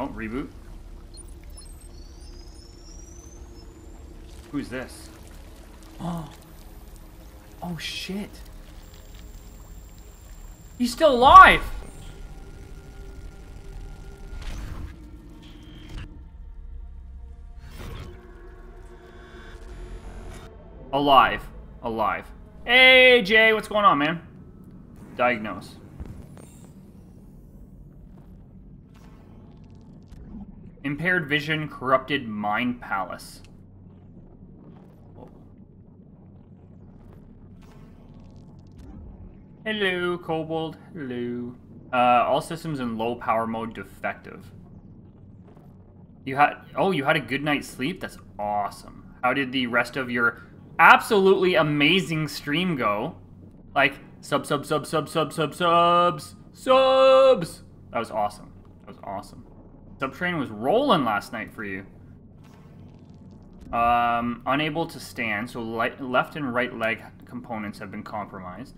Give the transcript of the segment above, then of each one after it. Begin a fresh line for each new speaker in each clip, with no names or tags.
Oh, reboot. Who's this? Oh. Oh shit. He's still alive! Alive. Alive. Hey, Jay, what's going on, man? Diagnose. Impaired vision, corrupted mind palace. Hello, Kobold. Hello. Uh, all systems in low power mode defective. You had oh, you had a good night's sleep. That's awesome. How did the rest of your absolutely amazing stream go? Like sub sub sub sub sub sub subs subs. That was awesome. That was awesome. Subtrain was rolling last night for you. Um, unable to stand, so left and right leg components have been compromised.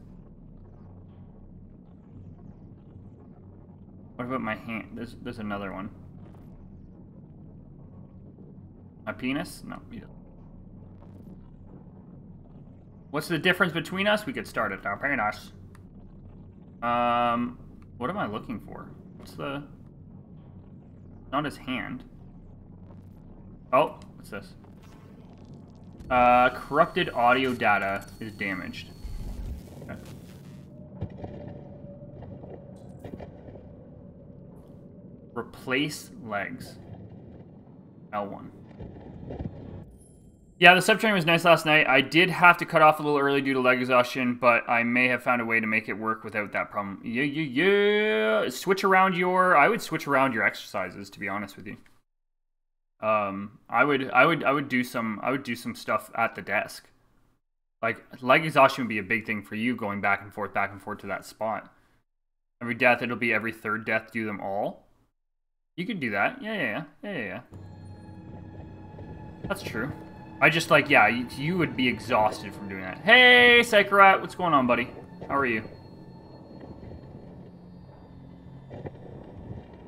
What about my hand? There's, there's another one. My penis? No, What's the difference between us? We could start at our penis. Um, what am I looking for? What's the... Not his hand. Oh, what's this? Uh, corrupted audio data is damaged. Okay. Replace legs. L1. Yeah, the subtrain was nice last night. I did have to cut off a little early due to leg exhaustion, but I may have found a way to make it work without that problem. Yeah, yeah, yeah. Switch around your... I would switch around your exercises, to be honest with you. Um, I would, I would, I would do some, I would do some stuff at the desk. Like leg exhaustion would be a big thing for you, going back and forth, back and forth to that spot. Every death, it'll be every third death. Do them all. You could do that. Yeah, yeah, yeah, yeah, yeah. That's true. I just like, yeah, you, you would be exhausted from doing that. Hey, Psychorat, what's going on, buddy? How are you?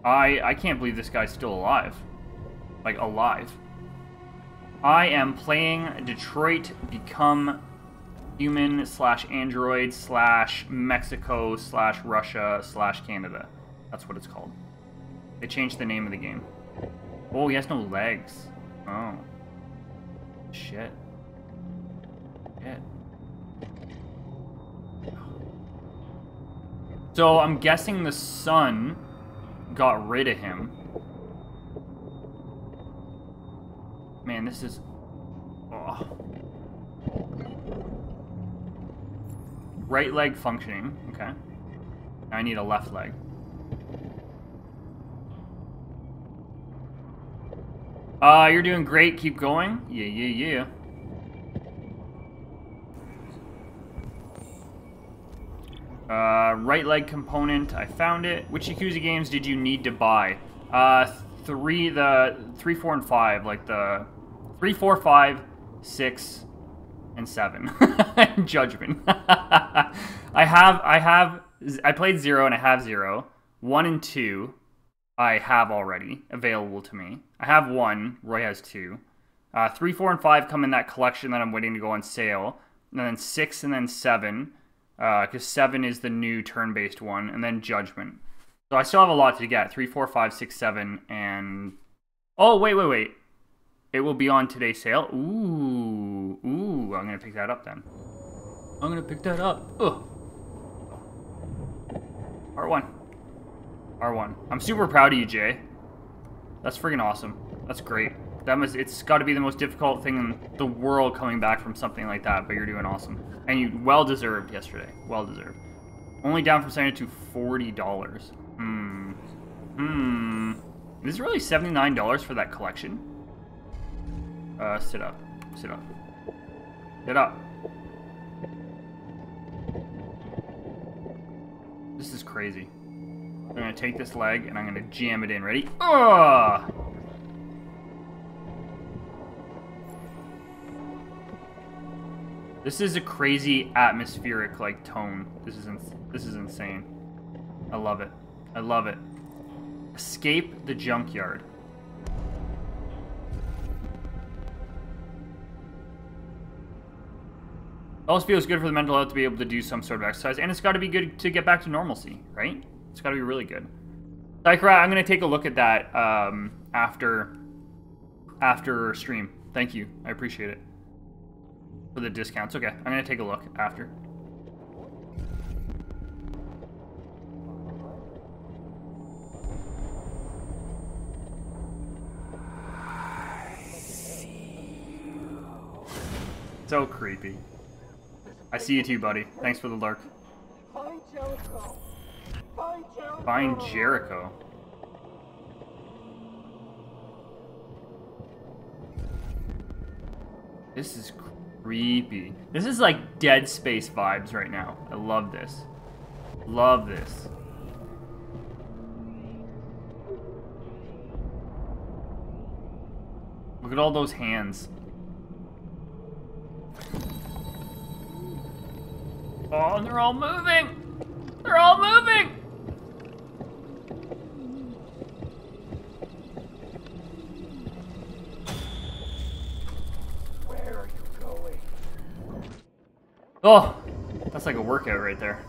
I I can't believe this guy's still alive. Like, alive. I am playing Detroit Become Human slash Android slash Mexico slash Russia slash Canada. That's what it's called. They changed the name of the game. Oh, he has no legs. Oh. Shit. Shit. So I'm guessing the sun got rid of him. Man, this is... Oh. Right leg functioning. Okay. Now I need a left leg. Uh, you're doing great. Keep going. Yeah, yeah, yeah. Uh, right leg component. I found it. Which Yakuza games did you need to buy? Uh, three, the three, four, and five. Like the three, four, five, six, and seven. Judgment. I have, I have, I played zero and I have zero. One and two. I have already available to me. I have one. Roy has two. Uh, three, four, and five come in that collection that I'm waiting to go on sale. And then six and then seven, because uh, seven is the new turn-based one, and then Judgment. So I still have a lot to get. Three, four, five, six, seven, and oh wait, wait, wait. It will be on today's sale. Ooh, ooh. I'm gonna pick that up then. I'm gonna pick that up. Ugh. R1. R1. I'm super proud of you, Jay. That's freaking awesome. That's great. That must, it's got to be the most difficult thing in the world coming back from something like that, but you're doing awesome. And you well deserved yesterday. Well deserved. Only down from signing to $40. Hmm. Hmm. Is it really $79 for that collection? Uh, sit up. Sit up. Sit up. This is crazy. I'm gonna take this leg and I'm gonna jam it in. Ready? This is a crazy atmospheric like tone. This is this is insane. I love it. I love it. Escape the junkyard. also feels good for the mental health to be able to do some sort of exercise, and it's got to be good to get back to normalcy, right? It's got to be really good. Psychrat, I'm going to take a look at that um, after after stream. Thank you. I appreciate it. For the discounts. Okay, I'm going to take a look after. So creepy. I see you too, buddy. Thanks for the lurk.
Find Jericho. Find Jericho.
Find Jericho. This is creepy. This is like Dead Space vibes right now. I love this. Love this. Look at all those hands. Oh, and they're all moving! They're all moving!
Where are you going?
Oh, that's like a workout right there.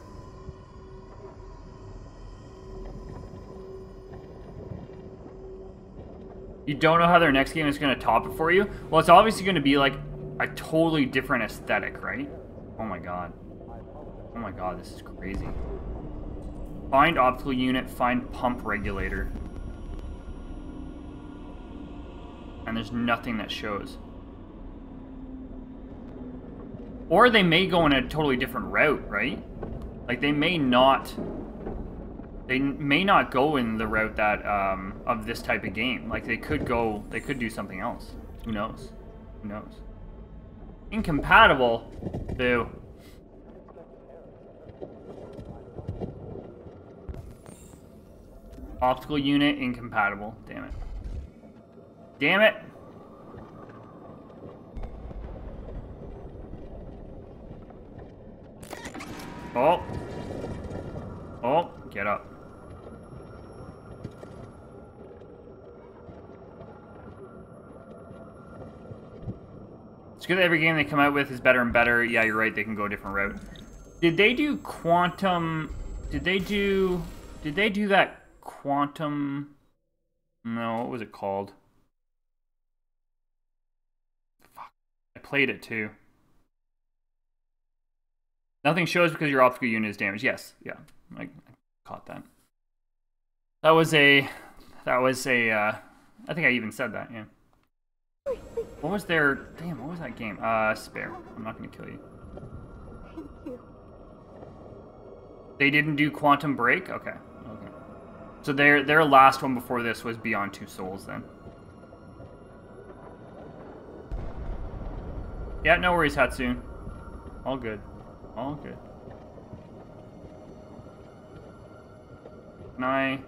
You don't know how their next game is going to top it for you? Well, it's obviously going to be like a totally different aesthetic, right? Oh my god. Oh my god, this is crazy. Find optical unit, find pump regulator. And there's nothing that shows. Or they may go in a totally different route, right? Like they may not they may not go in the route that um, of this type of game. Like they could go they could do something else. Who knows? Who knows? Incompatible? Boo. Optical unit incompatible. Damn it. Damn it. Oh. Oh, get up. It's good that every game they come out with is better and better. Yeah, you're right, they can go a different route. Did they do quantum... Did they do... Did they do that quantum... No, what was it called? Fuck. I played it too. Nothing shows because your optical unit is damaged. Yes, yeah, I, I caught that. That was a, that was a, uh, I think I even said that, yeah. What was their, damn, what was that game? Uh, Spare. I'm not to kill you.
Thank you.
They didn't do Quantum Break? Okay, okay. So their, their last one before this was Beyond Two Souls then. Yeah, no worries, Hatsune. All good. All good. Can I...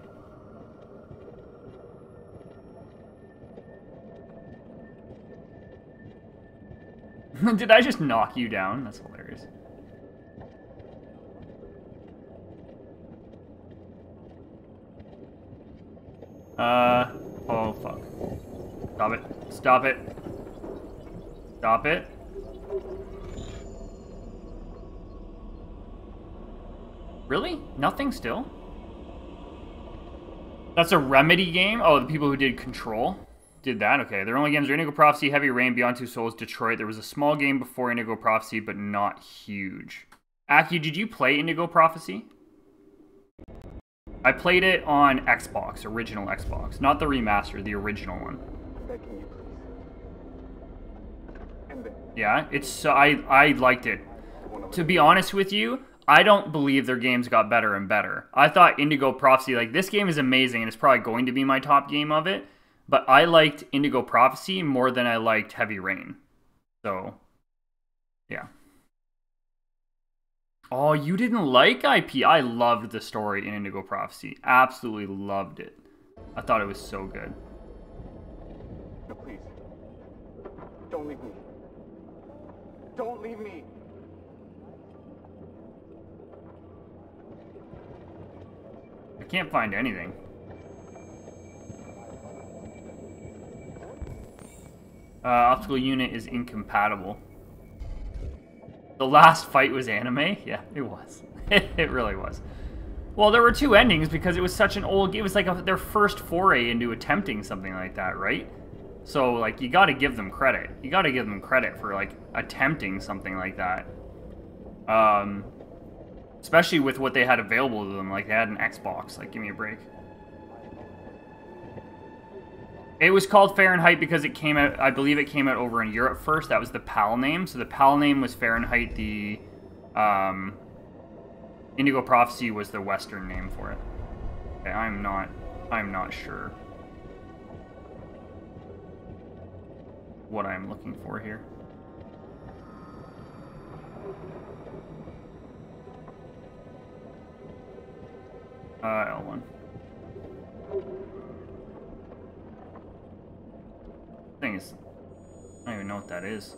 Did I just knock you down? That's hilarious. Uh, oh fuck. Stop it. Stop it. Stop it. Really? Nothing still? That's a Remedy game? Oh, the people who did Control did that? Okay. Their only games are Indigo Prophecy, Heavy Rain, Beyond Two Souls, Detroit. There was a small game before Indigo Prophecy, but not huge. Aki, did you play Indigo Prophecy? I played it on Xbox, original Xbox. Not the remaster, the original one. Yeah, it's I I liked it. To be honest with you, I don't believe their games got better and better. I thought Indigo Prophecy, like this game is amazing and it's probably going to be my top game of it, but I liked Indigo Prophecy more than I liked Heavy Rain. So, yeah. Oh, you didn't like IP? I loved the story in Indigo Prophecy. Absolutely loved it. I thought it was so good.
No, please. Don't leave me. Don't leave me.
I can't find anything. Uh, optical unit is incompatible. The last fight was anime? Yeah, it was. it really was. Well, there were two endings because it was such an old... It was like a, their first foray into attempting something like that, right? So, like, you gotta give them credit. You gotta give them credit for, like, attempting something like that. Um, especially with what they had available to them. Like they had an Xbox. Like give me a break. It was called Fahrenheit because it came out. I believe it came out over in Europe first. That was the PAL name. So the PAL name was Fahrenheit. The um, Indigo Prophecy was the Western name for it. Okay, I'm not, I'm not sure what I'm looking for here. Uh, L1. Thing is, I don't even know what that is.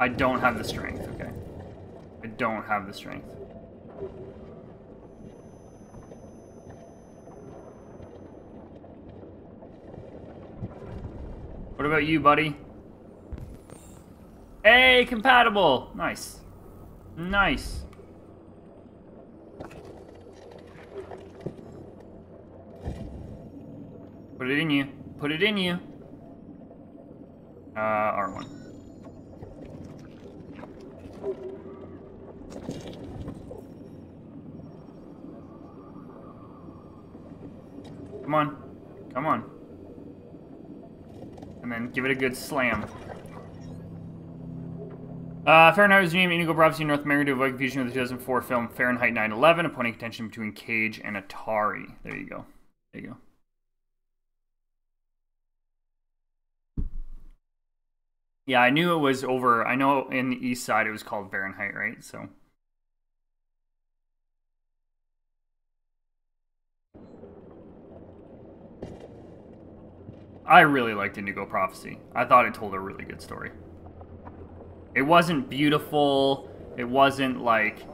I don't have the strength, okay. I don't have the strength. What about you, buddy? Hey, compatible! Nice. Nice. Put it in you. Put it in you. Uh, R1. Come on. Come on. And then give it a good slam. Uh, Fahrenheit was named Prophecy in North America to avoid confusion with the 2004 film Fahrenheit 9/11, appointing contention between Cage and Atari. There you go. There you go. Yeah, I knew it was over. I know in the east side it was called Fahrenheit, right? So. I really liked Indigo Prophecy. I thought it told a really good story. It wasn't beautiful. It wasn't like,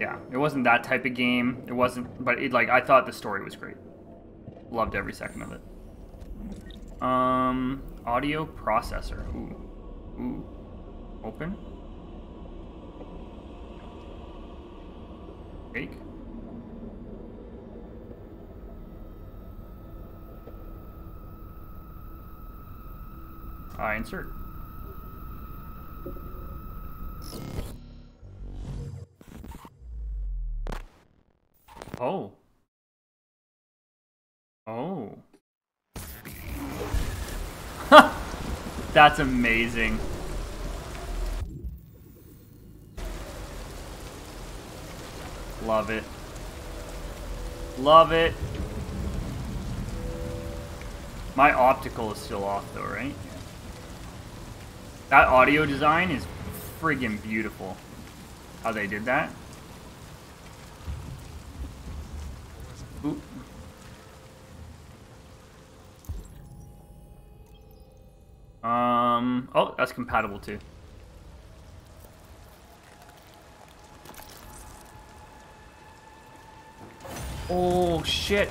yeah, it wasn't that type of game. It wasn't, but it like I thought the story was great. Loved every second of it. Um, audio processor. Ooh, ooh, open. Fake. Uh, insert. Oh. Oh. That's amazing. Love it. Love it. My optical is still off though, right? That audio design is friggin' beautiful. How they did that. Oop. Um, oh, that's compatible too. Oh, shit.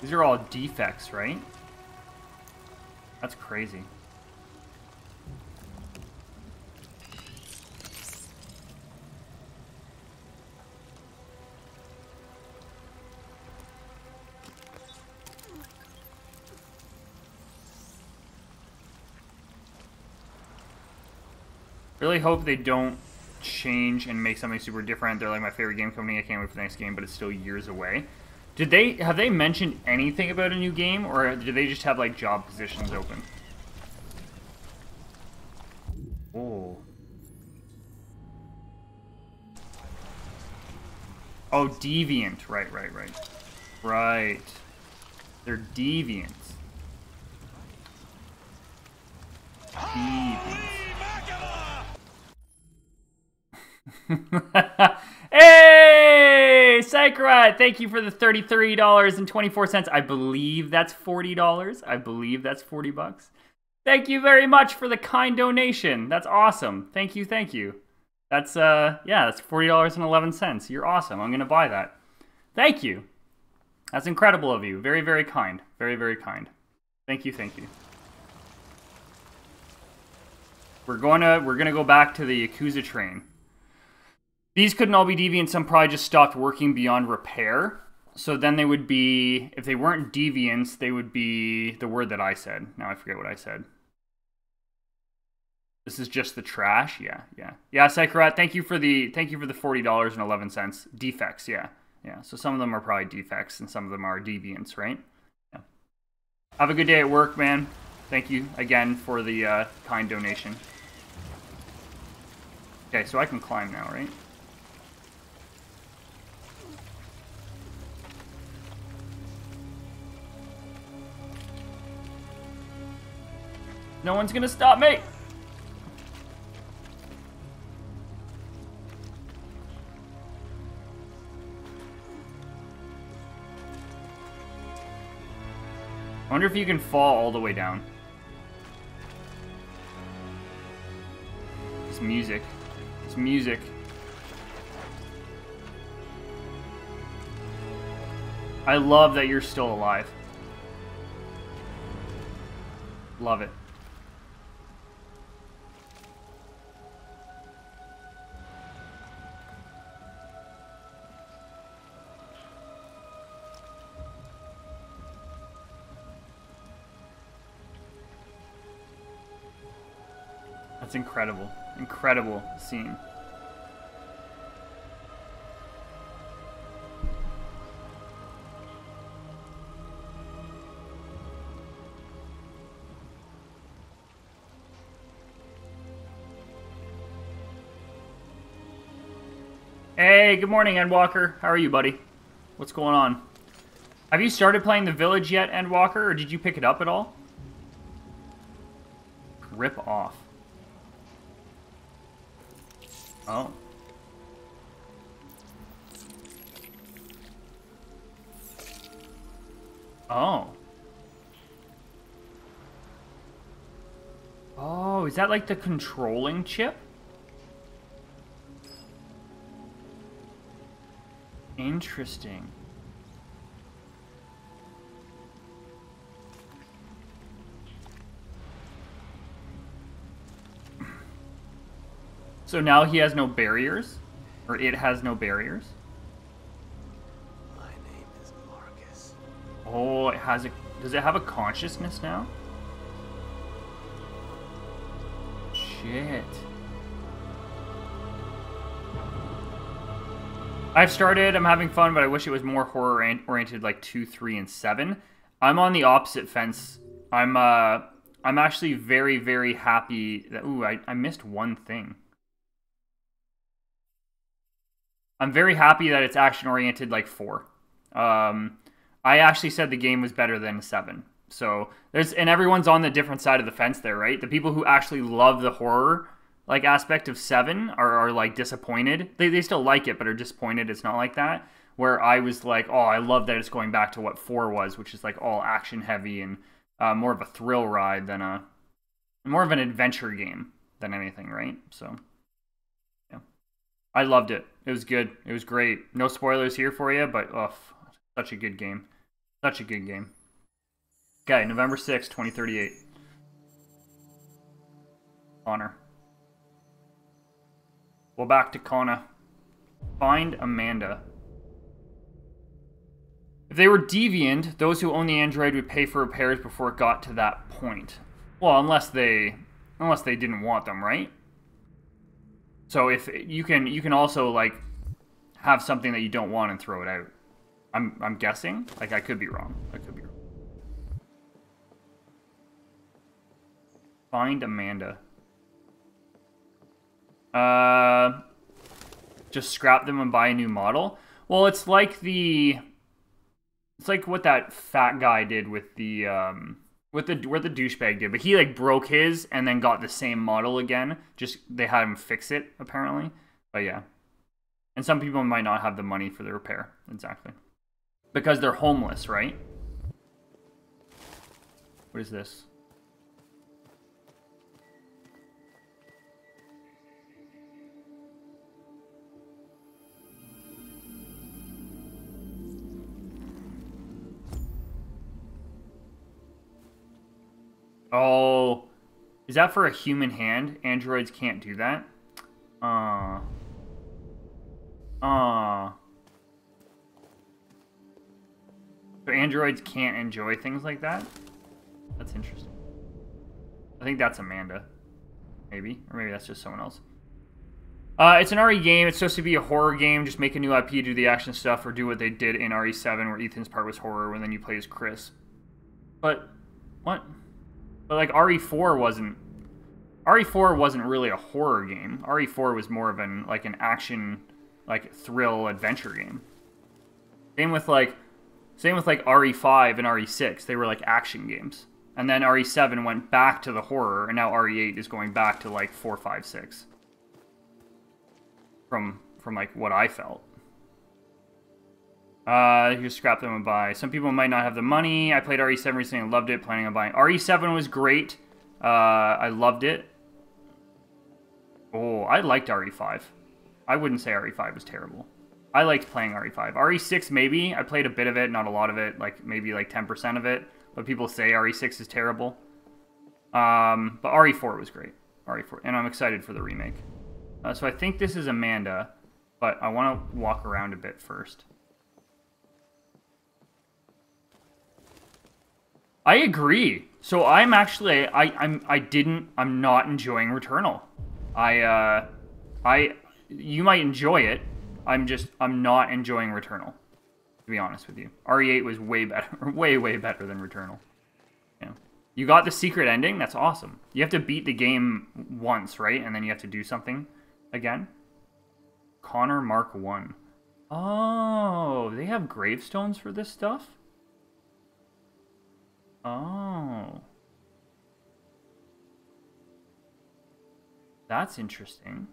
These are all defects, right? That's crazy. Really hope they don't change and make something super different. They're like my favorite game company. I can't wait for the next game, but it's still years away. Did they have they mentioned anything about a new game, or do they just have like job positions open? Oh. Oh, deviant. Right, right, right. Right. They're deviants. Deviants. hey! Psychrat, thank you for the $33.24. I believe that's $40. I believe that's 40 bucks. Thank you very much for the kind donation. That's awesome. Thank you, thank you. That's uh yeah, that's $40.11. You're awesome. I'm going to buy that. Thank you. That's incredible of you. Very very kind. Very very kind. Thank you, thank you. We're going to we're going to go back to the Yakuza train. These couldn't all be deviant. Some probably just stopped working beyond repair. So then they would be, if they weren't deviants, they would be the word that I said. Now I forget what I said. This is just the trash. Yeah, yeah, yeah. Psychorat, thank you for the thank you for the forty dollars and eleven cents. Defects. Yeah, yeah. So some of them are probably defects, and some of them are deviants, right? Yeah. Have a good day at work, man. Thank you again for the uh, kind donation. Okay, so I can climb now, right? No one's gonna stop me! I wonder if you can fall all the way down. It's music. It's music. I love that you're still alive. Love it. That's incredible. Incredible scene. Hey, good morning, Endwalker. How are you, buddy? What's going on? Have you started playing The Village yet, Endwalker, or did you pick it up at all? Rip off. Oh. Oh. Oh, is that like the controlling chip? Interesting. So now he has no barriers? Or it has no barriers?
My name is Markus.
Oh, it has a... Does it have a consciousness now? Shit. I've started, I'm having fun, but I wish it was more horror oriented like 2, 3, and 7. I'm on the opposite fence. I'm, uh... I'm actually very, very happy that... Ooh, I, I missed one thing. I'm very happy that it's action oriented like four. Um, I actually said the game was better than seven. So there's and everyone's on the different side of the fence there, right? The people who actually love the horror like aspect of seven are, are like disappointed. They they still like it, but are disappointed it's not like that. Where I was like, oh, I love that it's going back to what four was, which is like all action heavy and uh, more of a thrill ride than a more of an adventure game than anything, right? So I loved it. It was good. It was great. No spoilers here for you, but oh, such a good game. Such a good game. Okay, November 6, 2038. Connor. Well, back to Connor. Find Amanda. If they were deviant, those who own the android would pay for repairs before it got to that point. Well, unless they unless they didn't want them, right? So if you can, you can also like have something that you don't want and throw it out. I'm I'm guessing. Like I could be wrong. I could be wrong. Find Amanda. Uh, just scrap them and buy a new model. Well, it's like the, it's like what that fat guy did with the um with the where the douchebag did, but he like broke his and then got the same model again. Just they had him fix it apparently. But yeah. And some people might not have the money for the repair. Exactly. Because they're homeless, right? What is this? Oh, is that for a human hand? Androids can't do that. Uh. Uh. So androids can't enjoy things like that? That's interesting. I think that's Amanda. Maybe. Or maybe that's just someone else. Uh, it's an RE game. It's supposed to be a horror game. Just make a new IP, do the action stuff, or do what they did in RE7, where Ethan's part was horror, and then you play as Chris. But, what? But, like, RE4 wasn't... RE4 wasn't really a horror game. RE4 was more of an, like, an action, like, thrill adventure game. Same with, like, same with, like, RE5 and RE6. They were, like, action games. And then RE7 went back to the horror, and now RE8 is going back to, like, 4, 5, 6 from from like what I felt. Uh, you scrap them and buy. Some people might not have the money. I played RE7 recently and loved it. Planning on buying. RE7 was great. Uh, I loved it. Oh, I liked RE5. I wouldn't say RE5 was terrible. I liked playing RE5. RE6 maybe. I played a bit of it, not a lot of it, like maybe like 10% of it. But people say RE6 is terrible. Um, but RE4 was great. RE4, and I'm excited for the remake. Uh, so I think this is Amanda, but I want to walk around a bit first. I agree. So I'm actually I I'm I didn't I'm not enjoying Returnal. I uh I you might enjoy it. I'm just I'm not enjoying Returnal. To be honest with you. RE8 was way better way way better than Returnal. Yeah. You got the secret ending? That's awesome. You have to beat the game once, right? And then you have to do something again. Connor Mark 1. Oh, they have gravestones for this stuff? Oh. That's interesting.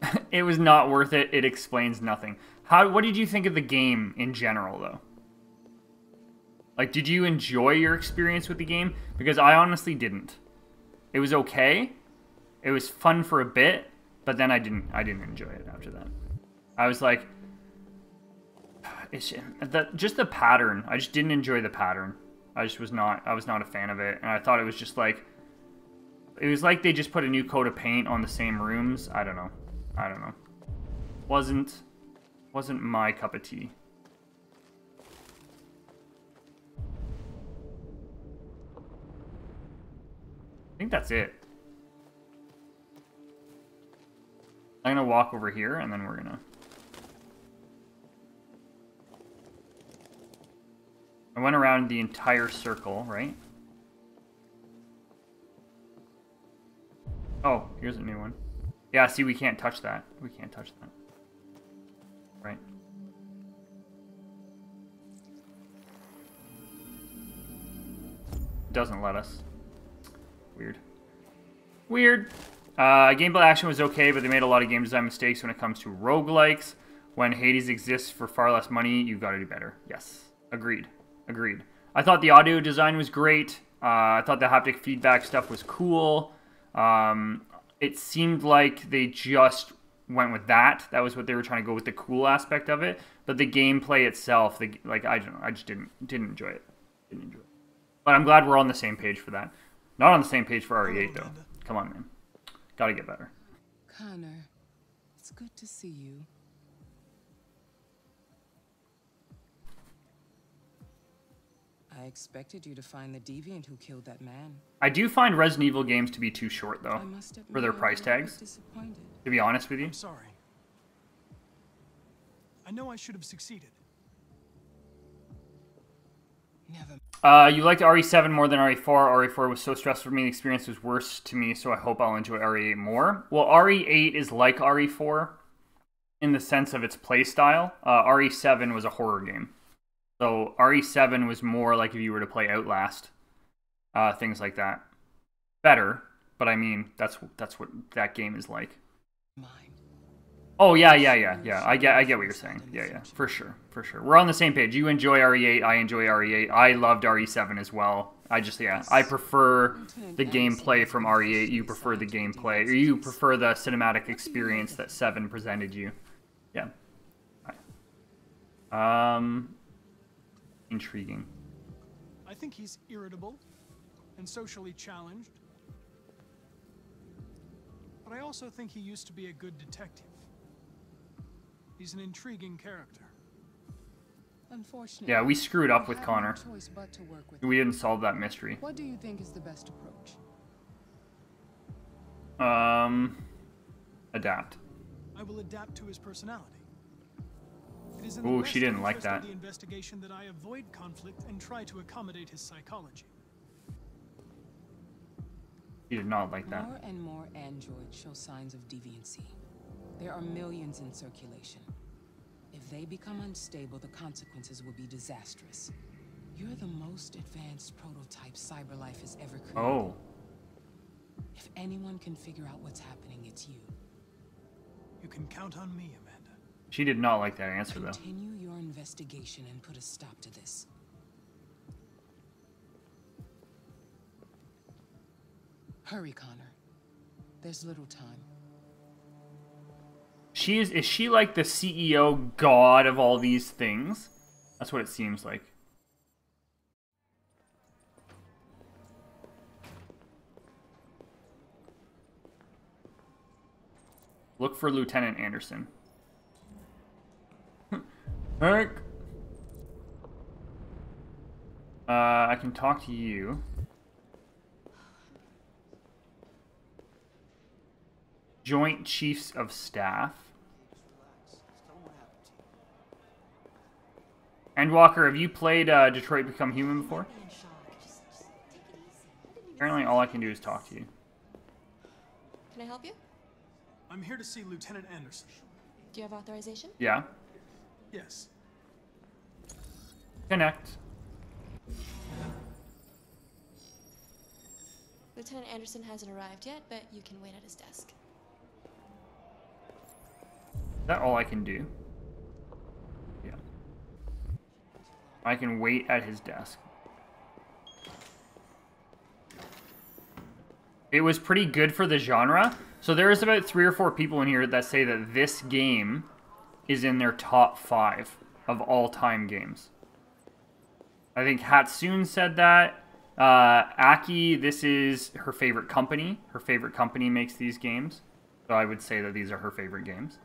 it was not worth it. It explains nothing. How what did you think of the game in general though? Like did you enjoy your experience with the game? Because I honestly didn't. It was okay. It was fun for a bit, but then I didn't I didn't enjoy it after that. I was like it's the, just the pattern. I just didn't enjoy the pattern. I just was not I was not a fan of it and I thought it was just like it was like they just put a new coat of paint on the same rooms. I don't know. I don't know. Wasn't wasn't my cup of tea. I think that's it. I'm gonna walk over here and then we're gonna I went around the entire circle, right? Oh, here's a new one. Yeah, see, we can't touch that. We can't touch that. Right. Doesn't let us. Weird. Weird. Uh, gameplay action was okay, but they made a lot of game design mistakes when it comes to roguelikes. When Hades exists for far less money, you've got to do better. Yes. Agreed. Agreed. I thought the audio design was great. Uh, I thought the haptic feedback stuff was cool. Um, it seemed like they just went with that. That was what they were trying to go with the cool aspect of it. But the gameplay itself, the, like I don't know, I just didn't didn't enjoy it. Didn't enjoy it. But I'm glad we're on the same page for that. Not on the same page for RE8 though. Come on, man. Got to get better.
Connor, it's good to see you. I expected you to find the deviant who killed that man.
I do find Resident Evil games to be too short though
I must admit,
for their price
was a bit
tags. To be honest with you.
I'm sorry. I know I should have succeeded.
Uh, you liked RE7 more than RE4. RE4 was so stressful for me. The experience was worse to me, so I hope I'll enjoy RE8 more. Well, RE8 is like RE4 in the sense of its playstyle. Uh, RE7 was a horror game. So RE7 was more like if you were to play Outlast, uh, things like that. Better, but I mean that's that's what that game is like.
Mine.
Oh yeah, yeah, yeah, yeah. I get I get what you're saying. Yeah, yeah, for sure, for sure. We're on the same page. You enjoy RE8, I enjoy RE8. I loved RE7 as well. I just yeah, I prefer the gameplay from RE8. You prefer the gameplay, or you prefer the cinematic experience that Seven presented you. Yeah. Um, intriguing.
I think he's irritable and socially challenged. But I also think he used to be a good detective. He's an intriguing character.
Unfortunately.
Yeah, we screwed up with Connor.
No but to work with
We didn't solve that mystery.
What do you think is the best approach?
Um, adapt.
I will adapt to his personality. It is in
Ooh,
the
she
best
didn't like that.
The investigation that I avoid conflict and try to accommodate his psychology.
He did not like that.
More and more androids show signs of deviancy. There are millions in circulation. If they become unstable, the consequences will be disastrous. You're the most advanced prototype CyberLife has ever created.
Oh,
If anyone can figure out what's happening, it's you.
You can count on me, Amanda.
she did not like that answer though.
Continue your investigation and put a stop to this. Hurry, Connor. There's little time.
She is is she like the CEO god of all these things? That's what it seems like. Look for Lieutenant Anderson. Hank. Uh, I can talk to you. Joint Chiefs of Staff. Endwalker, have you played uh, Detroit Become Human before? Apparently, all I can do is talk to you.
Can I help you?
I'm here to see Lieutenant Anderson.
Do you have authorization?
Yeah.
Yes.
Connect.
Lieutenant Anderson hasn't arrived yet, but you can wait at his desk.
Is that all I can do? Yeah. I can wait at his desk. It was pretty good for the genre. So there is about three or four people in here that say that this game is in their top five of all time games. I think Hatsune said that. Uh, Aki, this is her favorite company. Her favorite company makes these games. So I would say that these are her favorite games.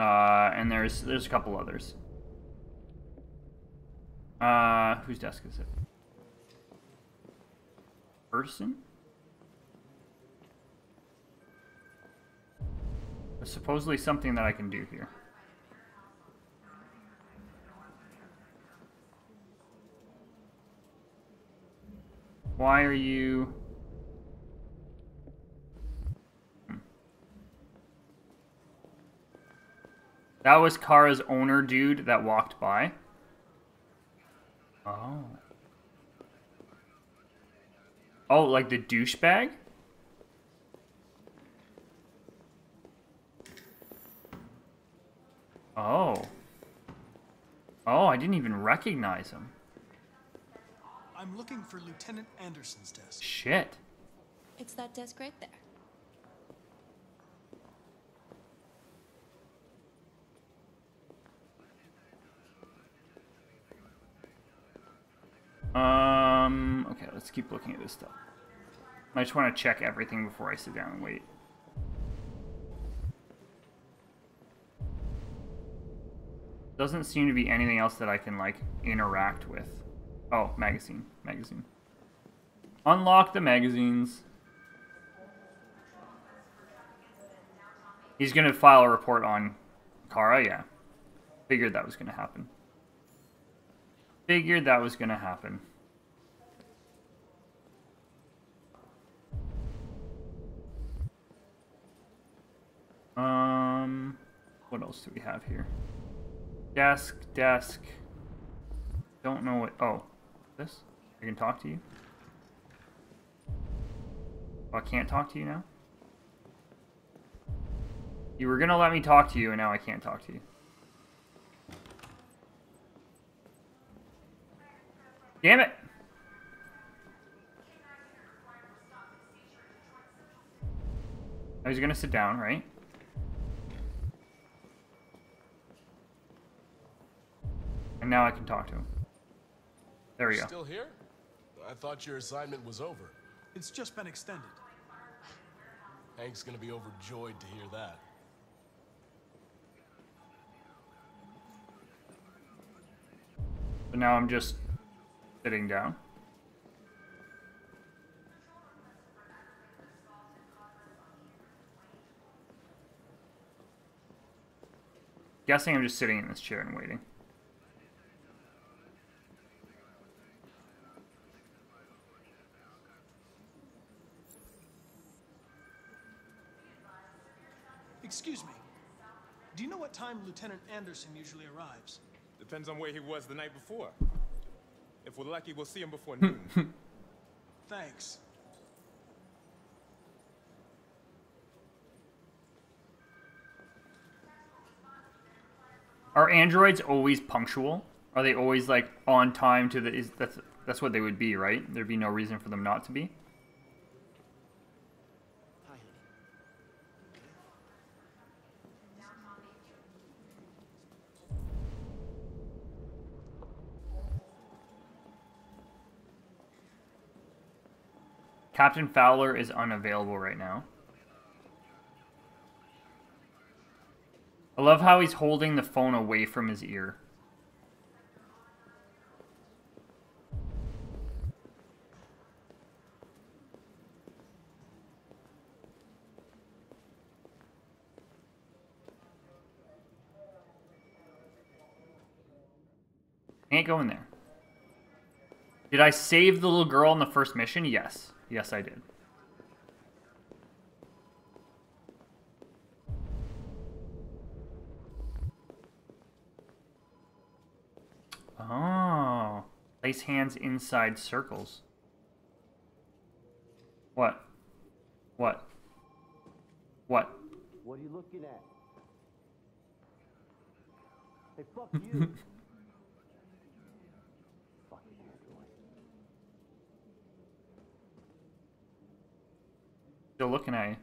Uh, and there's there's a couple others. Uh, whose desk is it? Person? There's supposedly something that I can do here. Why are you... That was Kara's owner dude that walked by. Oh. Oh, like the douchebag? Oh. Oh, I didn't even recognize him.
I'm looking for Lieutenant Anderson's desk.
Shit.
It's that desk right there.
Um, okay, let's keep looking at this stuff. I just want to check everything before I sit down and wait. Doesn't seem to be anything else that I can, like, interact with. Oh, magazine. Magazine. Unlock the magazines. He's gonna file a report on Kara, yeah. Figured that was gonna happen. Figured that was gonna happen. Um, What else do we have here? Desk, desk. Don't know what. Oh, this? I can talk to you? Oh, I can't talk to you now? You were gonna let me talk to you, and now I can't talk to you. Damn it! I was gonna sit down, right? And now I can talk to him. There we go.
Still here? I thought your assignment was over.
It's just been extended.
Hank's gonna be overjoyed to hear that.
But now I'm just sitting down. Guessing I'm just sitting in this chair and waiting.
Excuse me. Do you know what time Lieutenant Anderson usually arrives?
Depends on where he was the night before. If we're lucky, we'll see him before hmm, noon. Hmm.
Thanks.
Are androids always punctual? Are they always like on time to the? Is that's that's what they would be, right? There'd be no reason for them not to be. Captain Fowler is unavailable right now. I love how he's holding the phone away from his ear. Can't go in there. Did I save the little girl in the first mission? Yes. Yes, I did. Oh. Place hands inside circles. What? What? What?
What are you looking at? Hey, fuck you.
Still looking at you.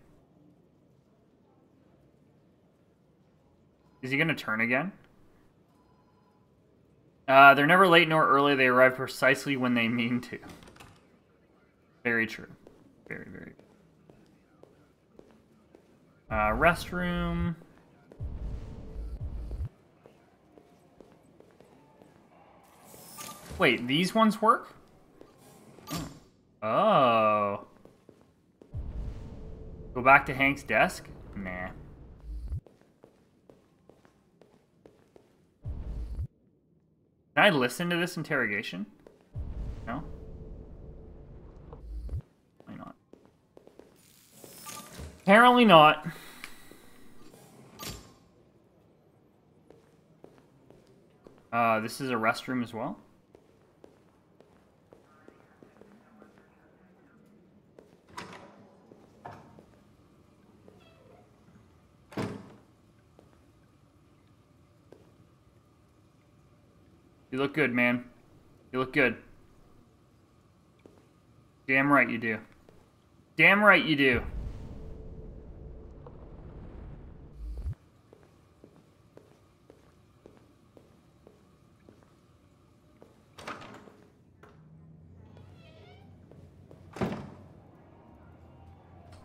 Is he gonna turn again? Uh, they're never late nor early. They arrive precisely when they mean to. Very true. Very, very. Uh, restroom. Wait, these ones work? Oh. Go back to Hank's desk? Nah. Can I listen to this interrogation? No? Why not? Apparently not. Uh, this is a restroom as well? You look good, man. You look good. Damn right you do. Damn right you do.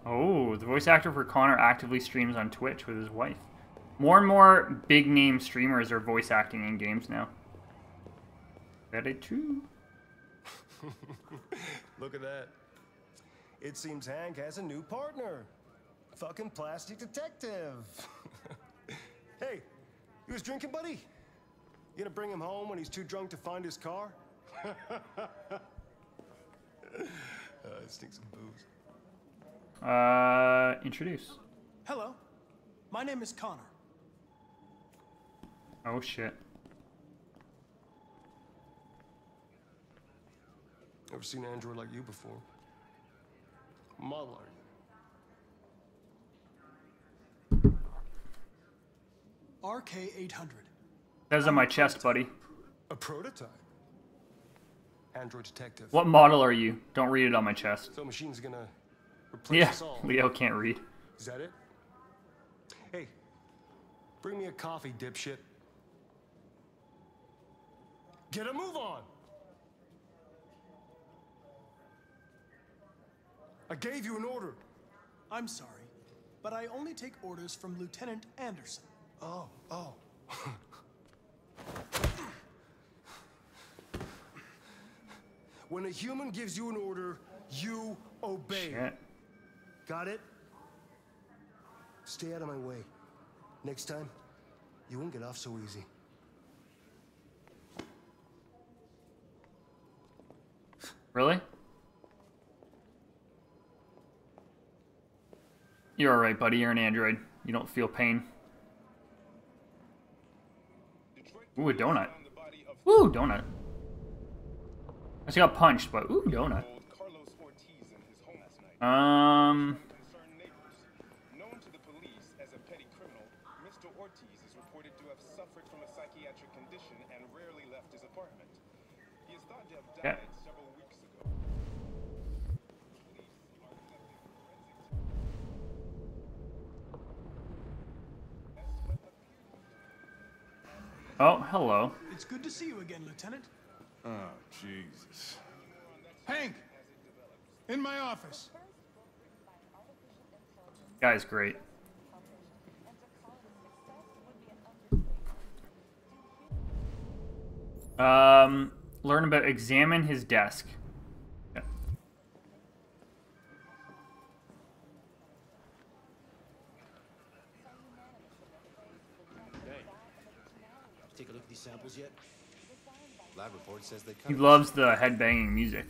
Oh, the voice actor for Connor actively streams on Twitch with his wife. More and more big name streamers are voice acting in games now. Very true.
Look at that. It seems Hank has a new partner. Fucking plastic detective. hey, you was drinking, buddy? You gonna bring him home when he's too drunk to find his car? uh, it stinks of booze.
Uh, introduce.
Hello. My name is Connor.
Oh shit.
Never seen an android like you before. Model are you?
RK-800.
That's on my chest, buddy.
A prototype. Android detective.
What model are you? Don't read it on my chest.
So machine's gonna replace
Yeah,
us all.
Leo can't read.
Is that it? Hey, bring me a coffee, dipshit. Get a move on! I gave you an order.
I'm sorry, but I only take orders from Lieutenant Anderson.
Oh, oh. when a human gives you an order, you obey.
Shit.
Got it? Stay out of my way. Next time, you won't get off so easy.
Really? You're alright, buddy. You're an android. You don't feel pain. Ooh, a donut. Ooh, donut. I just got punched, but ooh, donut. Um,
Concerned
oh, hello.
It's good to see you again, Lieutenant.
Oh, Jesus.
Hank! In my office.
Guy's great. Um, learn about examine his desk. Yeah.
Take a look at these samples yet? Lab report says they
He loves the headbanging music.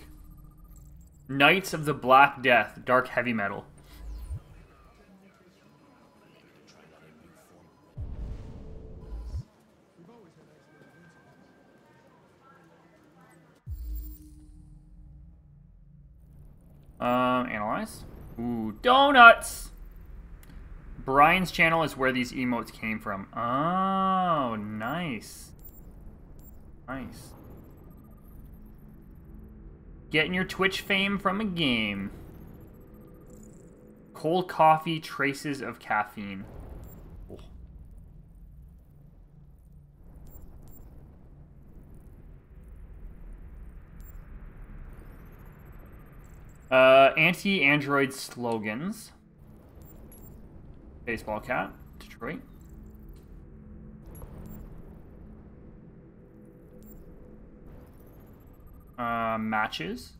Knights of the Black Death, dark heavy metal. Um, analyze. Ooh, donuts! Bryan's channel is where these emotes came from. Oh, nice. Nice. Getting your Twitch fame from a game. Cold coffee, traces of caffeine. Oh. Uh, anti-android slogans. Baseball cap, Detroit. Uh, matches.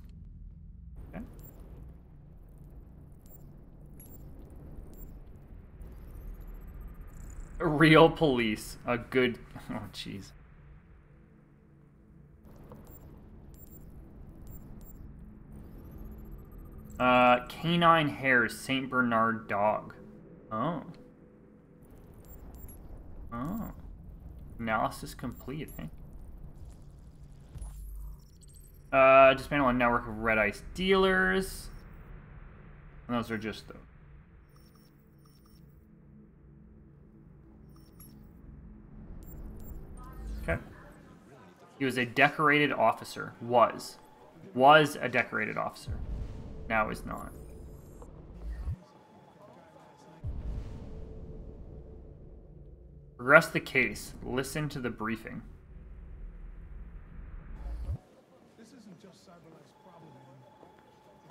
Real police. A good. Oh, jeez. Uh, canine hairs, Saint Bernard dog. Oh. Oh. Analysis complete, eh? Uh, dismantle a network of red ice dealers. And those are just the. Okay. He was a decorated officer. Was. Was a decorated officer. Now is not. Progress the case. Listen to the briefing.
This isn't just CyberLife's problem anymore.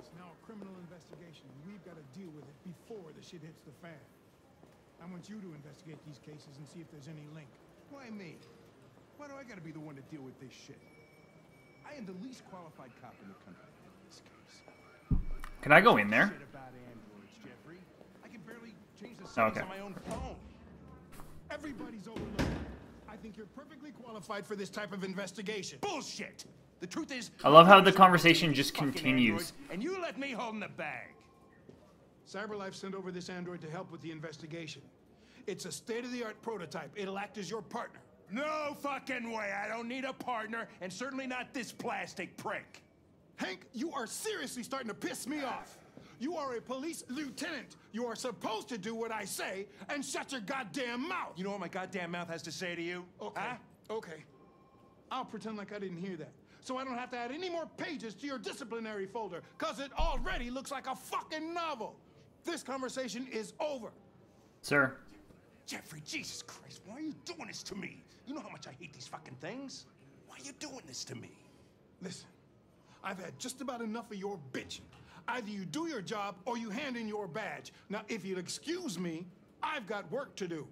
It's now a criminal investigation, and we've got to deal with it before the shit hits the fan. I want you to investigate these cases and see if there's any link.
Why me? Why do I gotta be the one to deal with this shit? I am the least qualified cop in the country in this case.
Can I go in there?
Shit about androids, Jeffrey. I can barely change the
Okay.
on my own phone.
Everybody's overlooked. I think you're perfectly qualified for this type of investigation.
Bullshit! The truth is,
I love how the conversation just continues.
androids, and you let me hold in the bag.
CyberLife sent over this android to help with the investigation. It's a state-of-the-art prototype. It'll act as your partner.
No fucking way. I don't need a partner, and certainly not this plastic prick.
Hank, you are seriously starting to piss me off. You are a police lieutenant. You are supposed to do what I say and shut your goddamn mouth.
You know what my goddamn mouth has to say to you?
Okay.
Huh?
Okay. I'll pretend like I didn't hear that. So I don't have to add any more pages to your disciplinary folder, because it already looks like a fucking novel. This conversation is over.
Sir.
Jeffrey, Jesus Christ, why are you doing this to me? You know how much I hate these fucking things? Why are you doing this to me?
Listen, I've had just about enough of your bitching. Either you do your job or you hand in your badge. Now, if you'll excuse me, I've got work to do.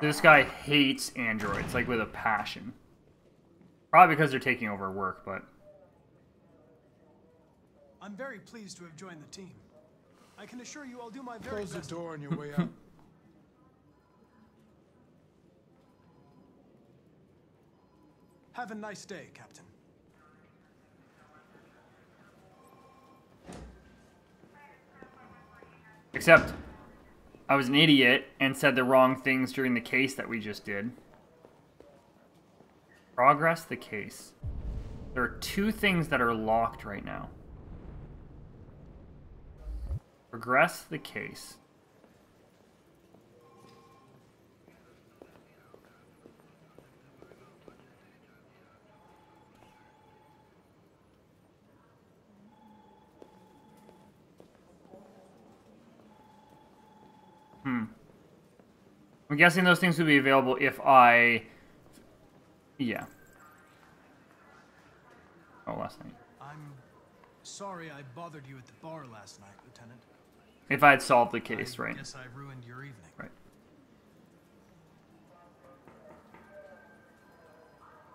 This guy hates androids, like with a passion. Probably because they're taking over work, but
I'm very pleased to have joined the team. I can assure you I'll do my very best.
Close the door on your way out.
Have a nice day, Captain.
except I was an idiot and said the wrong things during the case that we just did. Progress the case. There are two things that are locked right now. Progress the case. Hmm. I'm guessing those things would be available if I... Yeah. Oh, last night.
I'm sorry I bothered you at the bar last night.
If I had solved the case,
I
right?
guess I ruined your evening.
Right.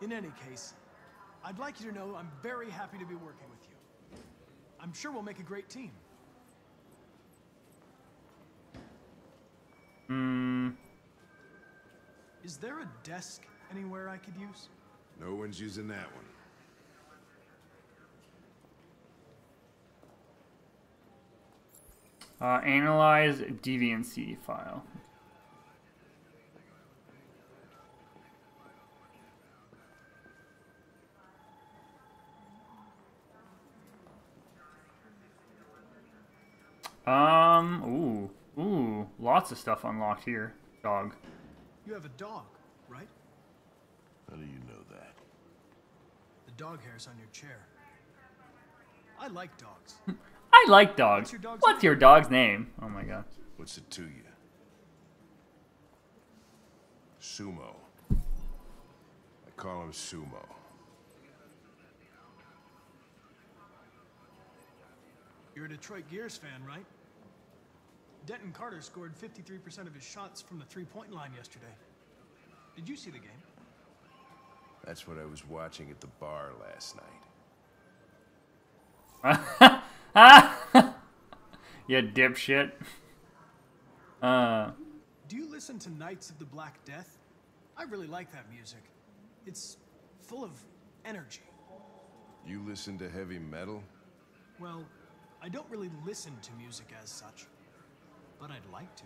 In any case, I'd like you to know I'm very happy to be working with you. I'm sure we'll make a great team.
Hmm.
Is there a desk anywhere I could use?
No one's using that one.
Uh, analyze deviancy file. Um, ooh, ooh, lots of stuff unlocked here. Dog.
You have a dog, right?
How do you know that?
The dog hair's on your chair. I like dogs.
I like dogs.
What's your dog's
What's your dog's name? Oh my god.
What's it to you? Sumo. I call him Sumo.
You're a Detroit Gears fan, right? Denton Carter scored 53% of his shots from the three-point line yesterday. Did you see the game?
That's what I was watching at the bar last night.
you dipshit. Uh,
Do you listen to Knights of the Black Death? I really like that music. It's full of energy.
You listen to heavy metal?
Well, I don't really listen to music as such, but I'd like to.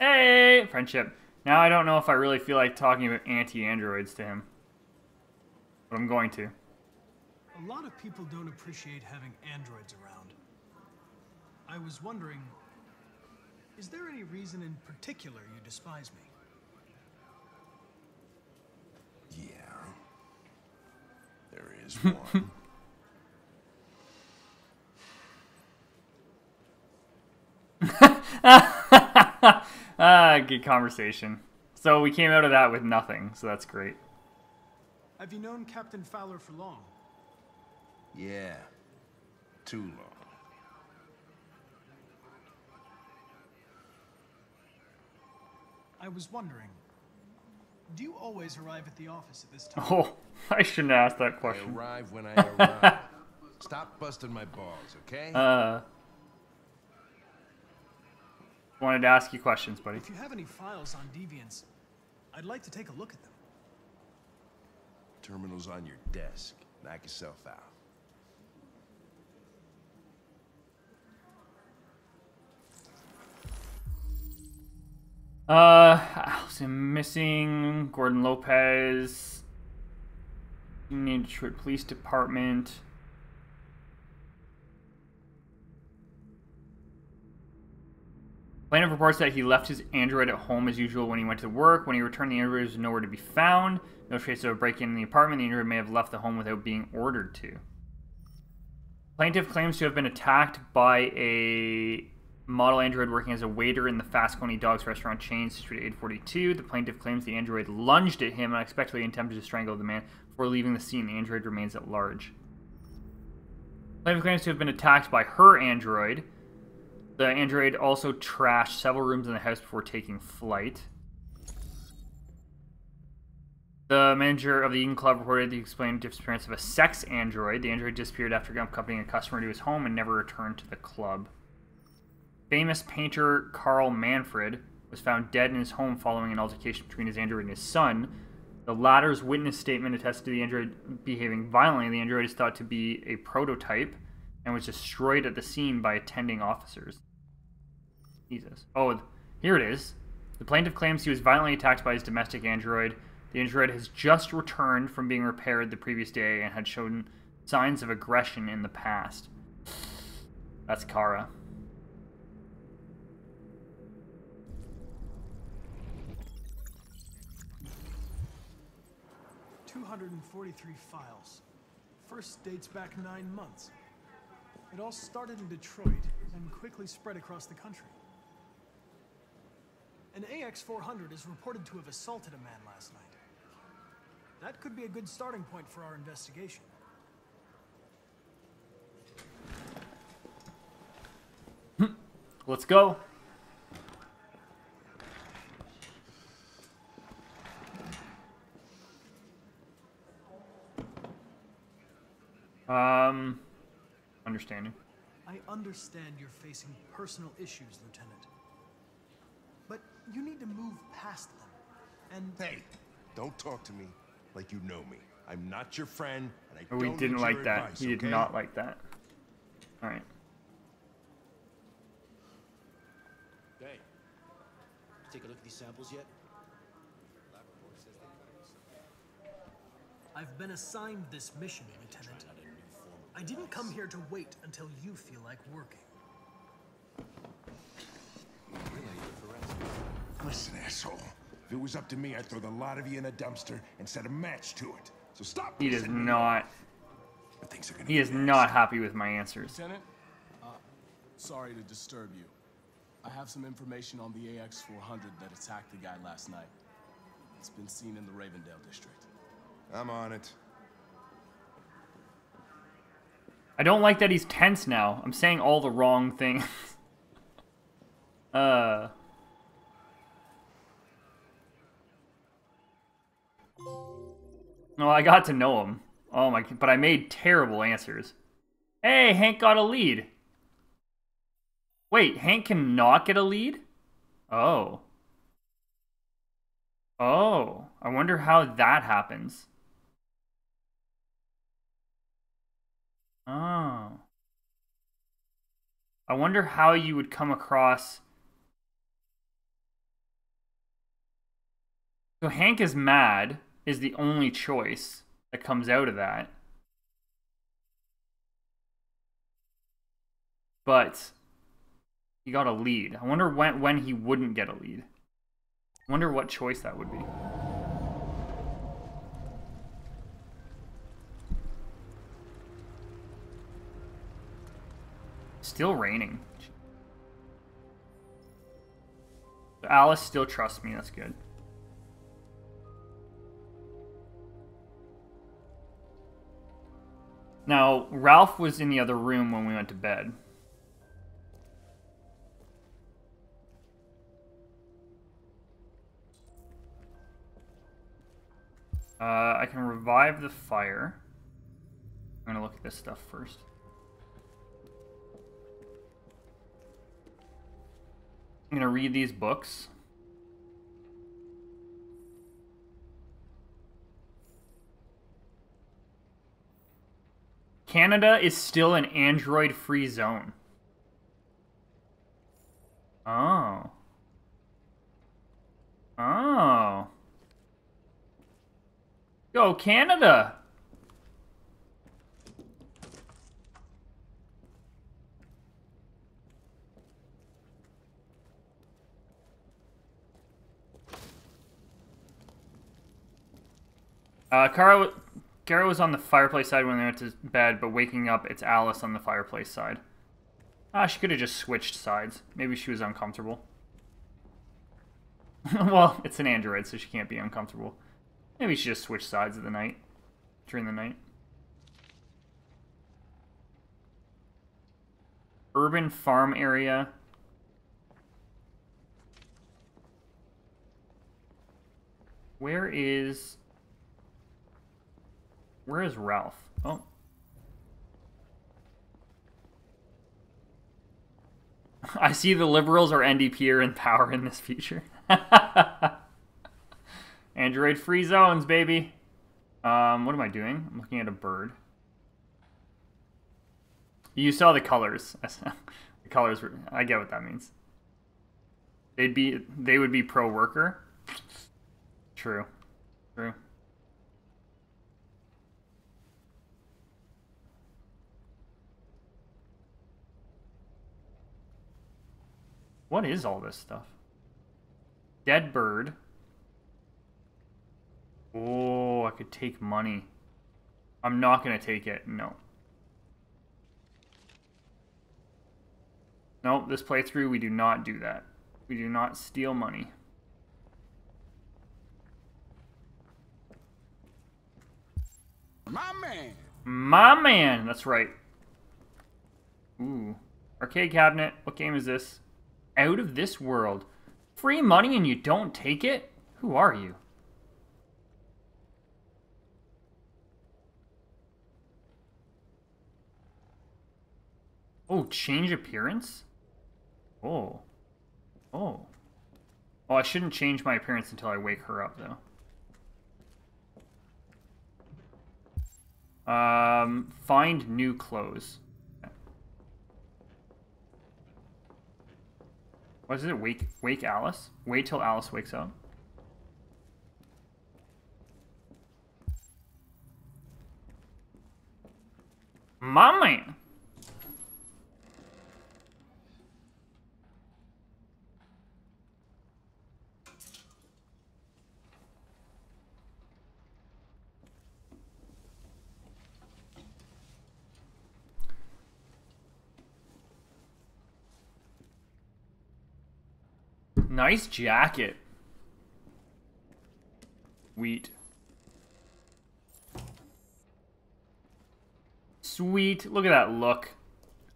hey, friendship. Now I don't know if I really feel like talking about anti-androids to him. But I'm going to.
A lot of people don't appreciate having androids around. I was wondering, is there any reason in particular you despise me?
Yeah. There is one.
ah, good conversation. So we came out of that with nothing, so that's great.
Have you known Captain Fowler for long?
Yeah. Too long.
I was wondering, do you always arrive at the office at this time?
Oh, I shouldn't ask that
I
question.
arrive when I arrive. Stop busting my balls, okay?
Uh, wanted to ask you questions, buddy.
If you have any files on Deviants, I'd like to take a look at them.
Terminal's on your desk. Knock yourself out.
Uh, Allison missing. Gordon Lopez. Union Detroit Police Department. Plaintiff reports that he left his android at home as usual when he went to work. When he returned, the android was nowhere to be found. No trace of a break-in in the apartment. The android may have left the home without being ordered to. Plaintiff claims to have been attacked by a model android working as a waiter in the Fast Coney Dogs restaurant chain situated 842. The plaintiff claims the android lunged at him and unexpectedly attempted to strangle the man before leaving the scene. The android remains at large. Plaintiff claims to have been attacked by her android. The android also trashed several rooms in the house before taking flight. The manager of the Eden Club reported the explained disappearance of a sex android. The android disappeared after accompanying a customer to his home and never returned to the club. Famous painter Carl Manfred was found dead in his home following an altercation between his android and his son. The latter's witness statement attested to the android behaving violently. The android is thought to be a prototype and was destroyed at the scene by attending officers. Jesus. Oh, here it is. The plaintiff claims he was violently attacked by his domestic android. The android has just returned from being repaired the previous day and had shown signs of aggression in the past. That's Kara.
Two hundred and forty-three files. First dates back nine months. It all started in Detroit and quickly spread across the country. An AX-400 is reported to have assaulted a man last night. That could be a good starting point for our investigation. Hmm.
Let's go. Um, understanding.
I understand you're facing personal issues, Lieutenant. But you need to move past them. And
Hey, don't talk to me like you know me. I'm not your friend, and I
Oh, he
don't
didn't
need
like
your
that.
advice,
he did
okay?
not like that. All right.
Hey, take a look at these samples yet?
I've been assigned this mission, Lieutenant. I didn't come here to wait until you feel like working.
Listen, asshole. If it was up to me, I'd throw the lot of you in a dumpster and set a match to it. So stop.
He does not.
But things are gonna
He is not happy with my answers.
Lieutenant, uh, sorry to disturb you. I have some information on the AX-400 that attacked the guy last night. It's been seen in the Ravendale district.
I'm on it.
I don't like that he's tense now. I'm saying all the wrong things. uh. No, I got to know him. Oh my, but I made terrible answers. Hey, Hank got a lead. Wait, Hank can not get a lead? Oh. Oh, I wonder how that happens. Oh. I wonder how you would come across. So Hank is mad is the only choice that comes out of that. But he got a lead. I wonder when when he wouldn't get a lead. I wonder what choice that would be. Still raining. Alice still trusts me. That's good. Now, Ralph was in the other room when we went to bed. Uh, I can revive the fire. I'm gonna look at this stuff first. I'm gonna read these books. Canada is still an Android free zone. Oh. Oh. Go Canada! Uh, Kara, Kara was on the fireplace side when they went to bed, but waking up, it's Alice on the fireplace side. Ah, she could have just switched sides. Maybe she was uncomfortable. well, it's an android, so she can't be uncomfortable. Maybe she just switched sides of the night. During the night. Urban farm area. Where is... Where is Ralph? Oh. I see the liberals are NDP are in power in this future. Android free zones, baby. Um, what am I doing? I'm looking at a bird. You saw the colors. the colors were, I get what that means. They'd be they would be pro worker. True. True. What is all this stuff? Dead bird. Oh, I could take money. I'm not going to take it. No. Nope, this playthrough, we do not do that. We do not steal money.
My man!
My man! That's right. Ooh. Arcade cabinet. What game is this? Out of this world. Free money and you don't take it? Who are you? Oh, change appearance? Oh. Oh. Oh, I shouldn't change my appearance until I wake her up, though. Um, find new clothes. What is it? Wake, wake Alice? Wait till Alice wakes up. My man. Nice jacket. Wheat. Sweet. Look at that look.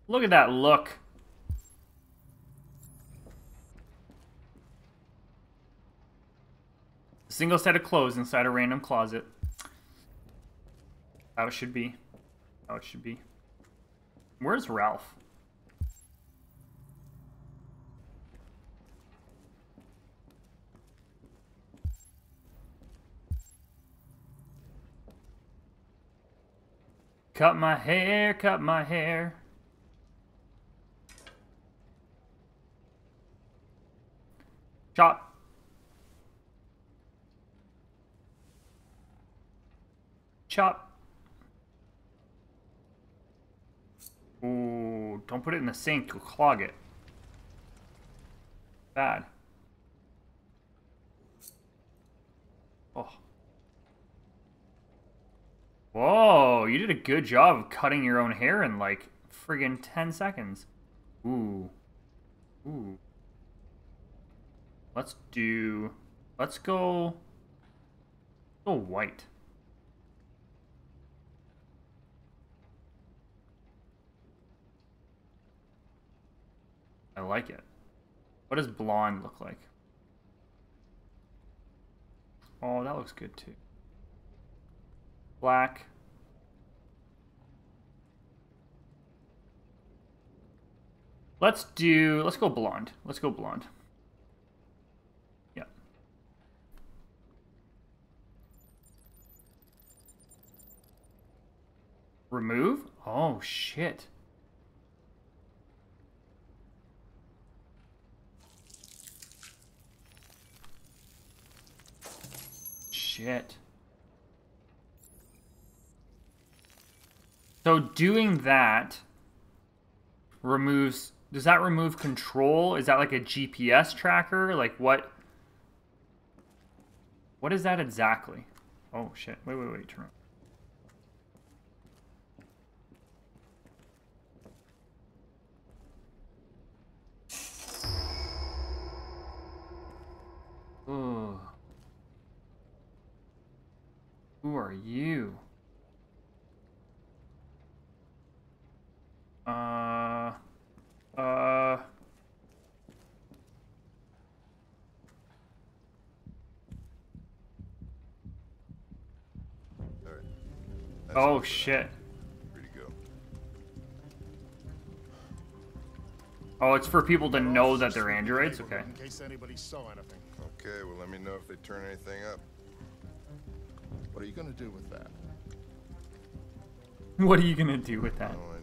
Look at that look. Single set of clothes inside a random closet. How it should be. How it should be. Where's Ralph? Cut my hair, cut my hair. Chop. Chop. Ooh, don't put it in the sink, you'll clog it. Bad. Whoa, you did a good job of cutting your own hair in like friggin' 10 seconds. Ooh. Ooh. Let's do... Let's go... Go white. I like it. What does blonde look like? Oh, that looks good too black. Let's do, let's go blonde. Let's go blonde. Yeah. Remove? Oh, shit. shit. So doing that removes does that remove control? Is that like a GPS tracker? Like what What is that exactly? Oh shit. Wait, wait, wait. Turn. Ugh. Who are you? Uh. Uh. Oh shit.
Free to go.
Oh, it's for people to know that they're androids? Okay.
In case anybody saw anything.
Okay, well, let me know if they turn anything up.
What are you gonna do with that?
What are you gonna do with that?
No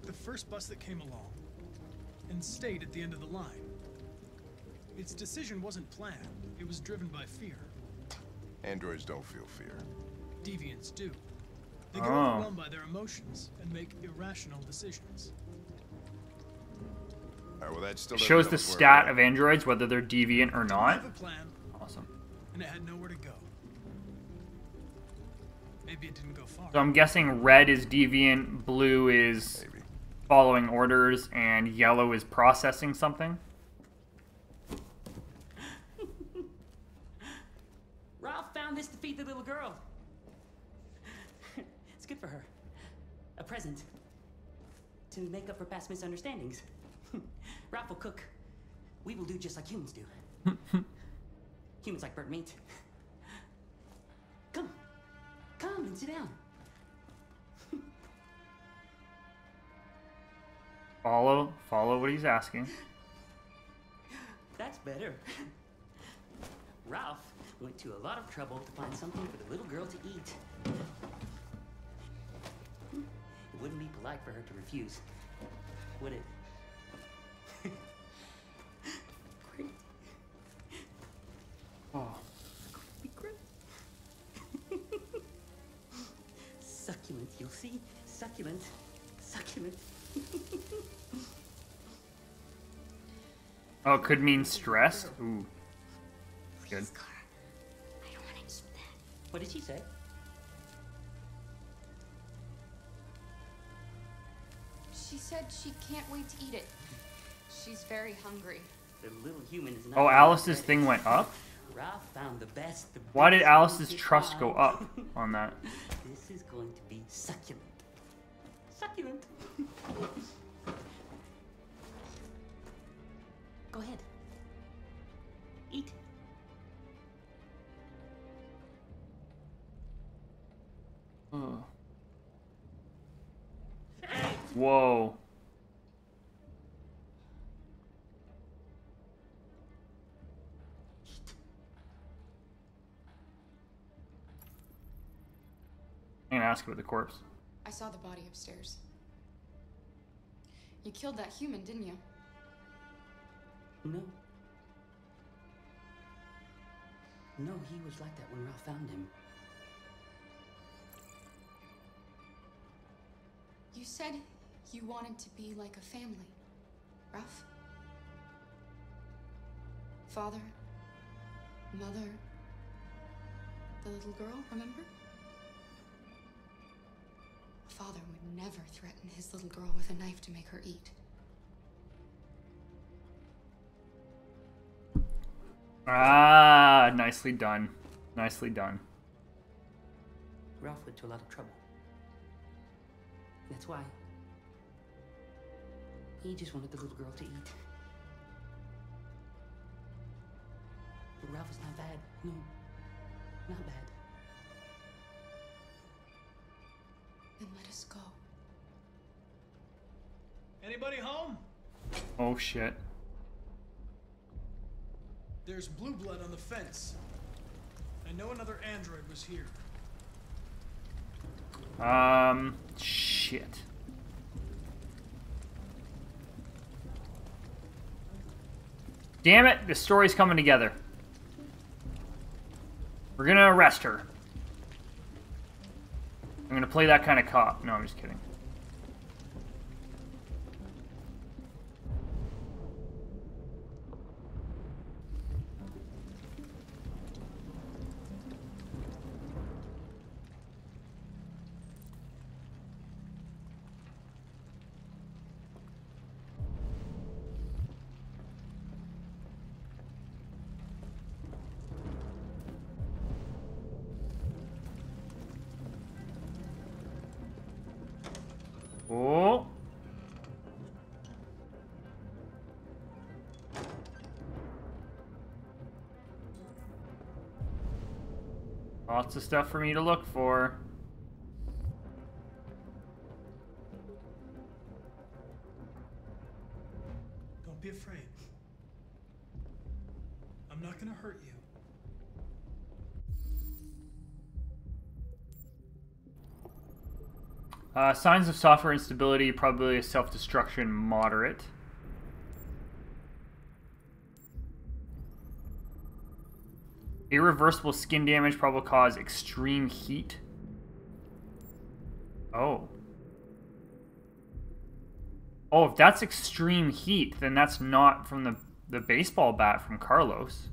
took the first bus that came along and stayed at the end of the line. Its decision wasn't planned, it was driven by fear.
Androids don't feel fear.
Deviants do. They get
Oh.
overwhelmed by their emotions and make irrational decisions.
All right, well, that still
It shows the stat
we're
of androids, whether they're deviant or
Didn't have a plan,
Awesome.
and it had nowhere to go. Maybe it didn't go far.
So I'm guessing red is deviant, blue is
Maybe.
Following orders, and yellow is processing something.
Ralph found this to feed the little girl. it's good for her. A present. To make up for past misunderstandings. Ralph will cook. We will do just like humans do. humans like burnt meat. Come. Come and sit down.
Follow, follow what he's asking.
That's better. Ralph went to a lot of trouble to find something for the little girl to eat. It wouldn't be polite for her to refuse, would it? Great.
Oh.
Succulent, you'll see. Succulent. Succulent.
Oh, it could mean stressed. Ooh. Good.
I don't want to eat that.
What did she say?
She said she can't wait to eat it. She's very hungry.
The little human is not.
Oh, Alice's
regret it.
thing went up?
Ralph found the best. The
Why did Alice's trust go up on that?
This is going to be succulent. Succulent. Go ahead. Eat.
Oh. Whoa. I'm gonna ask about the corpse.
I saw the body upstairs. You killed that human, didn't you?
No. No, he was like that when Ralph found him.
You said you wanted to be like a family, Ralph. Father, mother, the little girl, remember? A father would never threaten his little girl with a knife to make her eat.
Ah, nicely done. Nicely done.
Ralph went to a lot of trouble. That's why. He just wanted the little girl to eat. But Ralph is not bad. No. Not bad.
Let's go.
Anybody home?
Oh shit.
There's blue blood on the fence. I know another android was here.
Um, shit. Damn it, the story's coming together. We're gonna arrest her. I'm gonna play that kind of cop. No, I'm just kidding. Lots of stuff for me to look for.
Don't be afraid. I'm not gonna hurt you.
Uh, signs of software instability, probably of self-destruction, moderate. Irreversible skin damage, probably cause extreme heat. Oh. Oh, if that's extreme heat, then that's not from the, the baseball bat from Carlos.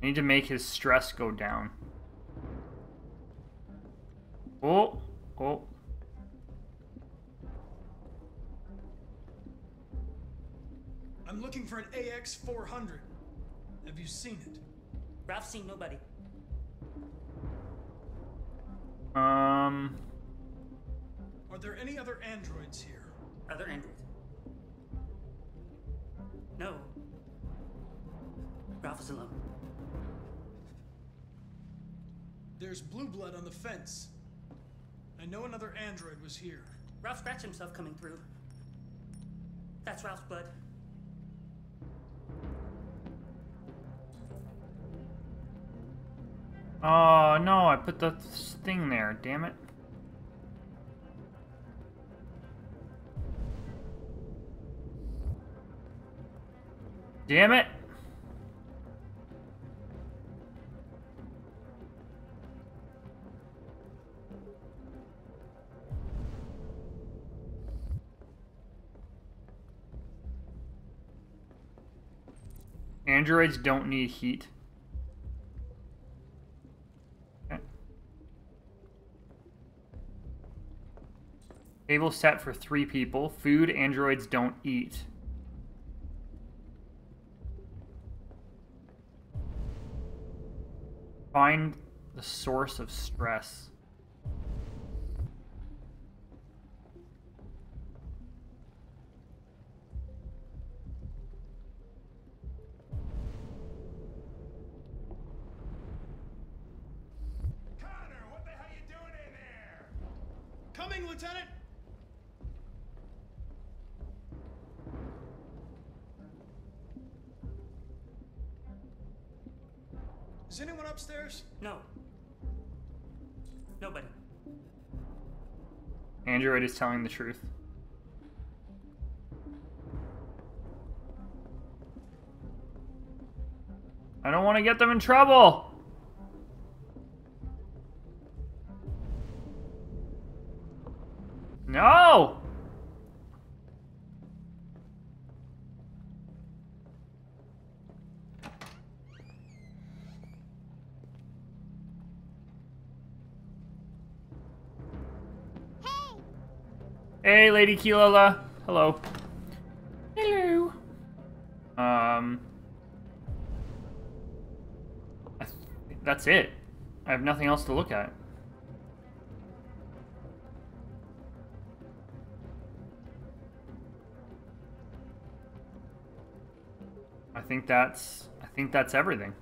I need to make his stress go down. Oh, oh.
I'm looking for an AX 400. Have you seen it?
Ralph's seen nobody.
Um.
Are there any other androids here?
Other androids? No. Ralph is alone.
There's blue blood on the fence. I know another android was here.
Ralph scratched himself coming through. That's Ralph's blood.
Oh no, I put the thing there, damn it. Damn it! Androids don't need heat. Okay. Table set for three people. Food androids don't eat. Find the source of stress. Telling the truth. I don't want to get them in trouble. Lady Kilala. Hello. Hello. Um. That's it. I have nothing else to look at. I think that's I think that's everything.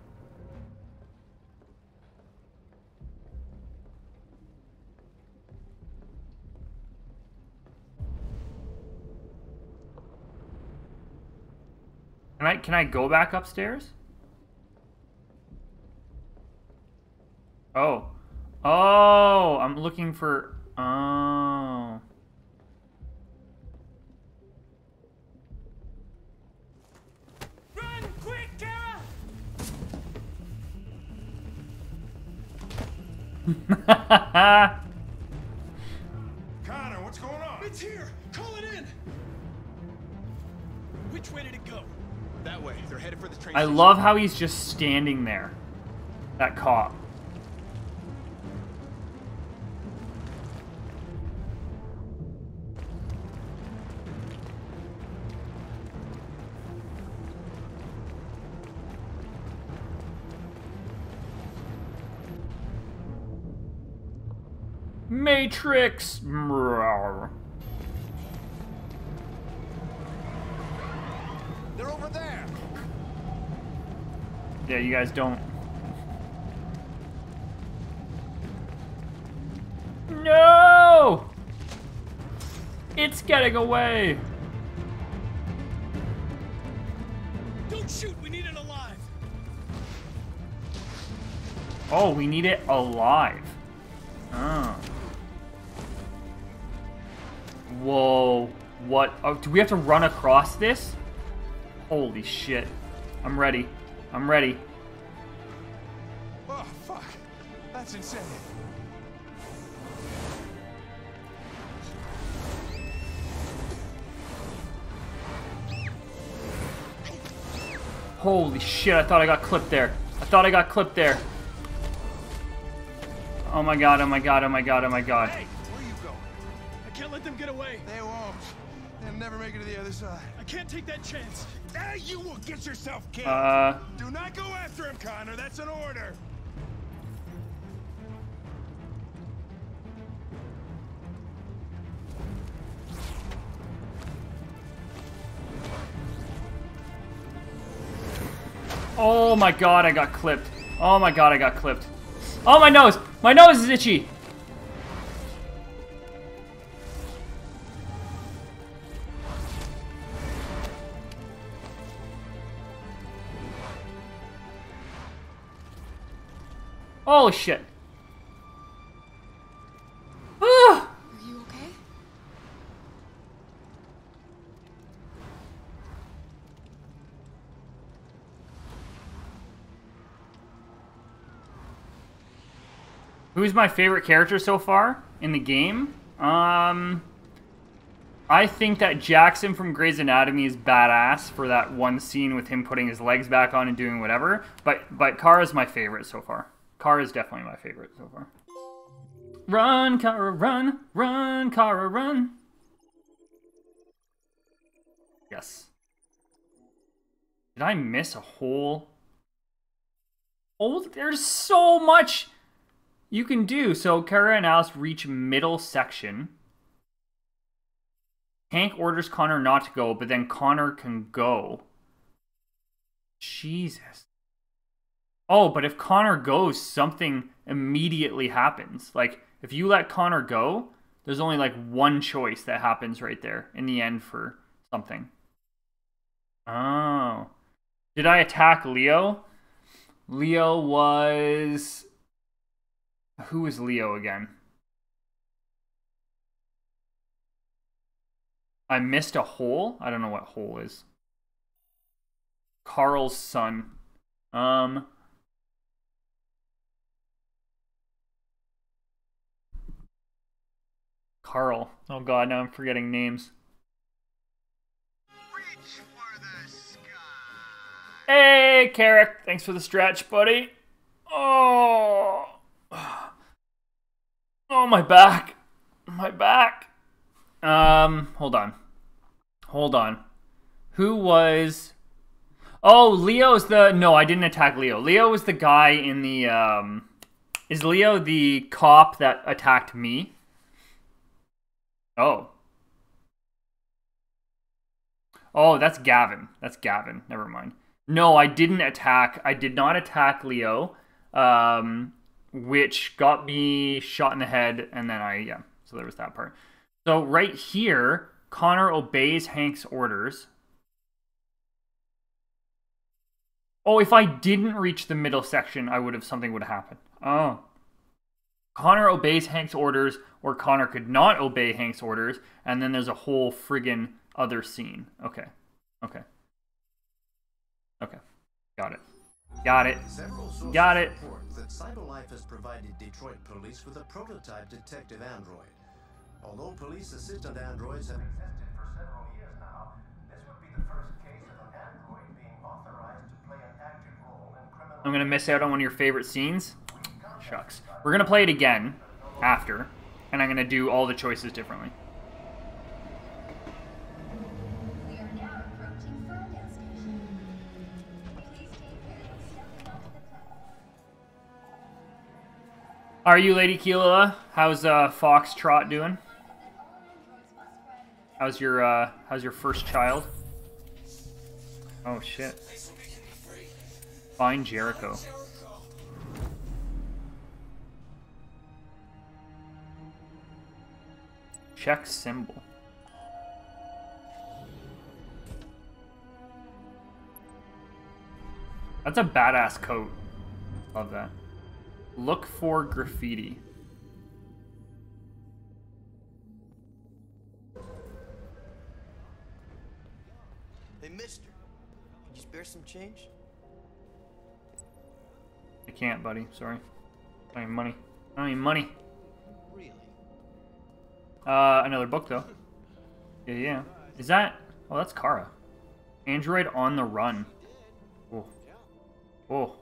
Can I go back upstairs? Oh. Oh, I'm looking for... Oh.
Run,
love how he's just standing there. That cop. Matrix. Yeah, you guys don't. No! It's getting away.
Don't shoot! We need it alive!
Oh, we need it alive. Oh. Whoa. What? Oh, do we have to run across this? Holy shit. I'm ready. I'm ready.
Oh, fuck. That's insane.
Holy shit, I thought I got clipped there. I thought I got clipped there. Oh my god, oh my god, oh my god, oh my god.
Where you going?
I can't let them get away!
They won't. They'll never make it to the other side.
I can't take that chance!
You will get yourself killed.
Uh.
Do not go after him, Connor. That's an order.
Oh my god, I got clipped. Oh my god, I got clipped. Oh, my nose! My nose is itchy! Oh shit.
Are you okay?
Who's my favorite character so far in the game? Um, I think that Jackson from Grey's Anatomy is badass for that one scene with him putting his legs back on and doing whatever. But but Kara's my favorite so far. Kara's definitely my favorite so far. Run, Kara, run, run, Kara, run. Yes. Did I miss a whole? Oh, there's so much you can do. So Kara and Alice reach middle section. Hank orders Connor not to go, but then Connor can go. Jesus. Oh, but if Connor goes, something immediately happens. Like, if you let Connor go, there's only like one choice that happens right there in the end for something. Oh. Did I attack Leo? Leo was. Who was Leo again? I missed a hole. I don't know what hole is. Carl's son. Um. Carl. Oh god, now I'm forgetting names. Hey, Carrick. Thanks for the stretch, buddy. Oh. Oh, my back. My back. Um, hold on. Hold on. Who was Oh, Leo's the No, I didn't attack Leo. Leo was the guy in the um Is Leo the cop that attacked me? Oh. Oh, that's Gavin. That's Gavin. Never mind. No, I didn't attack. I did not attack Leo. Um which got me shot in the head and then I yeah, so there was that part. So right here, Connor obeys Hank's orders. Oh, if I didn't reach the middle section, I would have something would have happened. Oh. Connor obeys Hank's orders, or Connor could not obey Hank's orders, and then there's a whole friggin' other scene. Okay. Okay. Okay. Got it. Got it. Got it.
report that CyberLife has provided Detroit police with a prototype detective android. Although police assistant androids have existed for several years now, this would be the first case of an android being authorized to play an active role in criminal.
I'm gonna miss out on one of your favorite scenes. Shucks. We're gonna play it again after, and I'm gonna do all the choices differently. Are you Lady Keela? How's uh, Fox Trot doing? How's your uh, how's your first child? Oh shit. Find Jericho. Check symbol. That's a badass coat. Love that. Look for graffiti.
Hey, mister. Could you spare some change?
I can't, buddy. Sorry. I don't have money. I don't need money. Uh, another book though. Yeah, yeah. Is that? Oh, that's Kara. Android on the run. Oh. Oh.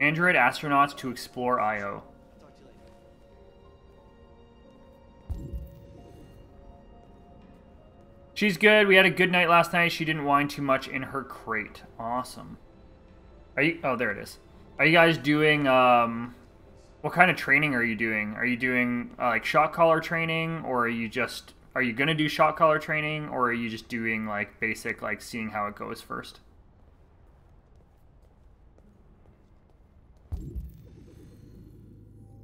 Android astronauts to explore Io. She's good. We had a good night last night. She didn't whine too much in her crate. Awesome. Are you? Oh, there it is. Are you guys doing? Um, what kind of training are you doing? Are you doing uh, like shock collar training, or are you just? Are you gonna do shock collar training, or are you just doing like basic, like seeing how it goes first?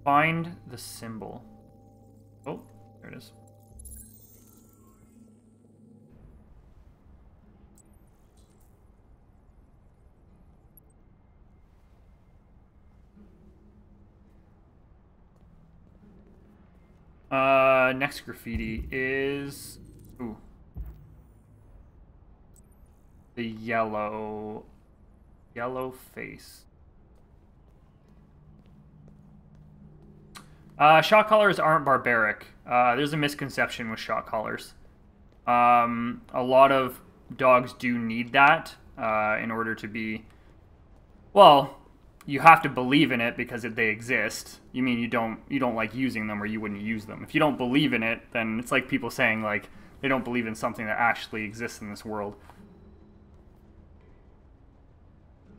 Find the symbol. Oh, there it is. Uh, next graffiti is ooh the yellow yellow face. Uh, shock collars aren't barbaric. Uh, there's a misconception with shock collars. Um, a lot of dogs do need that uh, in order to be. Well, you have to believe in it because if they exist. You mean you don't you don't like using them or you wouldn't use them. If you don't believe in it, then it's like people saying like they don't believe in something that actually exists in this world.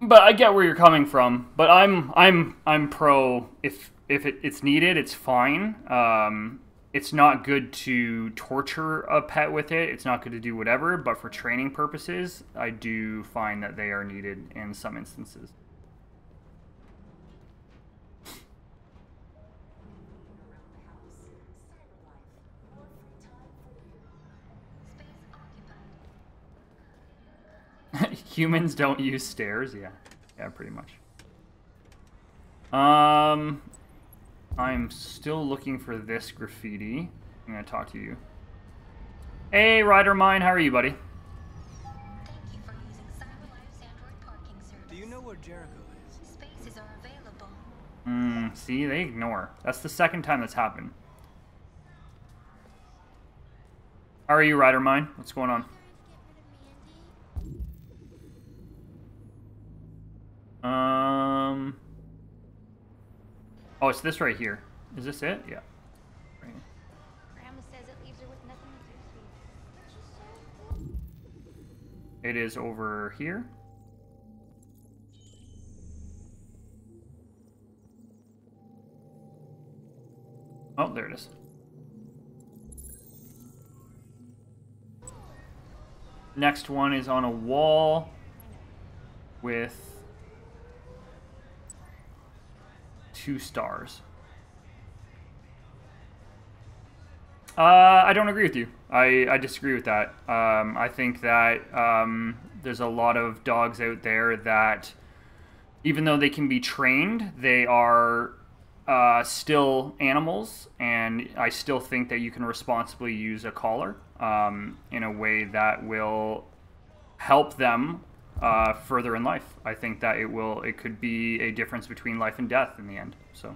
But I get where you're coming from. But I'm I'm I'm pro if if it, it's needed, it's fine. Um, it's not good to torture a pet with it. It's not good to do whatever. But for training purposes, I do find that they are needed in some instances. Humans don't use stairs. Yeah, yeah, pretty much. Um, I'm still looking for this graffiti. I'm gonna talk to you. Hey, Rider Mine, how are you, buddy?
Do you know where Jericho is?
Spaces are available.
Hmm, see, they ignore. That's the second time that's happened. How are you, Rider Mine? What's going on? Um. Oh, it's this right here. Is this it? Yeah. Right here.
Grandma says it leaves her with nothing to do.
It is over here. Oh, there it is. Next one is on a wall with two stars. Uh, I don't agree with you. I, I disagree with that. Um, I think that um, there's a lot of dogs out there that even though they can be trained, they are uh, still animals, and I still think that you can responsibly use a collar um, in a way that will help them uh, further in life. I think that it will. It could be a difference between life and death in the end. So,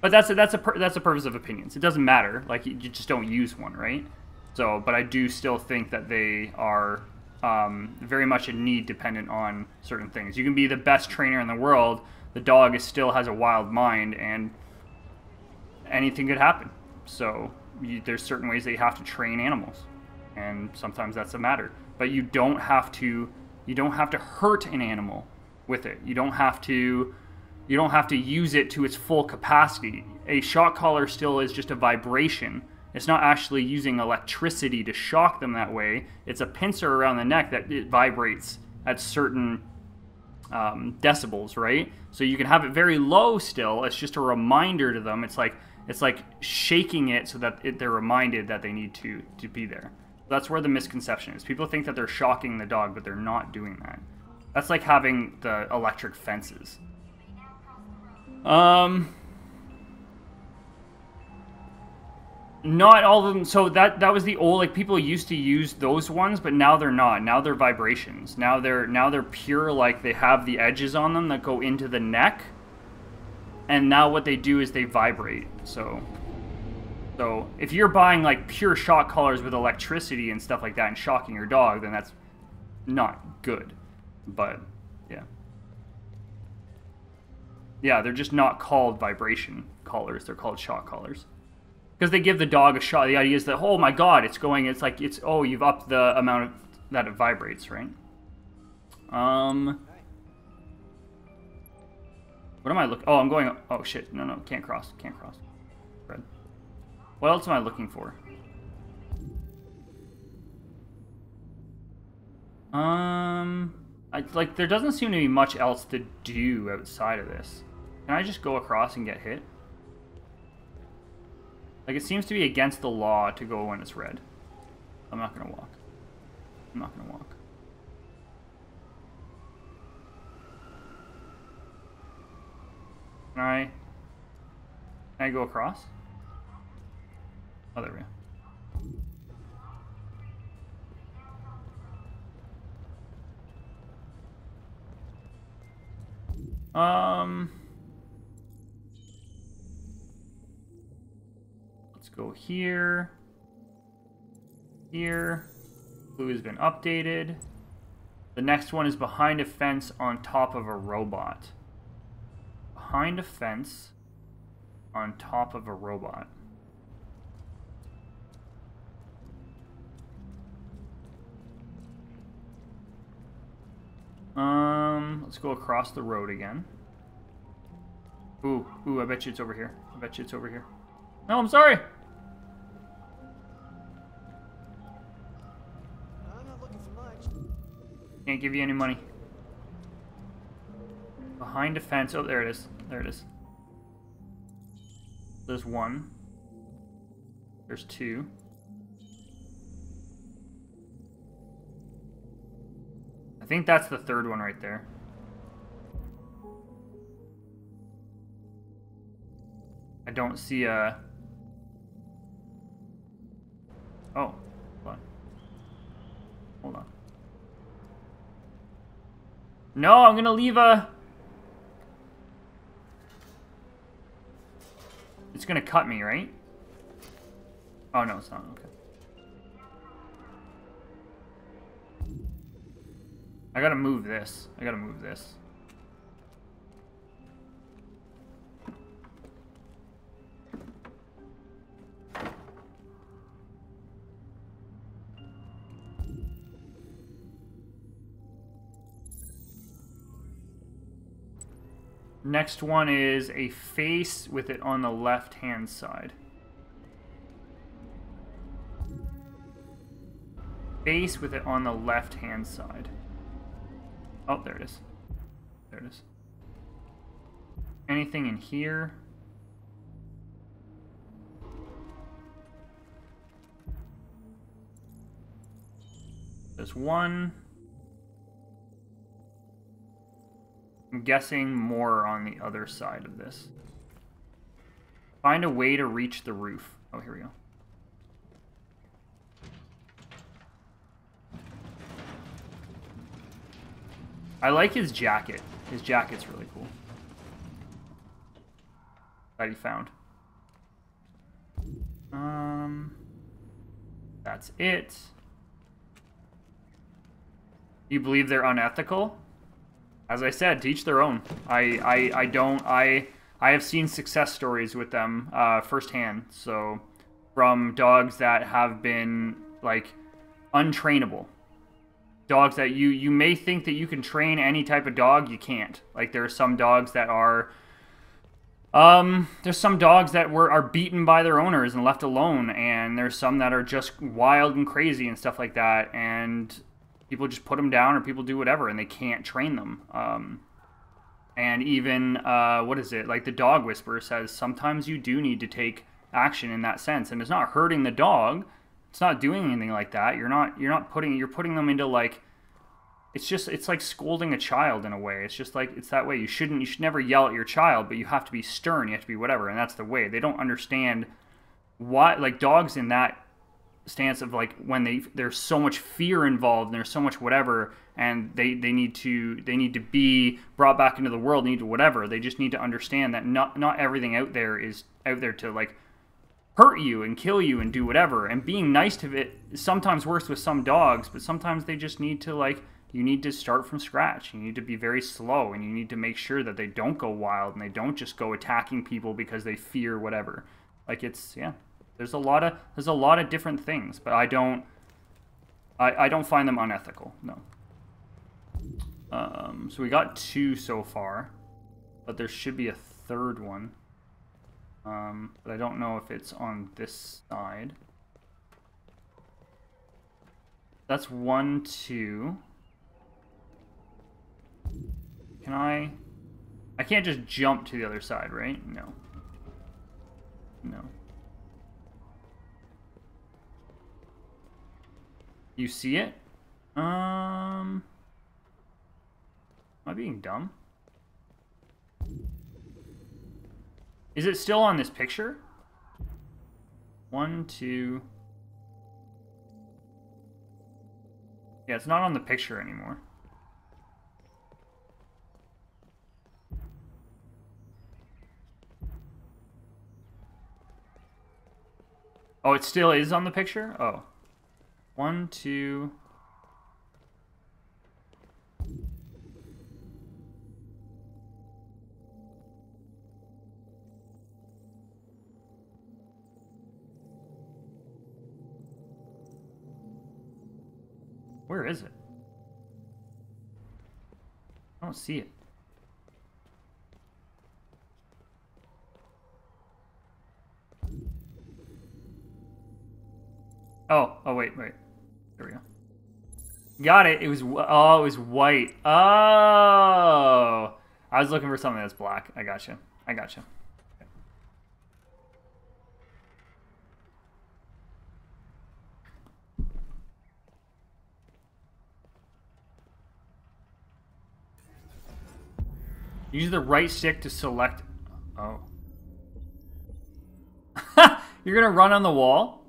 but that's a, that's a that's a purpose of opinions. It doesn't matter. Like you you just don't use one, right? So, but I do still think that they are um, very much a need dependent on certain things. You can be the best trainer in the world. The dog is still has a wild mind, and anything could happen. So you, there's certain ways that you have to train animals, and sometimes that's a matter. But you don't have to you don't have to hurt an animal with it. You don't have to you don't have to use it to its full capacity. A shock collar still is just a vibration. It's not actually using electricity to shock them that way. It's a pincer around the neck that it vibrates at certain um, decibels, right? So you can have it very low still. It's just a reminder to them. It's like it's like shaking it so that it, they're reminded that they need to to be there. That's where the misconception is. People think that they're shocking the dog, but they're not doing that. That's like having the electric fences. Um, not all of them. So that that was the old like people used to use those ones, but now they're not. Now they're vibrations. Now they're now they're pure. Like they have the edges on them that go into the neck. And now what they do is they vibrate. So so if you're buying like pure shock collars with electricity and stuff like that and shocking your dog, then that's not good. But yeah. Yeah, they're just not called vibration collars. They're called shock collars. Because they give the dog a shot. The idea is that, oh my god, it's going, it's like, it's, oh, you've upped the amount of, that it vibrates, right? Um, what am I looking, oh, I'm going, oh shit, no, no, can't cross, can't cross. What else am I looking for? Um, I, like, there doesn't seem to be much else to do outside of this. Can I just go across and get hit? Like, it seems to be against the law to go when it's red. I'm not gonna walk. I'm not gonna walk. Can I... Can I go across? Oh, there we go. Um, let's go here. Here. Blue has been updated. The next one is behind a fence on top of a robot. Behind a fence on top of a robot. Um, let's go across the road again. Ooh, ooh, I bet you it's over here. I bet you it's over here. No, I'm sorry.
I'm not looking for much.
Can't give you any money. Behind a fence. Oh, there it is. There it is. There's one. There's two. Think that's the third one right there. I don't see a... Oh, hold on. Hold on. No, I'm gonna leave a... It's gonna cut me, right? Oh, no, it's not. Okay. I gotta move this. I gotta move this. Next one is a face with it on the left hand side. Face with it on the left hand side. Oh, there it is. There it is. Anything in here? There's one. I'm guessing more on the other side of this. Find a way to reach the roof. Oh, here we go. I like his jacket. His jacket's really cool. That he found. Um, that's it. You believe they're unethical? As I said, teach their own. I, I, I don't, I, I have seen success stories with them uh, firsthand. So, from dogs that have been like untrainable, dogs that you you may think that you can train any type of dog, you can't. Like there are some dogs that are um, there's some dogs that were are beaten by their owners and left alone, and there's some that are just wild and crazy and stuff like that, and people just put them down or people do whatever, and they can't train them. Um, and even uh, what is it like? The dog whisperer says sometimes you do need to take action in that sense, and it's not hurting the dog. It's not doing anything like that. You're not you're not putting you're putting them into like it's just it's like scolding a child in a way. It's just like it's that way. You shouldn't you should never yell at your child, but you have to be stern. You have to be whatever, and that's the way. They don't understand why like dogs in that stance of like when they there's so much fear involved and there's so much whatever and they they need to they need to be brought back into the world need to whatever they just need to understand that not not everything out there is out there to like hurt you and kill you and do whatever and being nice to it sometimes works with some dogs but sometimes they just need to like you need to start from scratch. You need to be very slow and you need to make sure that they don't go wild and they don't just go attacking people because they fear whatever. Like it's yeah. There's a lot of there's a lot of different things, but I don't I, I don't find them unethical, no. Um, so we got two so far, but there should be a third one. Um, but I don't know if it's on this side. That's one, two. Can I... I can't just jump to the other side, right? No. No. You see it? Um... Am I being dumb? Is it still on this picture? One, two... Yeah, it's not on the picture anymore. Oh, it still is on the picture? Oh. One, two... Where is it? I don't see it. Oh, oh wait, wait. There we go. Got it. It was oh, it was white. Oh, I was looking for something that's black. I got you. I got you. Use the right stick to select. Oh. You're gonna run on the wall?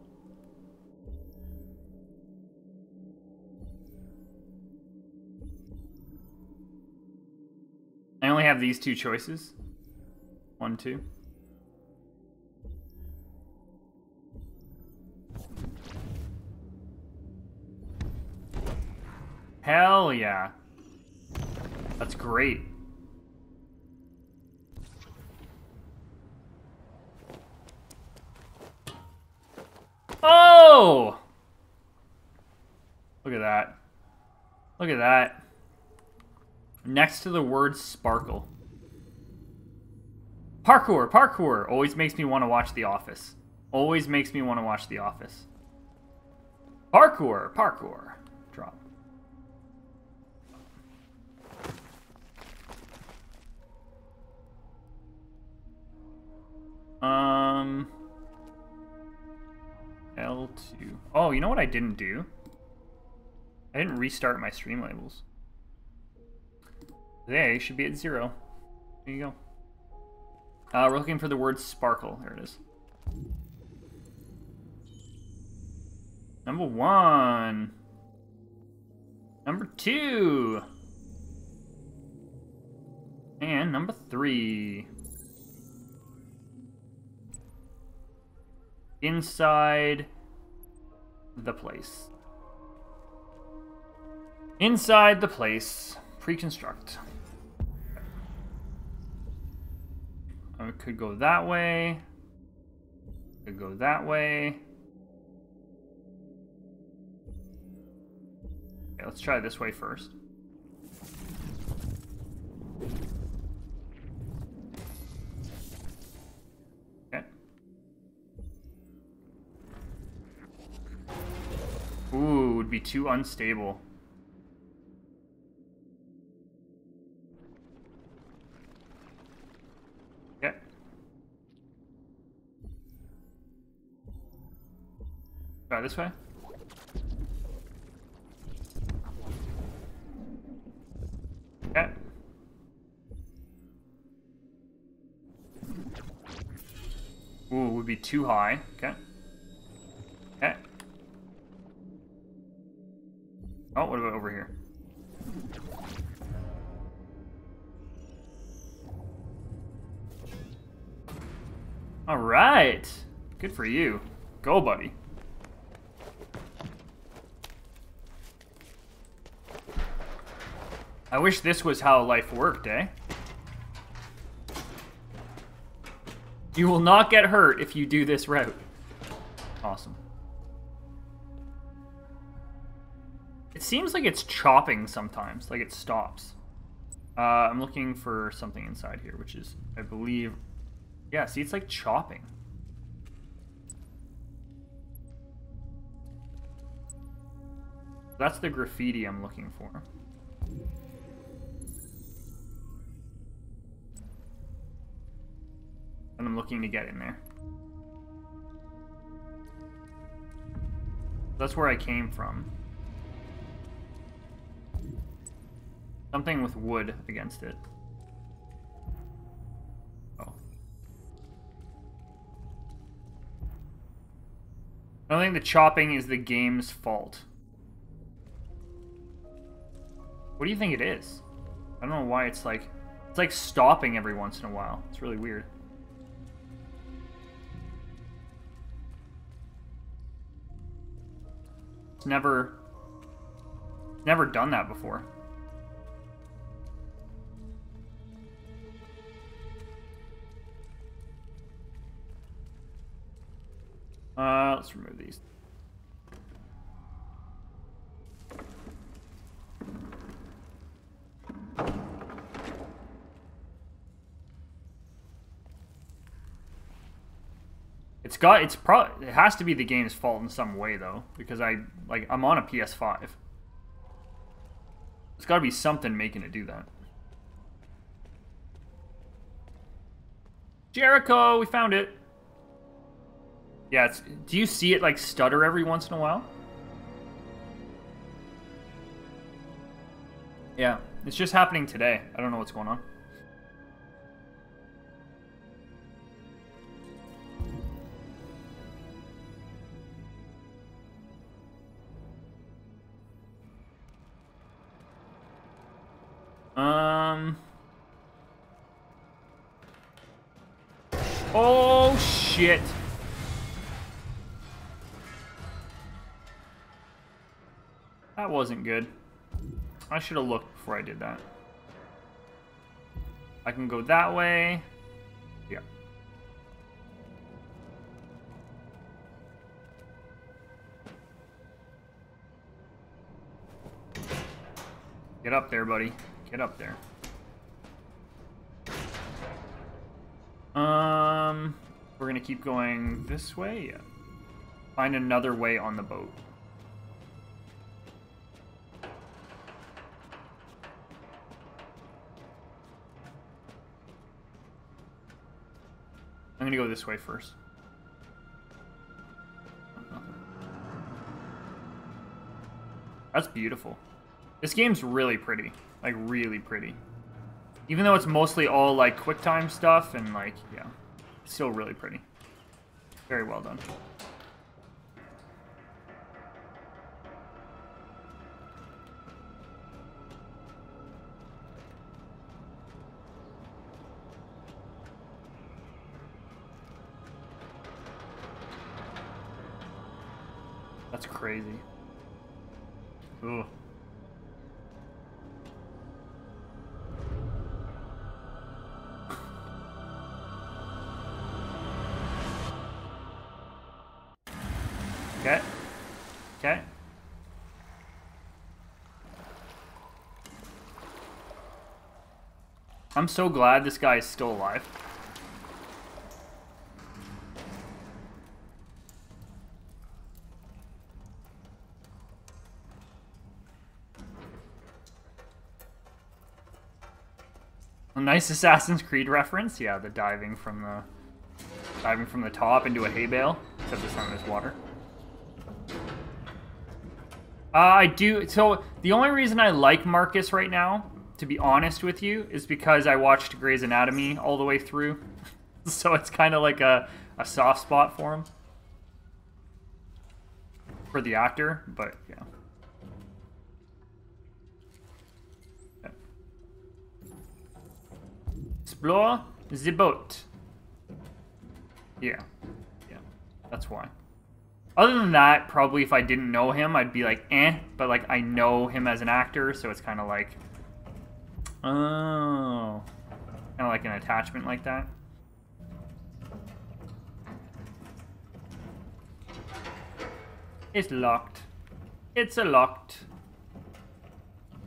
I only have these two choices. One, two. Hell yeah. That's great. Oh! Look at that. Look at that. Next to the word sparkle. Parkour, parkour always makes me want to watch The Office. Always makes me want to watch The Office. Parkour, parkour. Drop. Um... L2. Oh, you know what I didn't do? I didn't restart my Streamlabs. They should be at zero. There you go. Uh, we're looking for the word sparkle. There it is. Number one. Number two. And number three. Inside the place. Inside the place. Pre-construct. Oh, I could go that way. Could go that way. Okay, let's try this way first. Ooh, would be too unstable. Yeah. Try this way. Okay. Ooh, would be too high. Okay. Oh, what about over here? All right. Good for you. Go, buddy. I wish this was how life worked, eh? You will not get hurt if you do this route. Awesome. It seems like it's chopping sometimes, like it stops. Uh, I'm looking for something inside here, which is, I believe... Yeah, see, it's like chopping. That's the graffiti I'm looking for. And I'm looking to get in there. That's where I came from. Something with wood against it. Oh. I don't think the chopping is the game's fault. What do you think it is? I don't know why it's like... It's like stopping every once in a while. It's really weird. It's never... Never done that before. Uh, let's remove these. It's got it's pro it has to be the game's fault in some way though because I like I'm on a PS5. It's got to be something making it do that. Jericho, we found it. Yeah, do you see it like stutter every once in a while? Yeah, it's just happening today. I don't know what's going on. Um. Oh shit. That wasn't good. I should have looked before I did that. I can go that way. Yeah. Get up there, buddy. Get up there. Um, we're gonna keep going this way. Yeah. Find another way on the boat. Gonna go this way first. That's beautiful. This game's really pretty. Like, really pretty. Even though it's mostly all like QuickTime stuff and like, yeah, still really pretty. Very well done. Crazy. Okay. Okay. I'm so glad this guy is still alive. Nice Assassin's Creed reference. Yeah, the diving from the diving from the top into a hay bale, except this time there's water. Uh, I do. So the only reason I like Markus right now, to be honest with you, is because I watched Grey's Anatomy all the way through. so it's kind of like a, a soft spot for him. For the actor, but yeah. Explore the boat. Yeah. Yeah. That's why. Other than that, probably if I didn't know him, I'd be like, eh. But like, I know him as an actor, so it's kind of like, oh, kind of like an attachment like that. It's locked. It's a locked.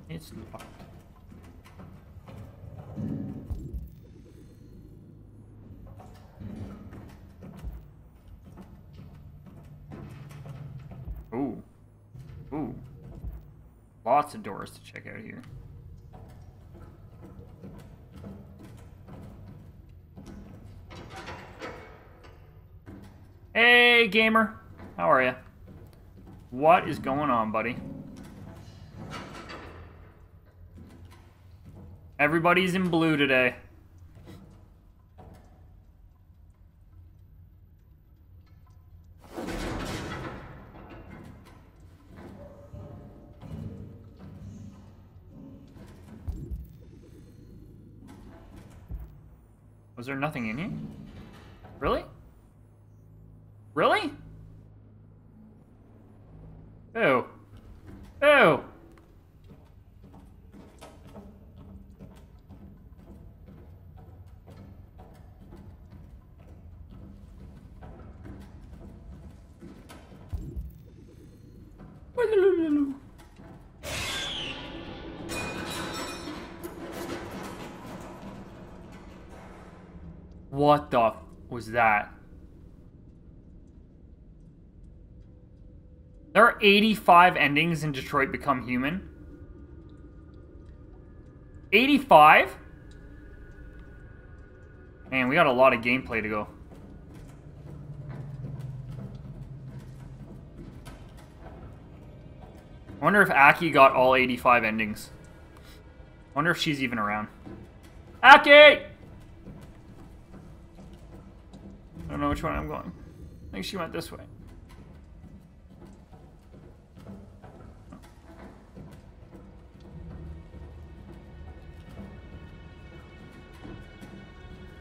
It's locked. Lots of doors to check out here. Hey, gamer. How are you? What is going on, buddy? Everybody's in blue today. Nothing in here? Was that? There are 85 endings in Detroit Become Human. 85? Man, we got a lot of gameplay to go. I wonder if Aki got all 85 endings. I wonder if she's even around. Aki! Which one I'm going. I think she went this way.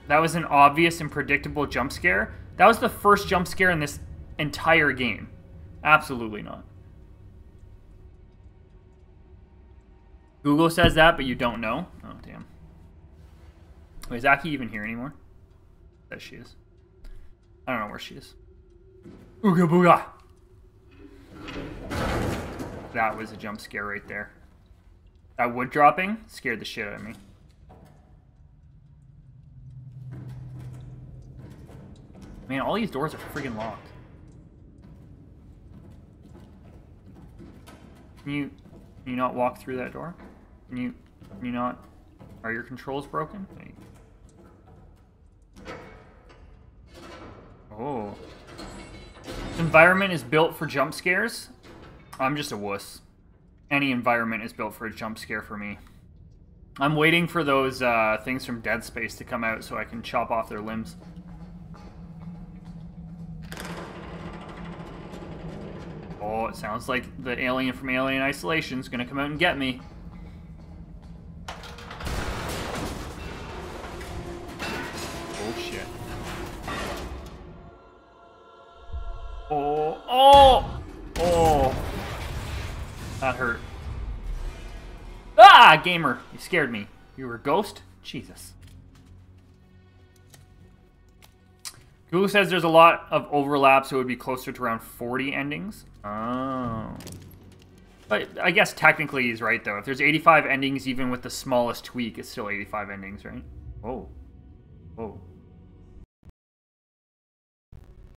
That was an obvious and predictable jump scare. That was the first jump scare in this entire game. Absolutely not. Google says that, but you don't know? Oh, damn. Wait, is Aki even here anymore? There she is. I don't know where she is. Ooga booga! That was a jump scare right there. That wood dropping scared the shit out of me. Man, all these doors are freaking locked. Can you, can you not walk through that door? Can you, can you not? Are your controls broken? Oh. This environment is built for jump scares? I'm just a wuss. Any environment is built for a jump scare for me. I'm waiting for those uh, things from Dead Space to come out so I can chop off their limbs. Oh, it sounds like the alien from Alien Isolation is gonna come out and get me. Gamer, you scared me. You were a ghost? Jesus. Google says there's a lot of overlap, so it would be closer to around 40 endings. Oh. But I guess technically he's right, though. If there's 85 endings, even with the smallest tweak, it's still 85 endings, right? Oh. Whoa.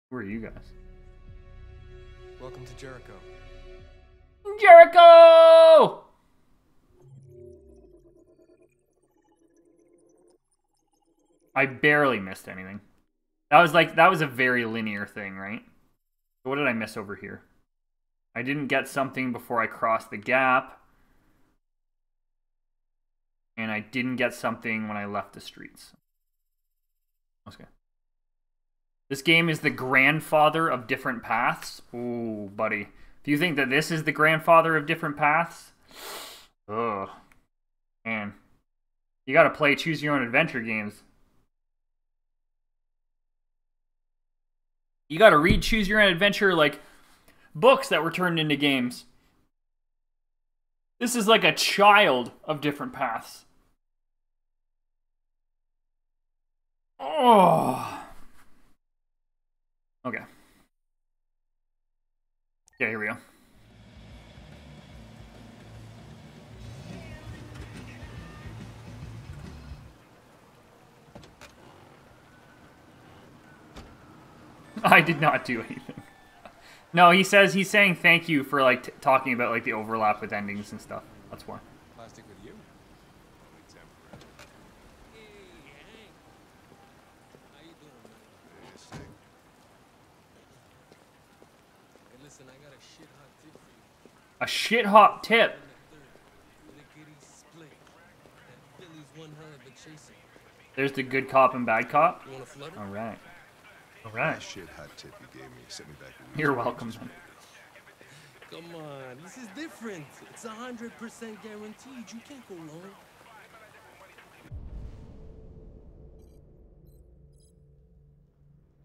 Who are you guys?
Welcome to Jericho.
Jericho! I barely missed anything. That was like, that was a very linear thing, right? What did I miss over here? I didn't get something before I crossed the gap. And I didn't get something when I left the streets. Okay. This game is the grandfather of different paths. Ooh, buddy. If you think that this is the grandfather of different paths, ugh. Man. You gotta play choose your own adventure games. You gotta read choose your own adventure like books that were turned into games. This is like a child of different paths. Oh. Okay. Yeah, here we go. I did not do anything. No, he says he's saying thank you for like t- talking about like the overlap with endings and stuff. That's why.
Plastic with you? Hey, listen, I got a shit hot tip for you.
A shit hot tip.
Lickety split. That Philly's one hell of a chaser.
There's the good cop and bad cop.
You wanna flutter?
All right. All right.
That shit hot tip you gave me sent me back.
You're welcome. man.
Come on, this is different. It's a hundred percent guaranteed. You can't go wrong.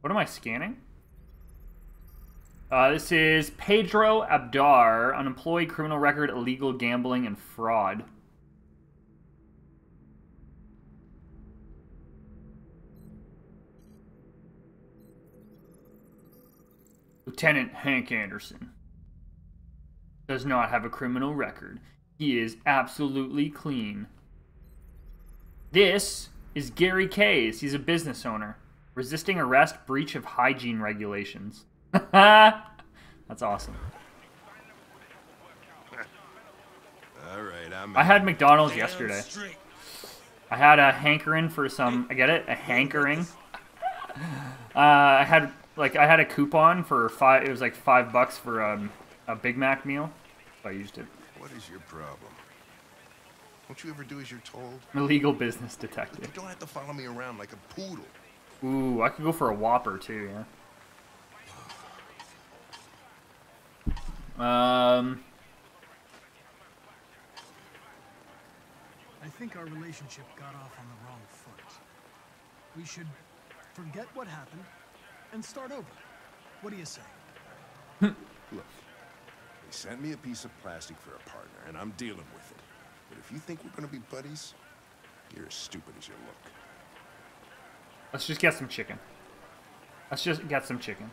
What am I scanning? Uh, this is Pedro Abdar, unemployed, criminal record, illegal gambling, and fraud. Lieutenant Hank Anderson does not have a criminal record. He is absolutely clean. This is Gary Kays. He's a business owner. Resisting arrest, breach of hygiene regulations. That's awesome.
All right, I'm.
I had McDonald's yesterday. I had a hankering for some. I get it, a hankering. Uh, I had like I had a coupon for five. It was like five bucks for um, a Big Mac meal. So I used it.
What is your problem? Won't you ever do as you're told?
I'm a legal business
You
detective.
don't have to follow me around like a poodle.
Ooh, I could go for a Whopper too. Yeah. Um.
I think our relationship got off on the wrong foot. We should forget what happened and start over. What do you say?
Look, they sent me a piece of plastic for a partner, and I'm dealing with it. But if you think we're gonna be buddies, you're as stupid as you look.
Let's just get some chicken. Let's just get some chicken.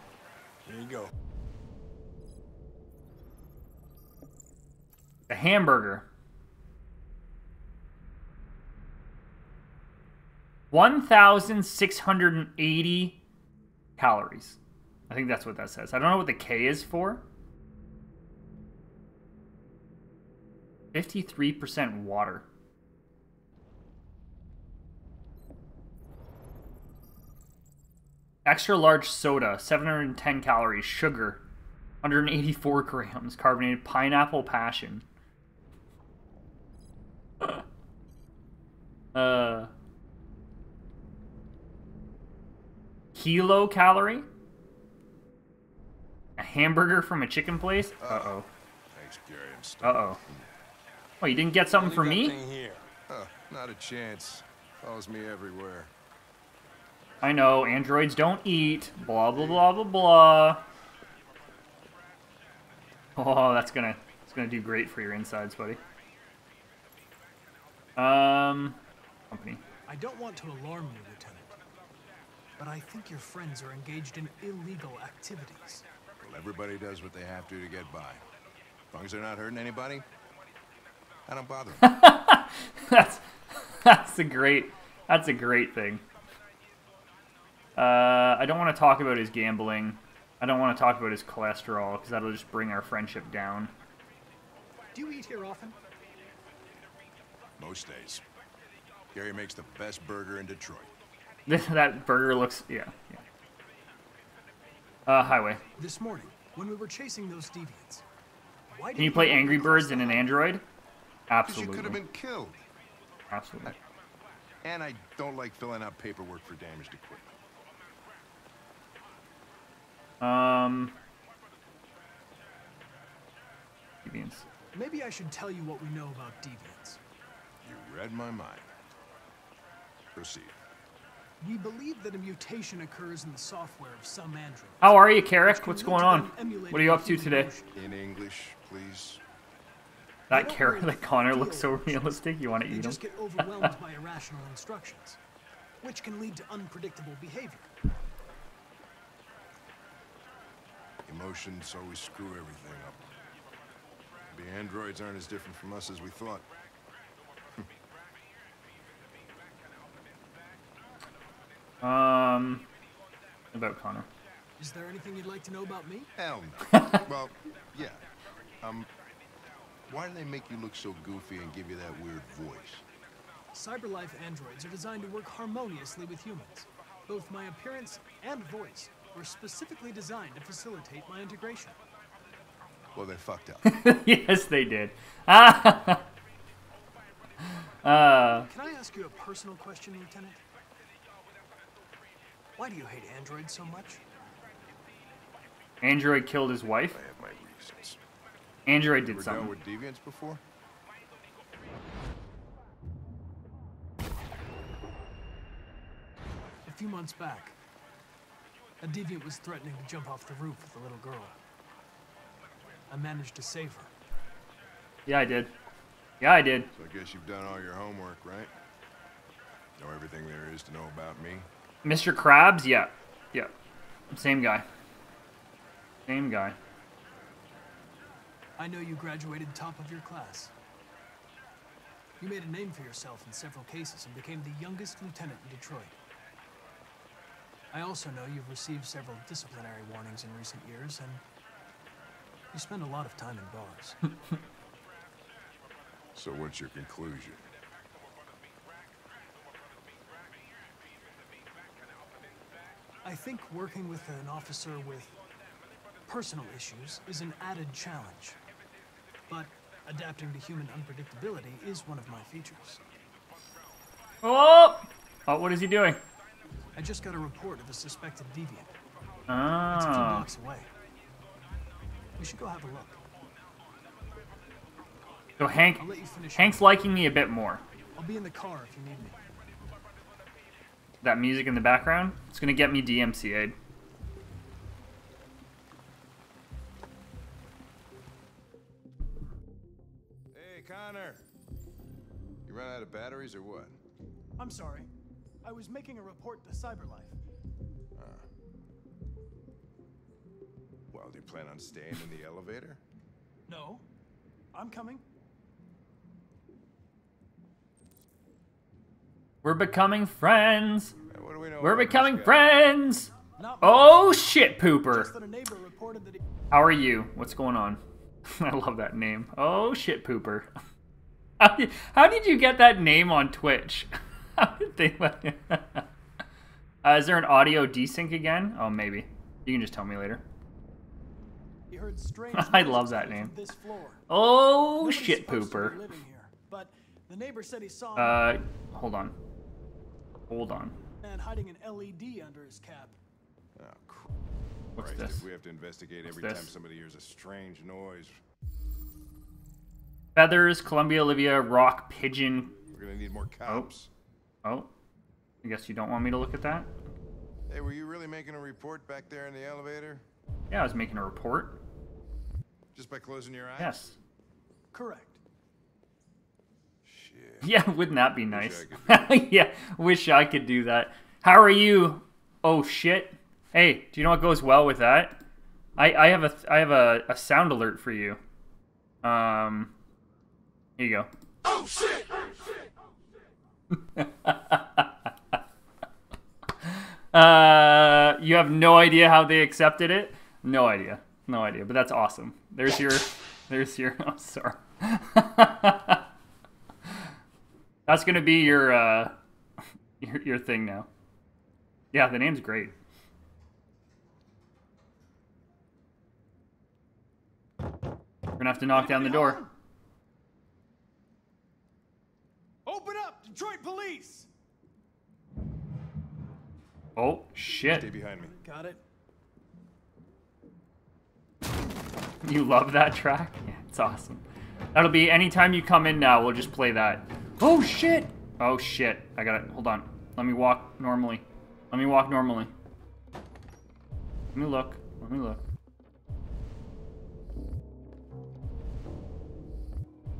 Here you go.
A hamburger. 1,680 calories. I think that's what that says. I don't know what the K is for. 53% water. Extra large soda, 710 calories. Sugar, 184 grams. Carbonated pineapple passion. Uh. Kilo calorie? A hamburger from a chicken place? Uh-oh.
Thanks, Gary. I'm Uh-oh.
Oh, you didn't get something for me?
Huh, not a chance. Follows me everywhere.
I know, androids don't eat. Blah blah blah blah blah. Oh, that's gonna it's gonna do great for your insides, buddy. Um, company.
I don't want to alarm you, Lieutenant, but I think your friends are engaged in illegal activities.
Well, everybody does what they have to to get by. As long as they're not hurting anybody, I don't bother 'em.
that's that's a great that's a great thing. Uh, I don't want to talk about his gambling. I don't want to talk about his cholesterol because that'll just bring our friendship down.
Do you eat here often?
Most days. Gary makes the best burger in Detroit.
that burger looks yeah yeah. Uh, highway.
This morning, when we were chasing those deviants, why
Can you play Angry Birds
the
in an? Android? Absolutely.
you could have been killed.
Absolutely.
And I don't like filling out paperwork for damaged equipment.
Um. Deviants.
Maybe I should tell you what we know about deviants.
You read my mind. Proceed.
We believe that a mutation occurs in the software of some androids.
How are you, Carrick? What's going on? What are you up to today?
In English, please.
That Carrick, that Connor looks so realistic. You want to
They
eat him?
just get overwhelmed by irrational instructions, which can lead to unpredictable behavior.
Emotions always screw everything up. The androids aren't as different from us as we thought.
Um. About Connor.
Is there anything you'd like to know about me?
Hell no. well, yeah. Um, why do they make you look so goofy and give you that weird voice?
Cyberlife androids are designed to work harmoniously with humans. Both my appearance and voice were specifically designed to facilitate my integration.
Well, they fucked up.
yes, they did. uh,
Can I ask you a personal question, Lieutenant? Why do you hate Android so much?
Android killed his wife.
I have my reasons.
Android
You
did
ever
something.
dealt with deviants before?
A few months back, a deviant was threatening to jump off the roof with a little girl. I managed to save her.
Yeah, I did. Yeah, I did.
So I guess you've done all your homework, right? Know everything there is to know about me?
Mr. Krabs? Yeah. Yeah. Same guy. Same guy.
I know you graduated top of your class. You made a name for yourself in several cases and became the youngest lieutenant in Detroit. I also know you've received several disciplinary warnings in recent years, and you spend a lot of time in bars.
So what's your conclusion?
I think working with an officer with personal issues is an added challenge. But adapting to human unpredictability is one of my features.
Oh! Oh, what is he doing?
I just got a report of a suspected deviant. It's a few
Ah.
blocks away. We should go have a look.
So Hank,
I'll let you finish
Hank's liking me a bit more.
I'll be in the car if you need me.
That music in the background, it's gonna get me DMCA'd.
Hey, Connor. You run out of batteries or what?
I'm sorry. I was making a report to Cyberlife.
Uh. Well, do you plan on staying in the elevator?
No. I'm coming.
We're becoming friends.
what do we know
We're becoming friends. Oh shit, pooper.
Just that a neighbor reported that he...
How are you? What's going on? I love that name. Oh shit, pooper. How did, how did you get that name on Twitch? How did they? uh, is there an audio desync again? Oh, maybe. You can just tell me later.
He heard strange
I love that name.
This floor.
Oh
Nobody's
shit,
supposed to be
pooper.
living here, but The neighbor said he saw
Uh, hold on. Hold on.
a man hiding an LED under his cap.
Oh, What's
Christ,
this?
If we have to investigate
What's
every
this?
time somebody hears a strange noise,
Feathers, Columba livia, Rock, Pigeon.
we're gonna need more oh. cops.
Oh. I guess you don't want me to look at that?
Hey, were you really making a report back there in the elevator?
Yeah, I was making a report.
Just by closing your eyes?
Yes.
Correct.
Yeah, wouldn't that be nice? yeah, wish I could do that. How are you? Oh shit. Hey, do you know what goes well with that? I, I have a I have a, a sound alert for you. Um here you go.
Oh shit!
oh Uh you have no idea how they accepted it? No idea. No idea. But that's awesome. There's your there's your oh sorry. That's gonna be your uh your, your thing now. Yeah, the name's great. We're gonna have to knock down the door.
Open up, Detroit police!
Oh shit.
Stay behind me.
Got it.
You love that track? Yeah, it's awesome. That'll be anytime you come in now, we'll just play that. Oh shit! Oh shit. I got it. Hold on. Let me walk normally. Let me walk normally. Let me look. Let me look.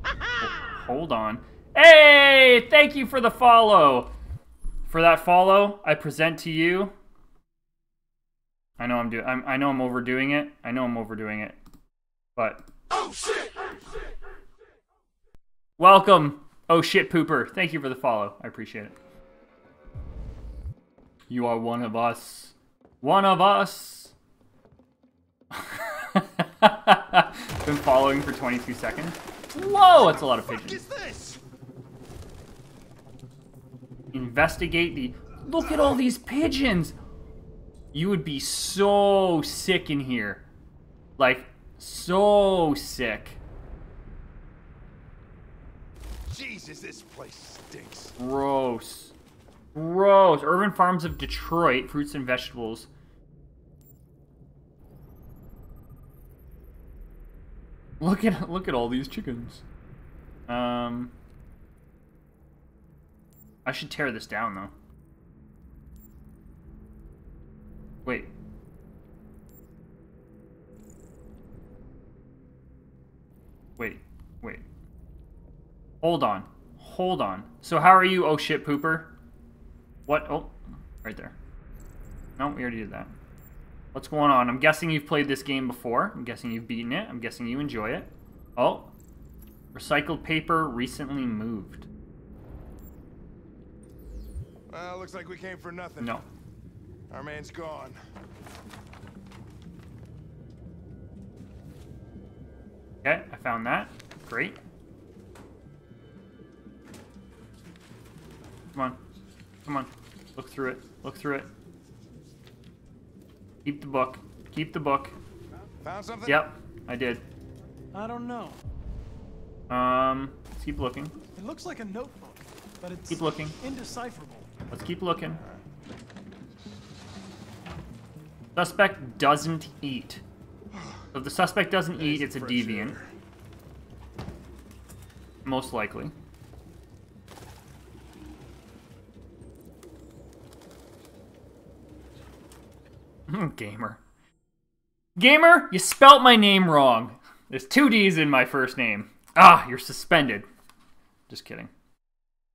Hold on. Hey! Thank you for the follow. For that follow, I present to you. I know I'm doing. I'm, I know I'm overdoing it. I know I'm overdoing it. But
Oh shit!
welcome. Oh shit, pooper. Thank you for the follow. I appreciate it. You are one of us. One of us. Been following for 22 seconds. Whoa, that's a lot of pigeons.
this?
Investigate the. Look at all these pigeons. You would be so sick in here. Like, so sick.
Jesus, this place stinks.
Gross. Gross. Urban Farms of Detroit, fruits and vegetables. Look at look at all these chickens. Um I should tear this down though. Wait. Wait. Wait. Hold on. Hold on. So how are you, oh shit pooper? What? Oh, right there. No, we already did that. What's going on? I'm guessing you've played this game before. I'm guessing you've beaten it. I'm guessing you enjoy it. Oh. Recycled paper recently moved.
Well, looks like we came for nothing.
No.
Our man's gone.
Okay, I found that. Great. Come on. Come on. Look through it. Look through it. Keep the book. Keep the book.
Found something?
Yep, I did.
I don't know.
Um, let's keep looking.
It looks like a notebook, but it's
Keep looking.
indecipherable.
Let's keep looking. Suspect doesn't eat. So if the suspect doesn't eat, it's a deviant. Most likely. Gamer. Gamer, you spelt my name wrong. There's two D's in my first name. Ah, you're suspended. Just kidding.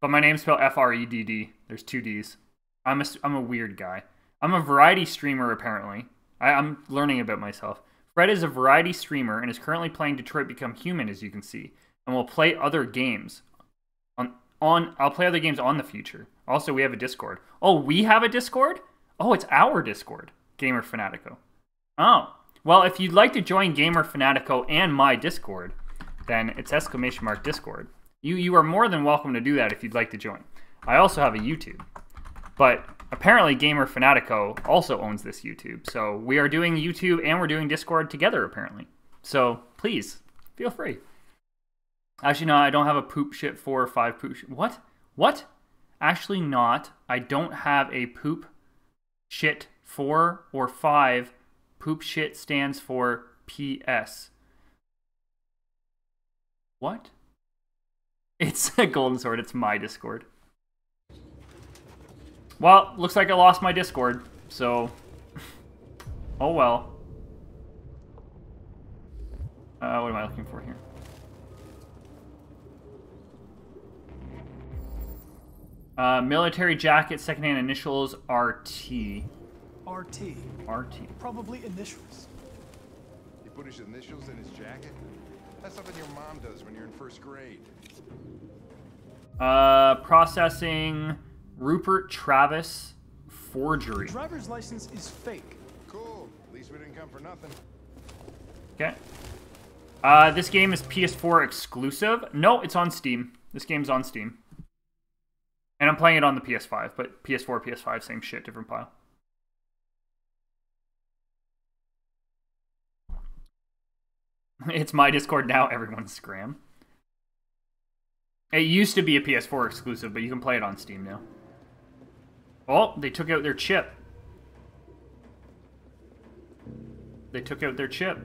But my name's spelled F R E D D. There's two D's. I'm a, I'm a weird guy. I'm a variety streamer, apparently. I, I'm learning about myself. Fred is a variety streamer and is currently playing Detroit Become Human, as you can see, and will play other games. On, on I'll play other games on the future. Also, we have a Discord. Oh, we have a Discord? Oh, it's our Discord, Gamer Fanatico. Oh, well, if you'd like to join Gamer Fanatico and my Discord, then it's exclamation mark Discord. You you are more than welcome to do that if you'd like to join. I also have a YouTube, but apparently Gamer Fanatico also owns this YouTube. So we are doing YouTube and we're doing Discord together apparently. So please feel free. Actually, no, I don't have a poop shit four or five poop shit. What? What? Actually, not. I don't have a poop shit four or five. Poop shit stands for PS. What? It's a golden sword. It's my Discord. Well, looks like I lost my Discord, so. oh well. Uh, what am I looking for here? Uh, military jacket, secondhand initials, RT.
RT.
RT.
Probably initials.
He put his initials in his jacket? That's something your mom does when you're in first grade.
Uh, processing Rupert Travis forgery.
The Driver's license is fake.
Cool. At least we didn't come for nothing.
Okay. Uh, this game is PS4 exclusive. No, it's on Steam. This game's on Steam. And I'm playing it on the PS5, but PS4, PS5, same shit, different pile. It's my Discord now, everyone's Scram. It used to be a PS4 exclusive, but you can play it on Steam now. Oh, they took out their chip. They took out their chip.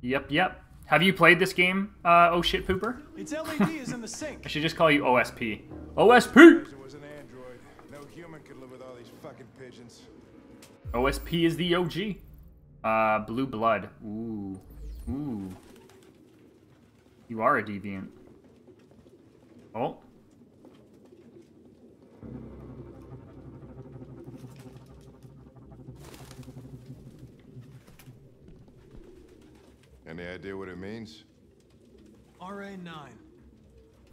Yep, yep. Have you played this game, uh, oh shit pooper?
Its LED is in the sink.
I should just call you OSP. OSP!
It was an android. No human could live with all these fucking pigeons.
OSP is the OG. Uh, Blue Blood. Ooh. Ooh. You are a deviant. Oh.
Any idea what it means?
RA9.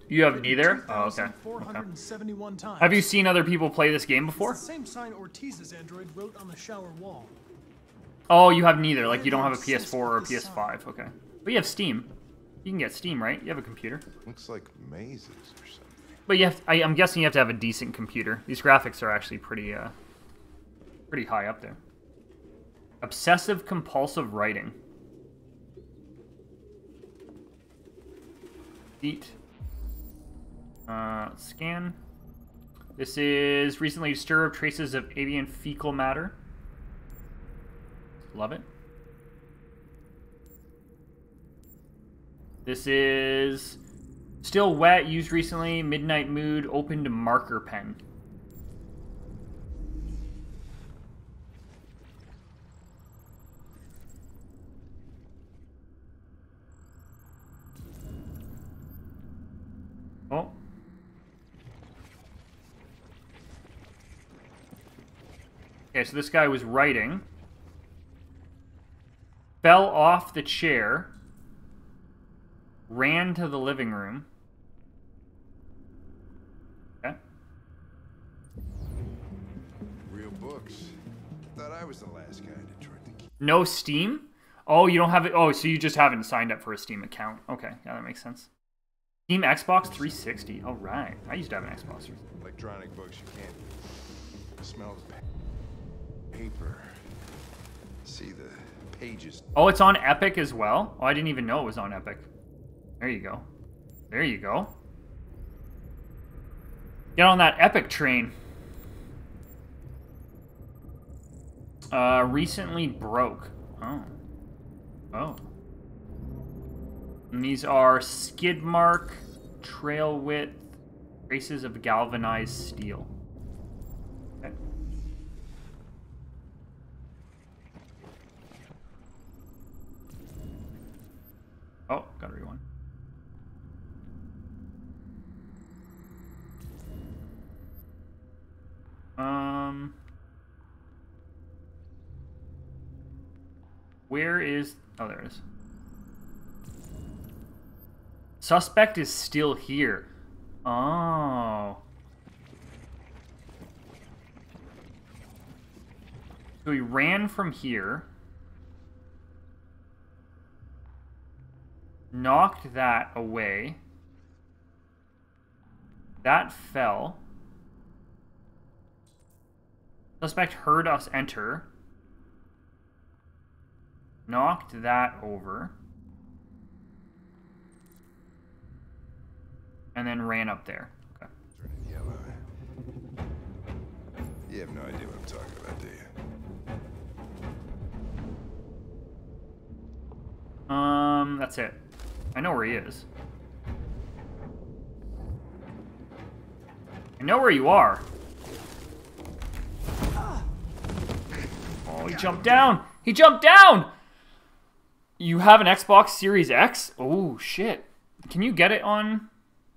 You have neither? Oh, okay. okay.
471 times.
Have you seen other people play this game before?
It's the same sign Ortiz's android wrote on the shower wall.
Oh, you have neither. Like, you don't have a PS4 or a PS5. Okay. But you have Steam. You can get Steam, right? You have a computer.
Looks like mazes or something.
But you have, I, am guessing you have to have a decent computer. These graphics are actually pretty, uh, pretty high up there. Obsessive compulsive writing. Eat. Uh, scan. This is recently disturbed traces of avian fecal matter. Love it. This is still wet, used recently, midnight mood, opened marker pen. Oh. Okay, so this guy was writing. Fell off the chair. Ran to the living room. Okay.
Real books. Thought I was the last guy in Detroit to keep.
No Steam? Oh, you don't have it. Oh, so you just haven't signed up for a Steam account. Okay, yeah, that makes sense. Steam Xbox 360. All right. I used to have an Xbox 360.
Electronic books, you can't smell the paper. See the
Oh, it's on Epic as well? Oh, I didn't even know it was on Epic. There you go. There you go. Get on that Epic train. Uh, recently broke. Oh. Oh. And these are skid mark, trail width, traces of galvanized steel. Okay. Oh, gotta rewind. Um, where is? Oh, there it is. Suspect is still here. Oh. So he ran from here. Knocked that away. That fell. Suspect heard us enter. Knocked that over. And then ran up there. Okay.
You have no idea what I'm talking about, do you?
Um, that's it. I know where he is. I know where you are. Oh, he jumped down. He jumped down. You have an Xbox Series X? Oh, shit. Can you get it on?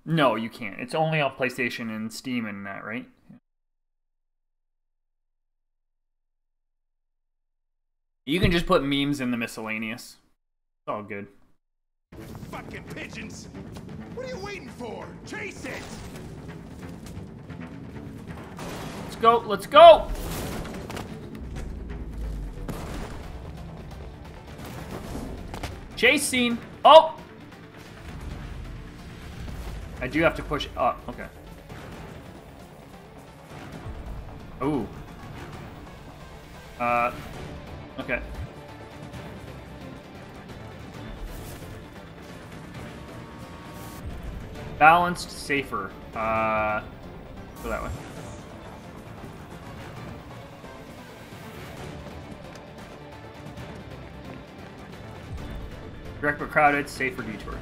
No, you can't. It's only on PlayStation and Steam and that, right? You can just put memes in the miscellaneous. It's all good.
Fucking pigeons! What are you waiting for? Chase it!
Let's go. Let's go. Chase scene. Oh! I do have to push up. Okay. Ooh. Uh. Okay. Balanced, safer. Uh. Go that way. Direct but crowded, safer detour.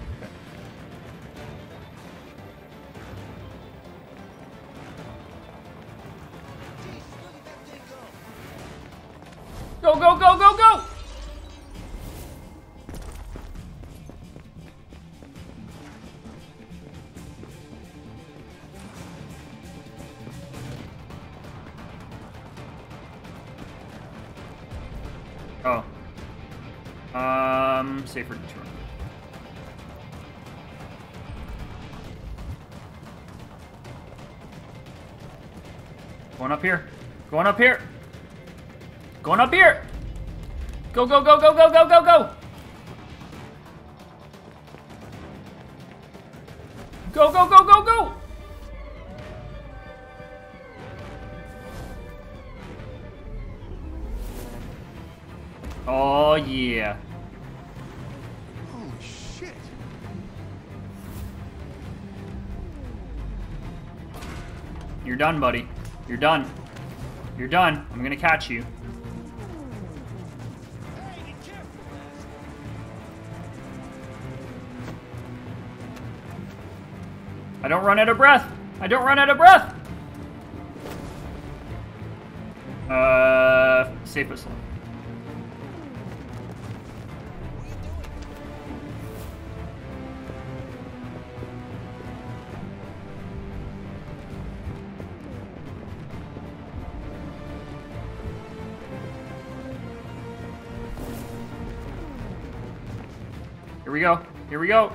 Done, buddy. You're done. You're done. I'm gonna catch you. I don't run out of breath. I don't run out of breath. Uh, safe. We go.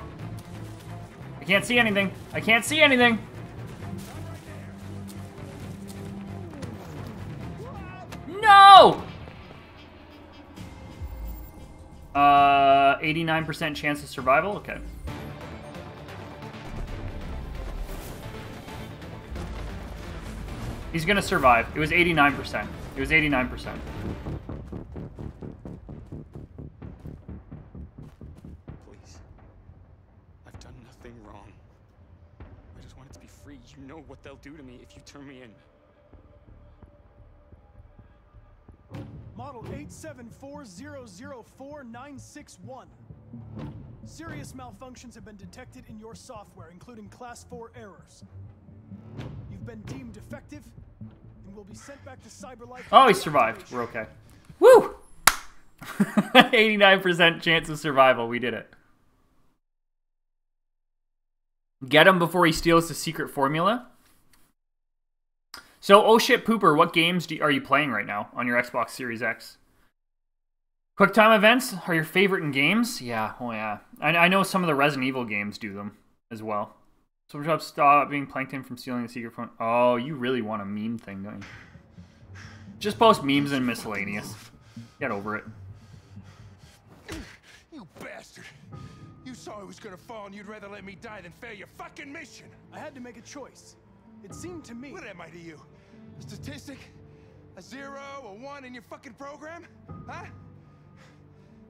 I can't see anything. I can't see anything. No! Uh, 89% chance of survival? Okay. He's gonna survive. It was 89%. It was 89%.
Do to me if you turn me in.
Model 874004961. Serious malfunctions have been detected in your software, including Class 4 errors. You've been deemed defective and will be sent back to CyberLife.
Oh, he survived. We're okay. Woo! 89% chance of survival. We did it. Get him before he steals the secret formula. So, oh shit, Pooper, what games do, are you playing right now on your Xbox Series X? QuickTime events are your favorite in games? Yeah, oh yeah. I, I know some of the Resident Evil games do them as well. So, job stop being Plankton from stealing the secret phone. Oh, you really want a meme thing, don't you? Just post memes and miscellaneous. Get over it.
You bastard! You saw I was gonna fall and you'd rather let me die than fail your fucking mission!
I had to make a choice. It seemed to me.
What am I to you? A statistic? A zero? A one in your fucking program? Huh?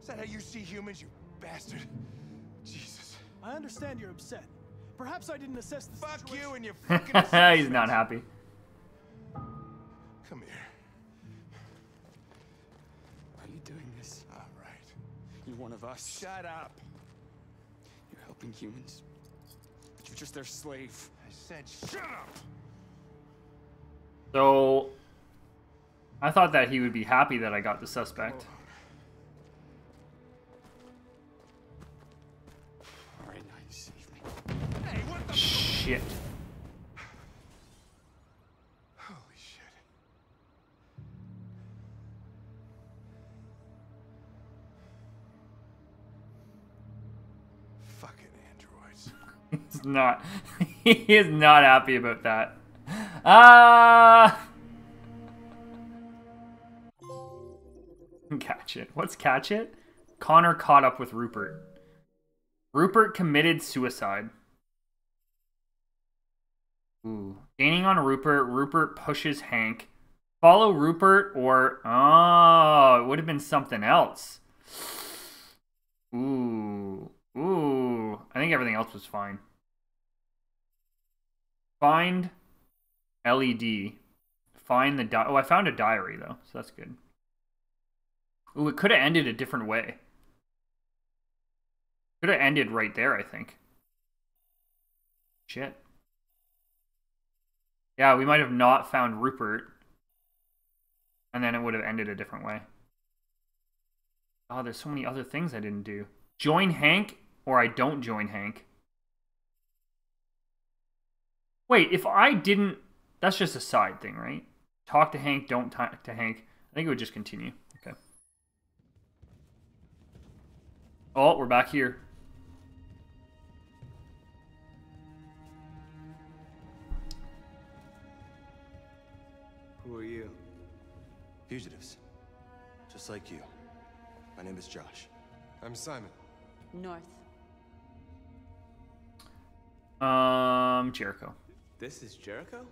Is that how you see humans, you bastard? Jesus.
I understand you're upset. Perhaps I didn't assess the
Fuck
situation.
you and your fucking
He's not happy.
Come here.
Are you doing this?
All right.
You're one of us.
Shut up.
You're helping humans. But you're just their slave.
I said shut up.
So I thought that he would be happy that I got the suspect.
Alright, now you saved me.
Hey, what the
Shit.
Holy shit. Fucking androids.
He's not. He is not happy about that. Ah. Catch it. What's catch it? Connor caught up with Rupert. Rupert committed suicide. Ooh. Gaining on Rupert, Rupert pushes Hank. Follow Rupert or oh, it would have been something else. Ooh. Ooh. I think everything else was fine. Find LED. Find the di- Oh, I found a diary though, so that's good. Ooh, it could have ended a different way. Could have ended right there, I think. Shit. Yeah, we might have not found Rupert. And then it would have ended a different way. Oh, there's so many other things I didn't do. Join Hank or I don't join Hank. Wait, if I didn't. That's just a side thing, right? Talk to Hank, don't talk to Hank. I think it would just continue. Okay. Oh, we're back here.
Who are you? Fugitives. Just like you. My name is Josh.
I'm Simon.
North.
Um, Jericho.
This is Jericho?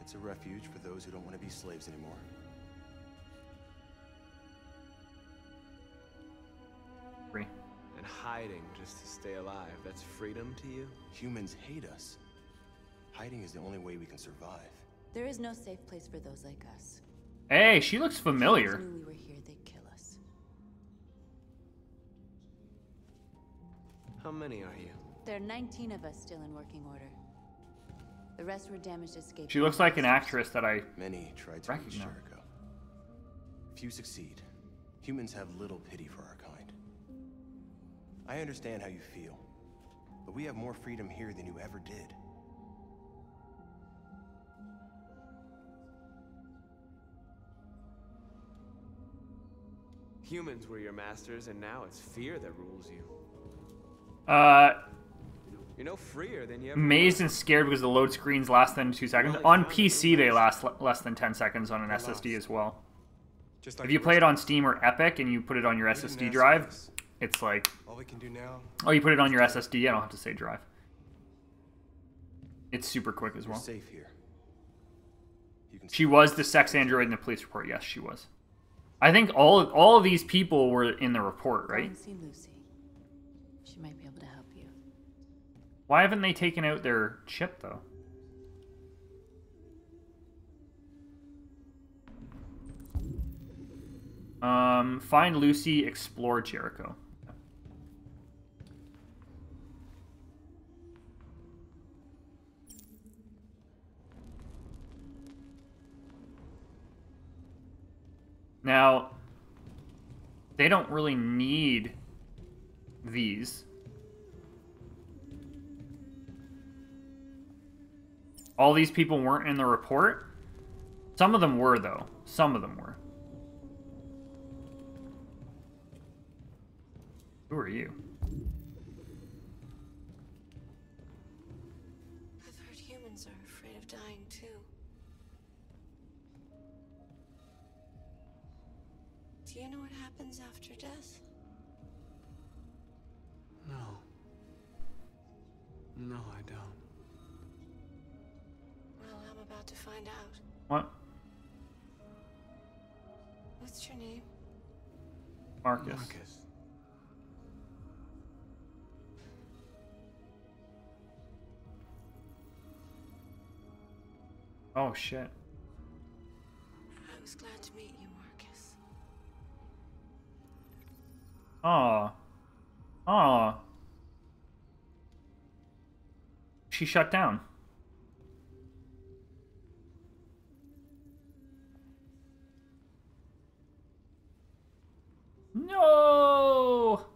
It's a refuge for those who don't want to be slaves anymore.
Free.
And hiding just to stay alive. That's freedom to you?
Humans hate us. Hiding is the only way we can survive.
There is no safe place for those like us.
Hey, she looks familiar.
If we were here, they'd kill us.
How many are you?
There are 19 of us still in working order. The rest were damaged escaping.
She looks like an actress that I
Many try to reach
recognize.
Jericho. Few succeed. Humans have little pity for our kind. I understand how you feel, but we have more freedom here than you ever did.
Humans were your masters, and now it's fear that rules you.
Uh,
You're no freer than you ever
amazed and scared because the load screens last than two seconds. On PC, they last le- less than 10 seconds on an SSD as well.
Just
if you play it on Steam or Epic and you put it on your SSD drive, it's like,
All we can do now.
oh, you put it on your SSD. I don't have to say drive. It's super quick as well.
safe here.
She was the sex android in the police report. Yes, she was. I think all of, all of these people were in the report,
Go
right?
and see Lucy. She might be able to help you.
Why haven't they taken out their chip though? Um, find Lucy, explore Jericho. Now, they don't really need these. All these people weren't in the report? Some of them were, though. Some of them were. Who are you?
I've heard humans are afraid of dying too. Do you know what happens after death?
No. No, I don't
to find out.
What?
What's your name?
Markus.
Markus.
Oh shit.
I was glad to meet you, Markus.
Ah. Ah. She shut down. No.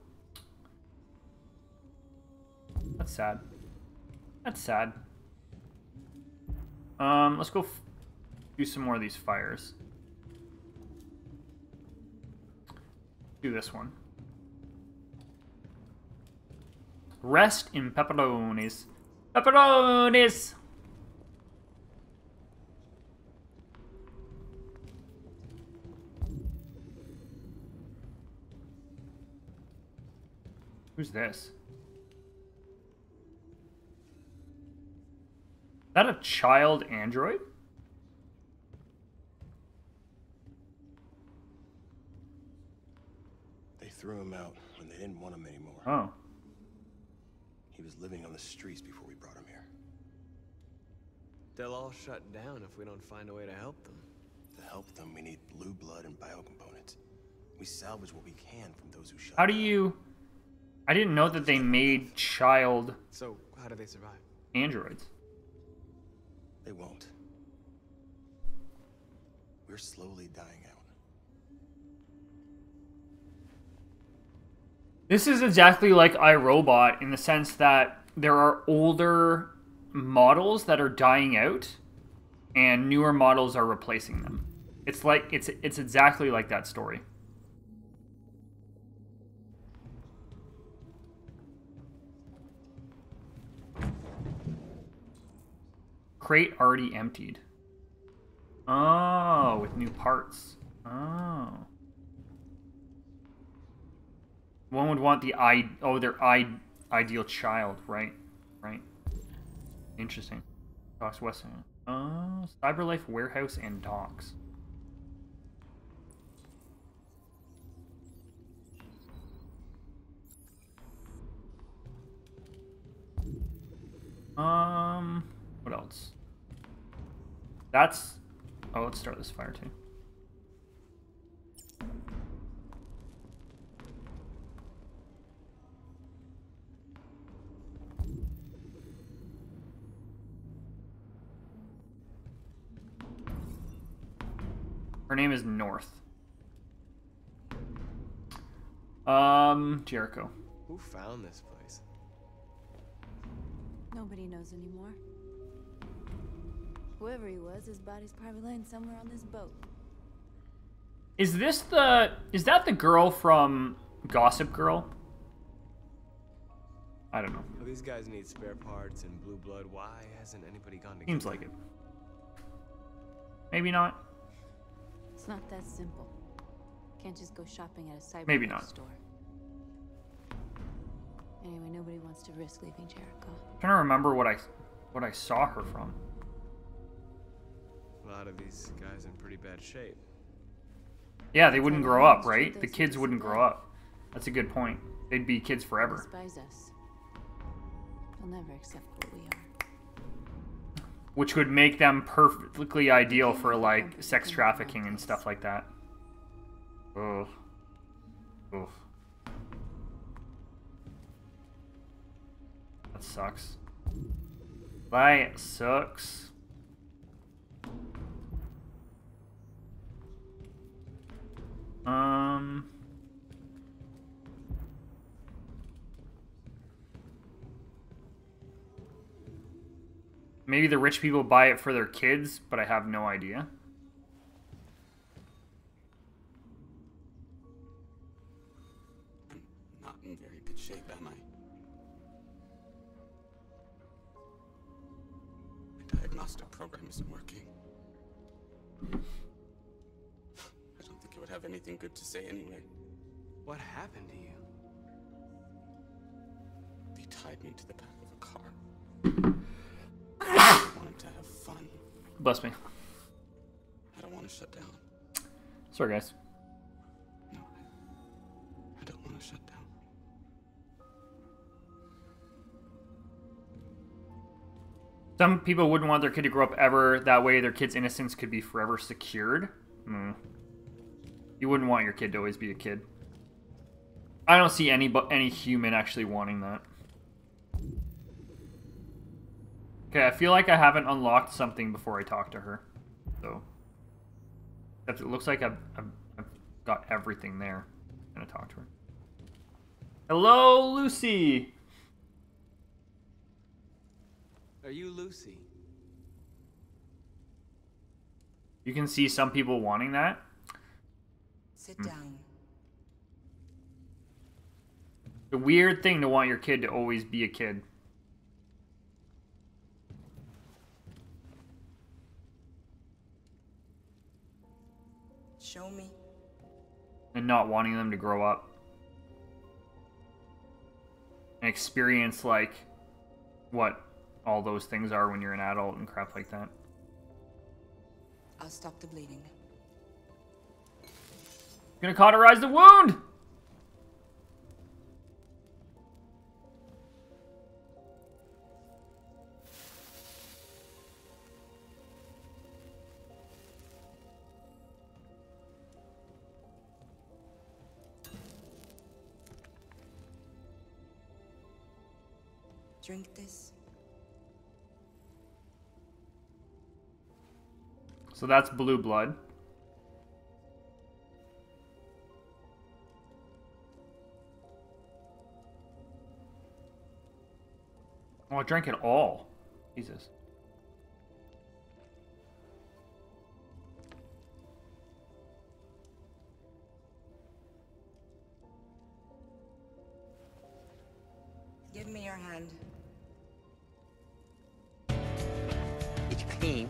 That's sad. That's sad. Um, let's go do some more of these fires. Do this one. Rest in pepperonis. Pepperonis! Who's this? Is that a child android?
They threw him out when they didn't want him anymore.
Oh.
He was living on the streets before we brought him here.
They'll all shut down if we don't find a way to help them.
To help them, we need blue blood and biocomponents. We salvage what we can from those who shut
How do you... I didn't know that they made child
So, how do they survive?
androids.
They won't. We're slowly dying out.
This is exactly like iRobot in the sense that there are older models that are dying out and newer models are replacing them. It's like it's it's exactly like that story. Crate already emptied. Oh, with new parts. Oh. One would want the i oh their i ideal child, right? Right. Interesting. Docks Western. Uh, Cyberlife warehouse and docks. Um, what else? That's. Oh, let's start this fire too. Her name is North. Um, Jericho.
Who found this place?
Nobody knows anymore. Whoever he was, his body's probably laying somewhere on this boat.
Is this the is that the girl from Gossip Girl? I don't know.
Well, these guys need spare parts and blue blood. Why hasn't anybody gone to
Seems like it. Maybe not.
It's not that simple. Can't just go shopping at a cyber
Maybe not.
store. Anyway, nobody wants to risk leaving Jericho.
I'm trying to remember what I what I saw her from.
A lot of these guys in pretty bad shape.
Yeah, they wouldn't grow up, right? The kids wouldn't grow up. That's a good point. They'd be kids forever.
despise us. They'll never accept what we are.
Which would make them perfectly ideal for like sex trafficking and stuff like that. Ugh. Ugh. That sucks. That sucks. Um. Maybe the rich people buy it for their kids, but I have no idea.
Not in very good shape, am I? My diagnostic program isn't working. Have anything good to say anyway.
What happened to you?
They tied me to the back of a car. I wanted to have fun.
Bless me.
I don't want to shut down.
Sorry, guys.
I don't want to shut down.
Some people wouldn't want their kid to grow up ever. That way, their kid's innocence could be forever secured. Hmm. You wouldn't want your kid to always be a kid. I don't see any but any human actually wanting that. Okay, I feel like I haven't unlocked something before I talk to her. So, except it looks like I've, I've, I've got everything there. I'm gonna talk to her. Hello, Lucy.
Are you Lucy?
You can see some people wanting that.
Sit
Hmm.
down.
The weird thing to want your kid to always be a kid.
Show me.
and not wanting them to grow up and experience like what all those things are when you're an adult and crap like that.
I'll stop the bleeding.
Gonna cauterize the wound.
Drink this.
So that's blue blood. I drank it all. Jesus.
Give me your hand.
It's clean.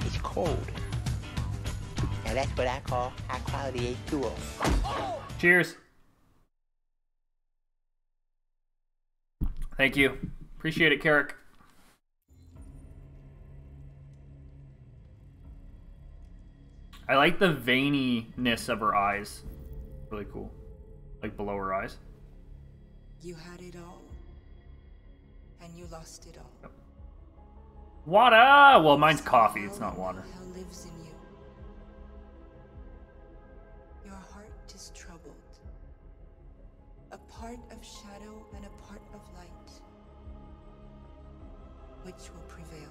It's cold. Now that's what I call high quality H2O.
Cheers. Thank you. Appreciate it, Carrick. I like the veininess of her eyes. Really cool. Like below her eyes.
You had it all. And you lost it all.
Water! Well, mine's coffee. It's not water.
Lives in you. Your heart is troubled. A part of shadow and a part of light. Which will prevail?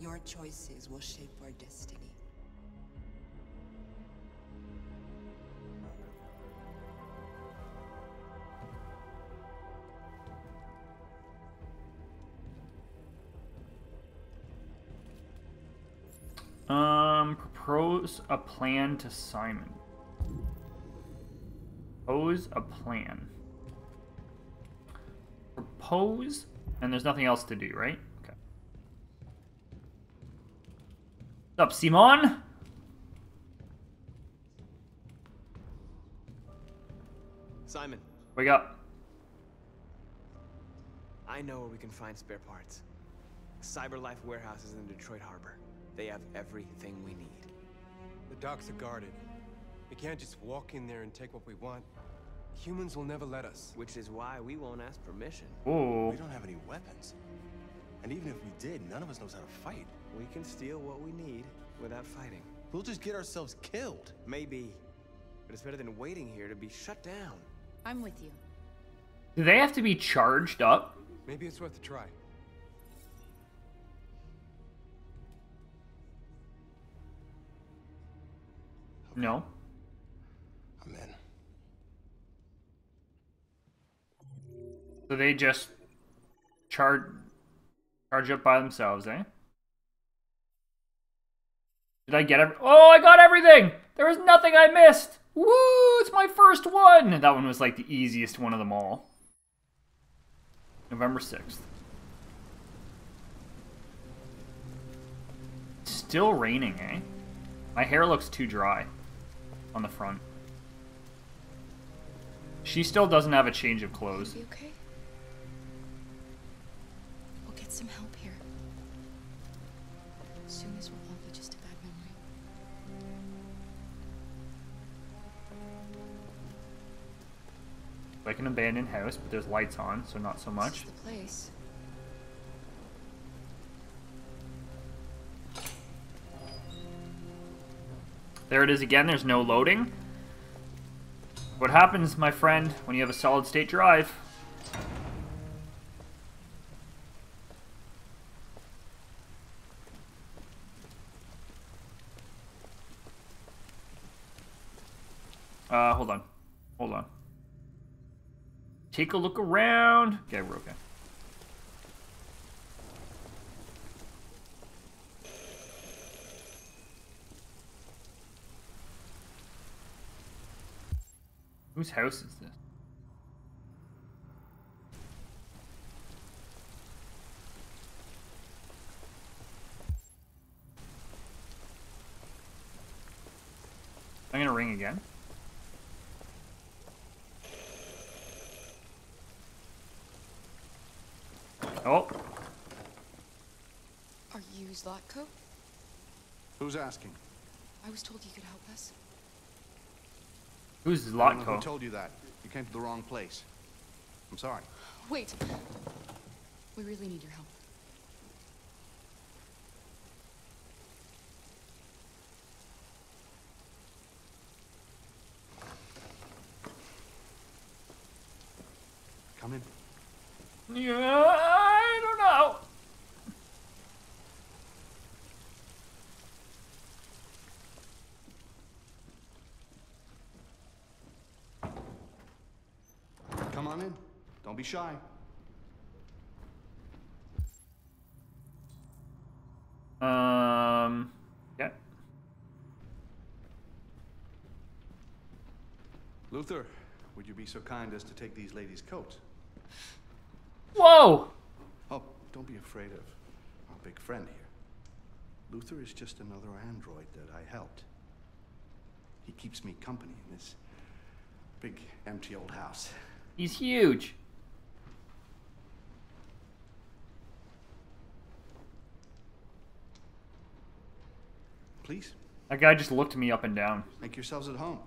Your choices will shape our destiny.
Um, propose a plan to Simon. Propose a plan. Propose, and there's nothing else to do, right? Okay. What's up, Simon?
Simon,
Wake up.
I know where we can find spare parts. CyberLife warehouse is in Detroit Harbor. They have everything we need.
The docks are guarded. We can't just walk in there and take what we want. Humans will never let us.
Which is why we won't ask permission.
Ooh.
We don't have any weapons. And even if we did, none of us knows how to fight.
We can steal what we need without fighting.
We'll just get ourselves killed.
Maybe. But it's better than waiting here to be shut down.
I'm with you.
Do they have to be charged up?
Maybe it's worth a try.
No.
I'm in.
So they just charge charge up by themselves, eh? Did I get every- Oh, I got everything! There was nothing I missed! Woo! It's my first one! That one was like the easiest one of them all. November 6th. Still raining, eh? My hair looks too dry on the front. She still doesn't have a change of clothes.
Okay? Get some help here. Soon this will all be just a bad memory.
Like an abandoned house, but there's lights on, so not so much.
The place.
There it is again, there's no loading. What happens, my friend, when you have a solid state drive? Uh, hold on. Hold on. Take a look around. Okay, we're okay. Whose house is this? I'm gonna ring again. Oh,
Are you Zlatko?
Who's asking?
I was told you could help us.
who's
I
Zlatko?
Who told you that? You came to the wrong place. I'm sorry.
Wait. We really need your help.
Come in.
Yeah, I don't know.
Come on in. Don't be shy.
Um, yeah.
Luther, would you be so kind as to take these ladies' coats?
Whoa!
Oh, don't be afraid of our big friend here. Luther is just another android that I helped. He keeps me company in this big, empty old house.
He's huge.
Please,
That guy just looked me up and down.
make yourselves at home.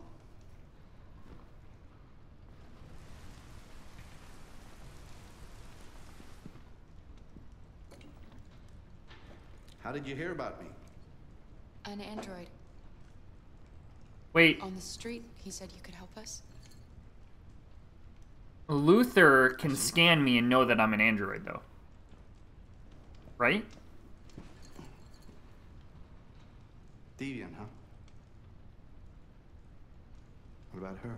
How did you hear about me?
An android.
Wait,
On the street, he said you could help us.
Luther can scan me and know that I'm an android, though. Right?
Deviant, huh? What about her?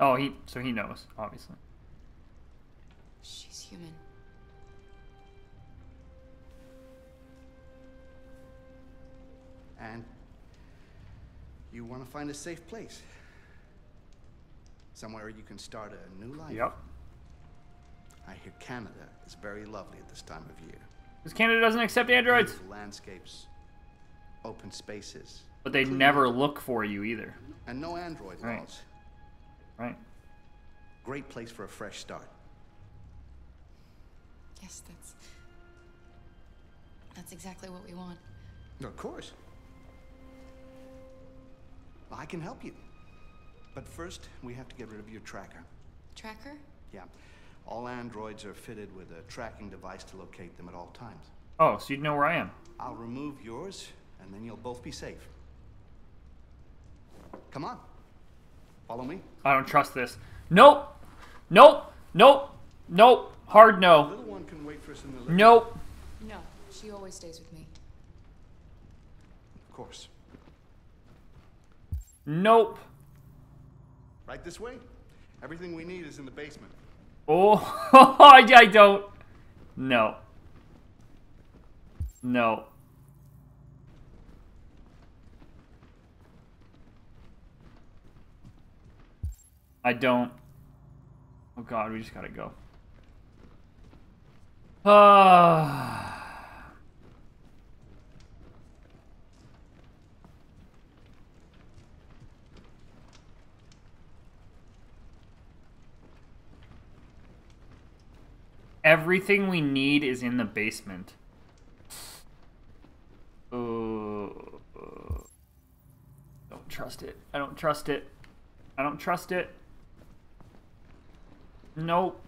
Oh, he so he knows, obviously.
She's human.
And you want to find a safe place. Somewhere you can start a new life.
Yep.
I hear Canada is very lovely at this time of year.
Because Canada doesn't accept androids,
Beautiful landscapes, open spaces,
but they never look for you either.
and no android
Right.
laws.
Right.
Great place for a fresh start.
Yes, that's. That's exactly what we want.
Of course. I can help you. But first, we have to get rid of your tracker.
Tracker?
Yeah. All androids are fitted with a tracking device to locate them at all times.
Oh, so you'd know where I am.
I'll remove yours, and then you'll both be safe. Come on. Follow me.
I don't trust this. Nope. Nope. Nope. Nope. Hard no.
The little one can wait for us in the living
Nope.
No, she always stays with me.
Of course.
Nope.
Right this way. Everything we need is in the basement.
Oh, I don't. No. No. I don't. Oh god, we just gotta go. Ah. Everything we need is in the basement. Oh. Don't trust it. I don't trust it. I don't trust it. Nope.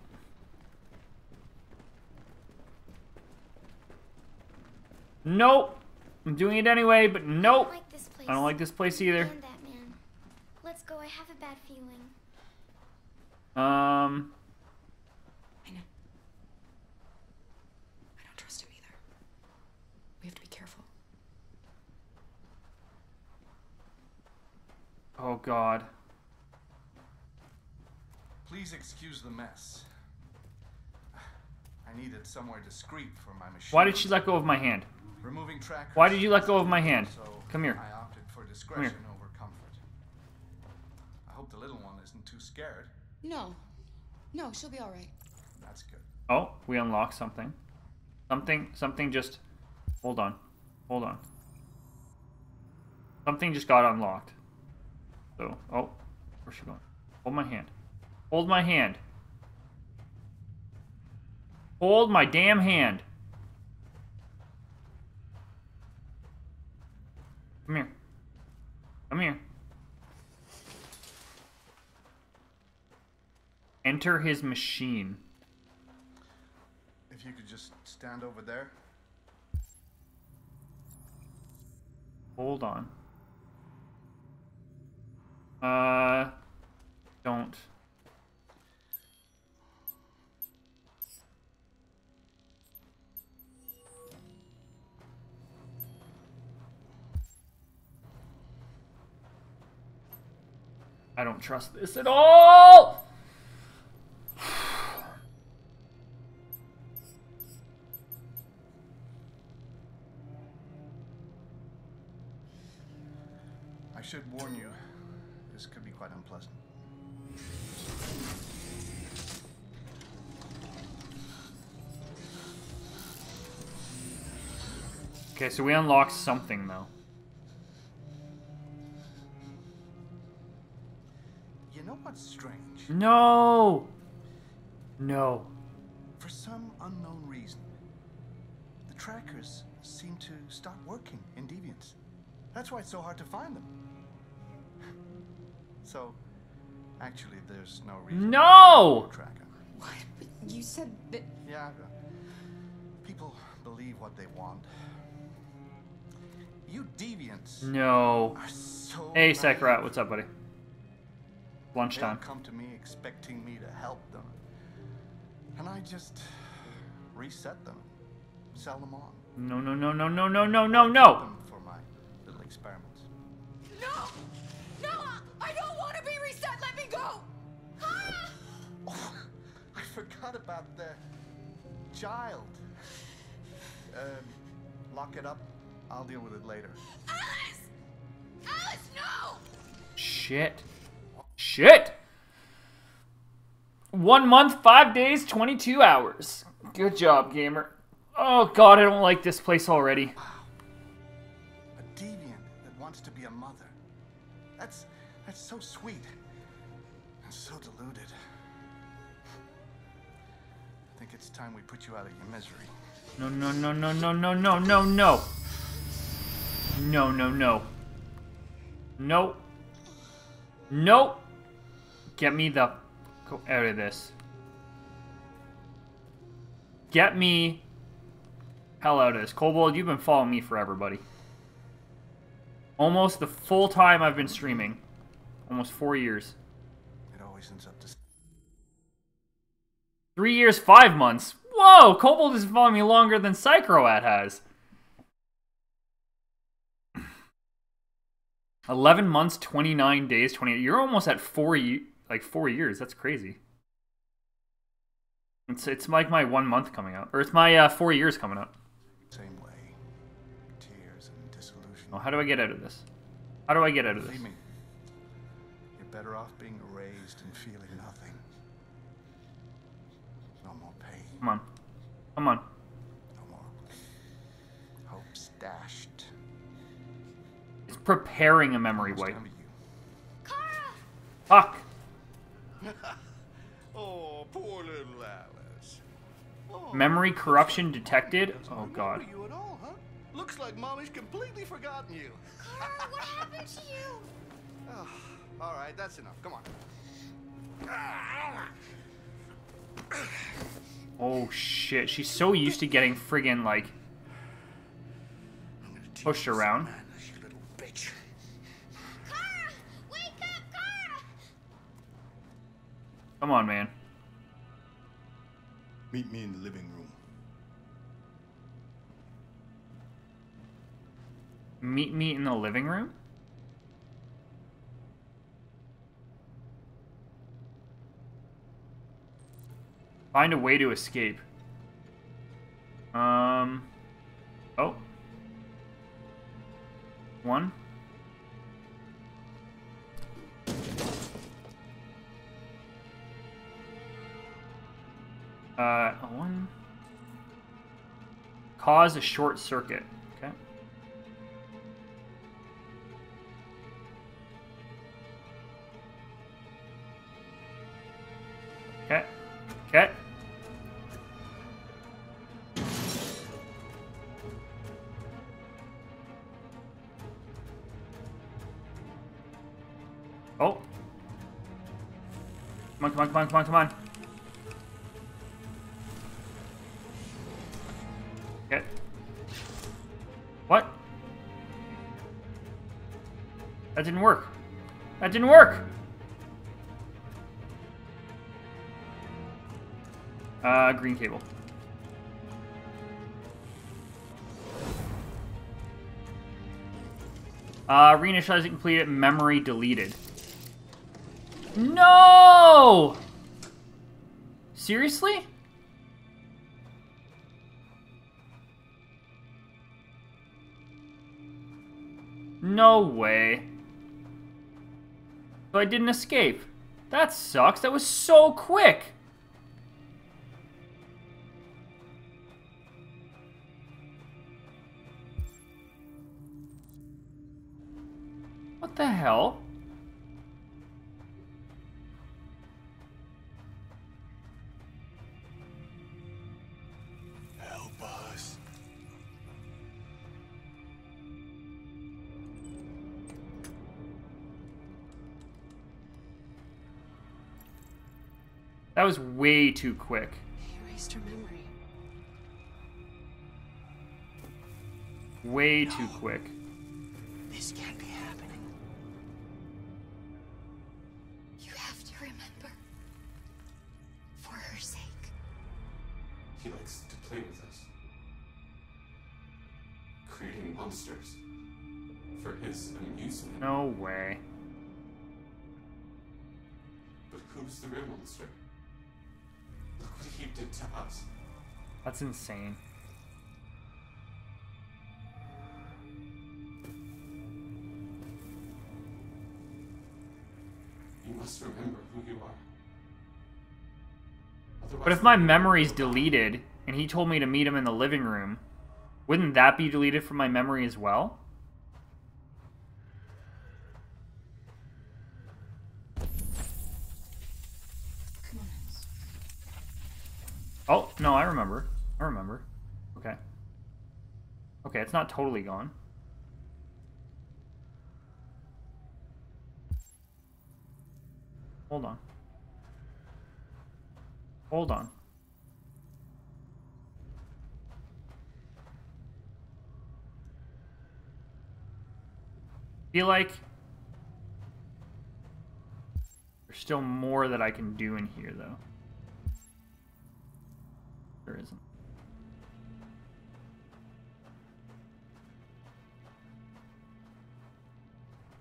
Nope. I'm doing it anyway, but nope.
like this place.
I don't like this place either.
And that man. Let's go. I have a bad feeling.
Um.
I don't trust him either. We have to be careful.
Oh God.
Please excuse the mess. I needed somewhere discreet for my machine.
Why did she let go of my hand?
Removing trackers.
Why did you let go of my hand?
So
Come here.
I opted for
Come
discretion
here.
over comfort. I hope the little one isn't too scared.
No. No, she'll be all right.
That's good.
Oh, we unlocked something. Something, something just. Hold on. Hold on. Something just got unlocked. So, oh, where's she going? Hold my hand. Hold my hand. Hold my damn hand. Come here. Come here. Enter his machine.
If you could just stand over there.
Hold on. Uh, don't. I don't trust this at all!
I should warn you, this could be quite unpleasant.
Okay, so we unlocked something though.
You know what's strange?
No! No.
For some unknown reason, the trackers seem to stop working in Deviants. That's why it's so hard to find them. So, actually, there's no reason.
No!
to track 'em.
What? But you said that.
Yeah, uh, people believe what they want. You deviants.
No.
are so
Hey,
naive.
Sekrat, what's up, buddy?
They'll
Lunchtime.
come to me expecting me to help them. And I just reset them, sell them on.
No, no, no, no, no, no, no, no, no!
For my little experiments.
No! No! I don't want to be reset! Let me go!
Oh, I forgot about the child. Um, lock it up. I'll deal with it later.
Alice! Alice, no!
Shit. Shit! One month, five days, 22 hours. Good job, gamer. Oh god, I don't like this place already.
A deviant that wants to be a mother. That's that's so sweet. And so deluded. I think it's time we put you out of your misery.
No, no, no, no, no, no, no, no, no. No, no, no. Nope. Nope. Get me the out of this. Get me hell out of this. Kobold, you've been following me forever, buddy. Almost the full time I've been streaming. Almost four years.
It always ends up to
Three years, five months. Whoa, Kobold is following me longer than Psychroat has. 11 months, 29 days, 28. You're almost at four ye- like four years. That's crazy. It's it's like my one month coming up, or it's my uh, four years coming up.
same way. Tears and disillusion.
Oh, how do I get out of this? How do I get out of this?
Believe me, you're better off being erased and feeling nothing. No more pain.
Come on, come on.
No more hopes dashed.
It's preparing a memory wipe. Fuck.
oh, poor little Alice. Oh,
Memory corruption detected. Oh god.
you at all, huh? Looks like Mommy's completely forgotten you.
Carl, what happened to you?
Oh, all right, that's enough. Come on.
Oh shit, she's so used to getting friggin' like pushed around. Come on, man.
Meet me in the living room.
Meet me in the living room? Find a way to escape. Um. Oh. One. Uh, one. Cause a short circuit. Okay. Okay. Okay. Oh. Come on, come on, come on, come on, come on. Didn't work. That didn't work! Uh, green cable. Uh, reinitializing completed, memory deleted. No! Seriously? No way. So I didn't escape. That sucks. That was so quick. What the hell? That was way too quick.
Erased her memory.
Way too quick.
This can't be happening. You have to remember. For her sake.
He likes to play with us. Creating monsters. For his amusement.
No way.
But who's the real monster? Look what he did to us.
That's insane.
You must remember who you are.
But if my memory's deleted and he told me to meet him in the living room, wouldn't that be deleted from my memory as well? Oh, no, I remember. I remember. Okay. Okay, it's not totally gone. Hold on. Hold on. Feel like there's still more that I can do in here, though. There isn't.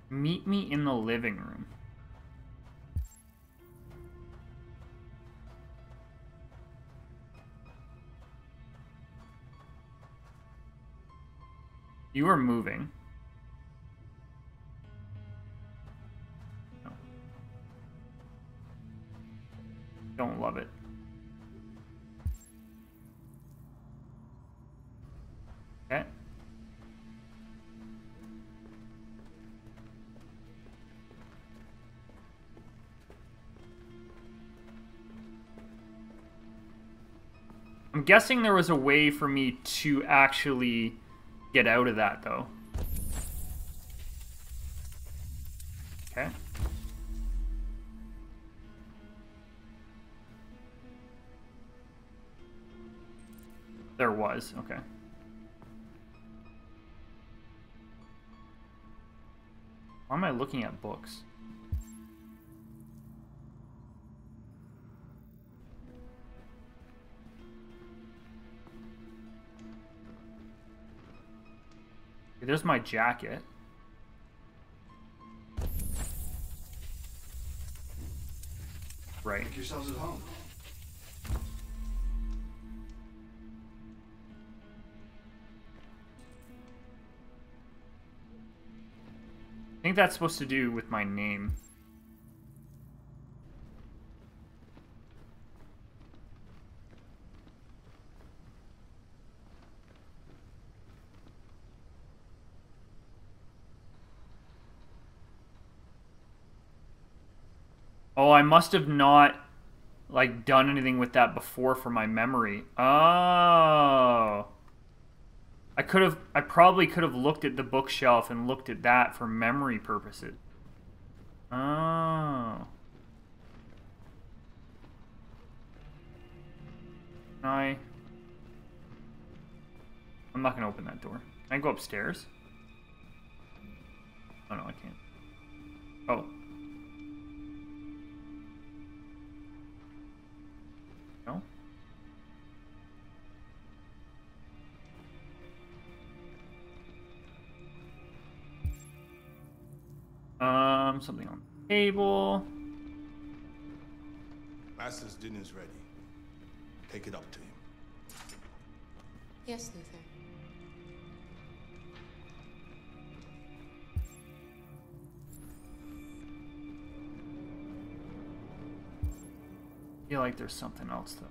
Meet me in the living room. You are moving. No. Don't love it. Guessing there was a way for me to actually get out of that, though. Okay. There was, okay. Why am I looking at books? There's my jacket. Right.
Make yourselves at home.
I think that's supposed to do with my name. Oh, I must have not like done anything with that before for my memory. Oh. I could have I probably could have looked at the bookshelf and looked at that for memory purposes. Oh. I I'm not gonna open that door. Can I go upstairs? Oh no, I can't. Oh. Um, something on the table.
Master's dinner's ready. Take it up to him.
Yes, Luther.
I feel like there's something else though.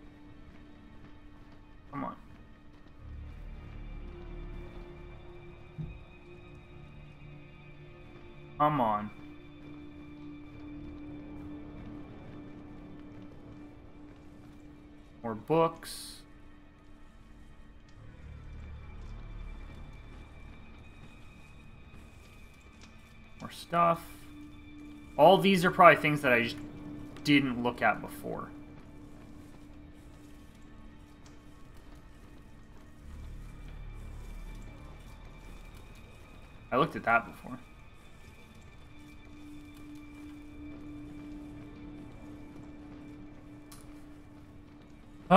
Come on. More books. More stuff. All these are probably things that I just didn't look at before. I looked at that before. Uh,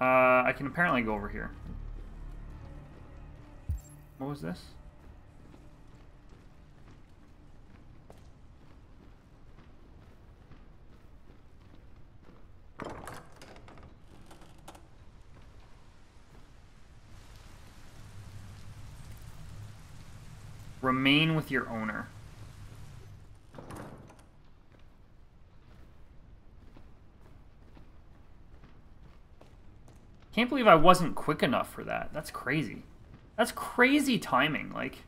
uh, I can apparently go over here. What was this? Remain with your owner. Can't believe I wasn't quick enough for that. That's crazy. That's crazy timing. Like,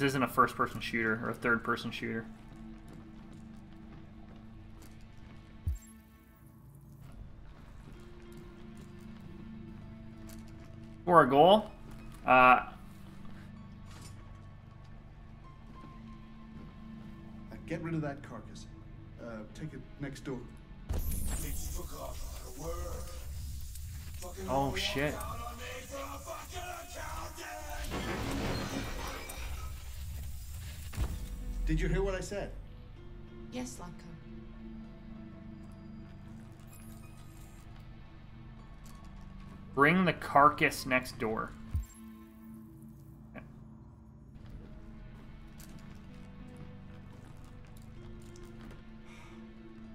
This isn't a first person shooter or a third person shooter. For a goal, Uh,
get rid of that carcass. Uh, take it next door.
oh shit.
Did you hear what I said?
Yes, Zlatko.
Bring the carcass next door.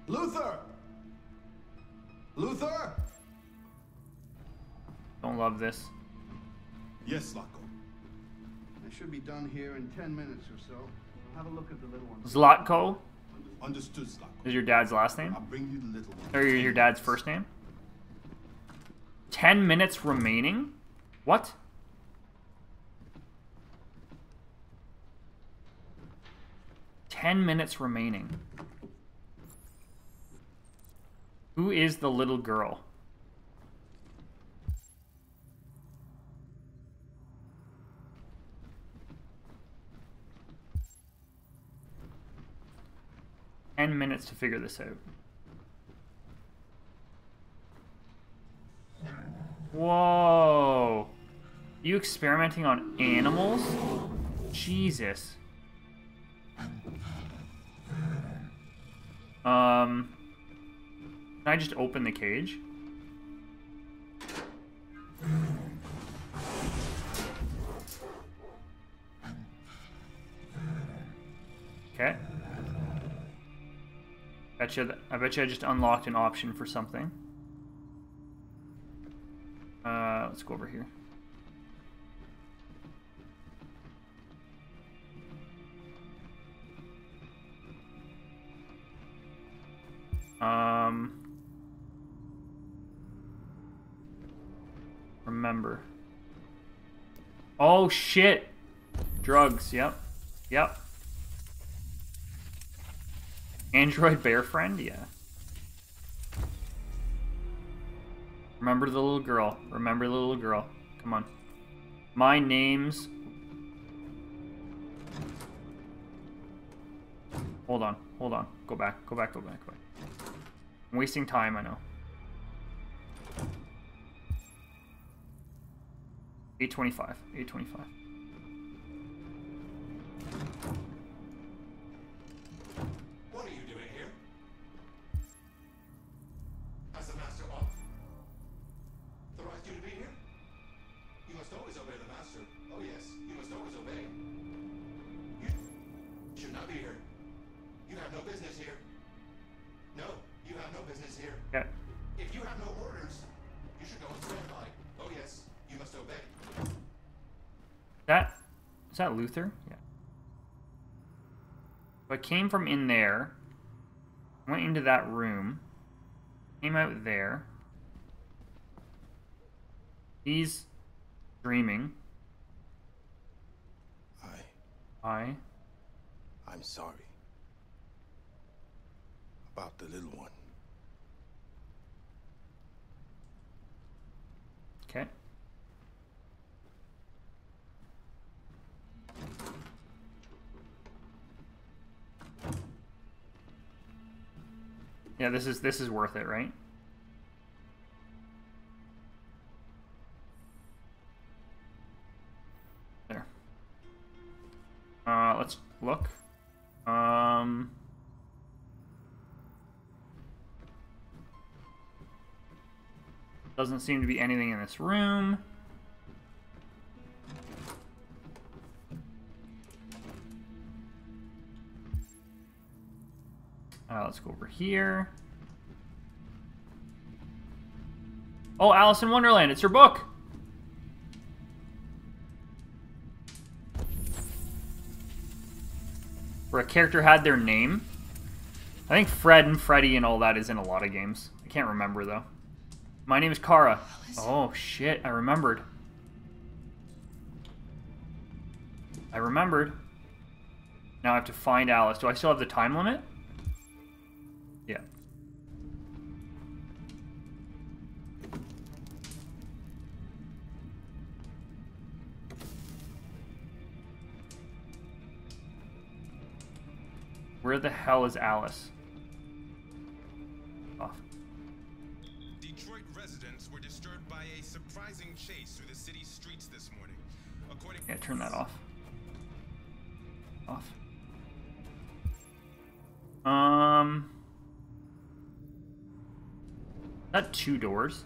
Luther! Luther!
Don't love this.
Yes, Zlatko.
I should be done here in 10 minutes or so. Have a look at the little one.
Zlatko
Understood, Zlatko.
is your dad's last name?
I'll bring you the little one.
Or your your dad's first name? 10 minutes remaining? What? Ten minutes remaining. Who is the little girl? Ten minutes to figure this out. Whoa. You experimenting on animals? Jesus. Um, can I just open the cage? Okay. Bet you, I bet you I just unlocked an option for something. Uh, let's go over here. Um, remember. Oh shit! Drugs. Yep. Yep. Android bear friend. Yeah. Remember the little girl. Remember the little girl. Come on. My name's. Hold on. Hold on. Go back. Go back. Go back. Go back. I'm wasting time, I know. 825. 825. Is that Luther? Yeah. So I came from in there, went into that room, came out there. He's dreaming.
I.
I.
I'm sorry. About the little one.
Okay. Yeah, this is this is worth it, right? There. Uh, let's look. Um. Doesn't seem to be anything in this room. Uh, let's go over here. Oh, Alice in Wonderland. It's her book. Where a character had their name. I think Fred and Freddy and all that is in a lot of games. I can't remember, though. My name is Kara. Oh, shit. I remembered. I remembered. Now I have to find Alice. Do I still have the time limit? Where the hell is Alice? Off.
Detroit residents were disturbed by a surprising chase through the streets this morning. According
Yeah, turn that off. Off. Um. That two doors.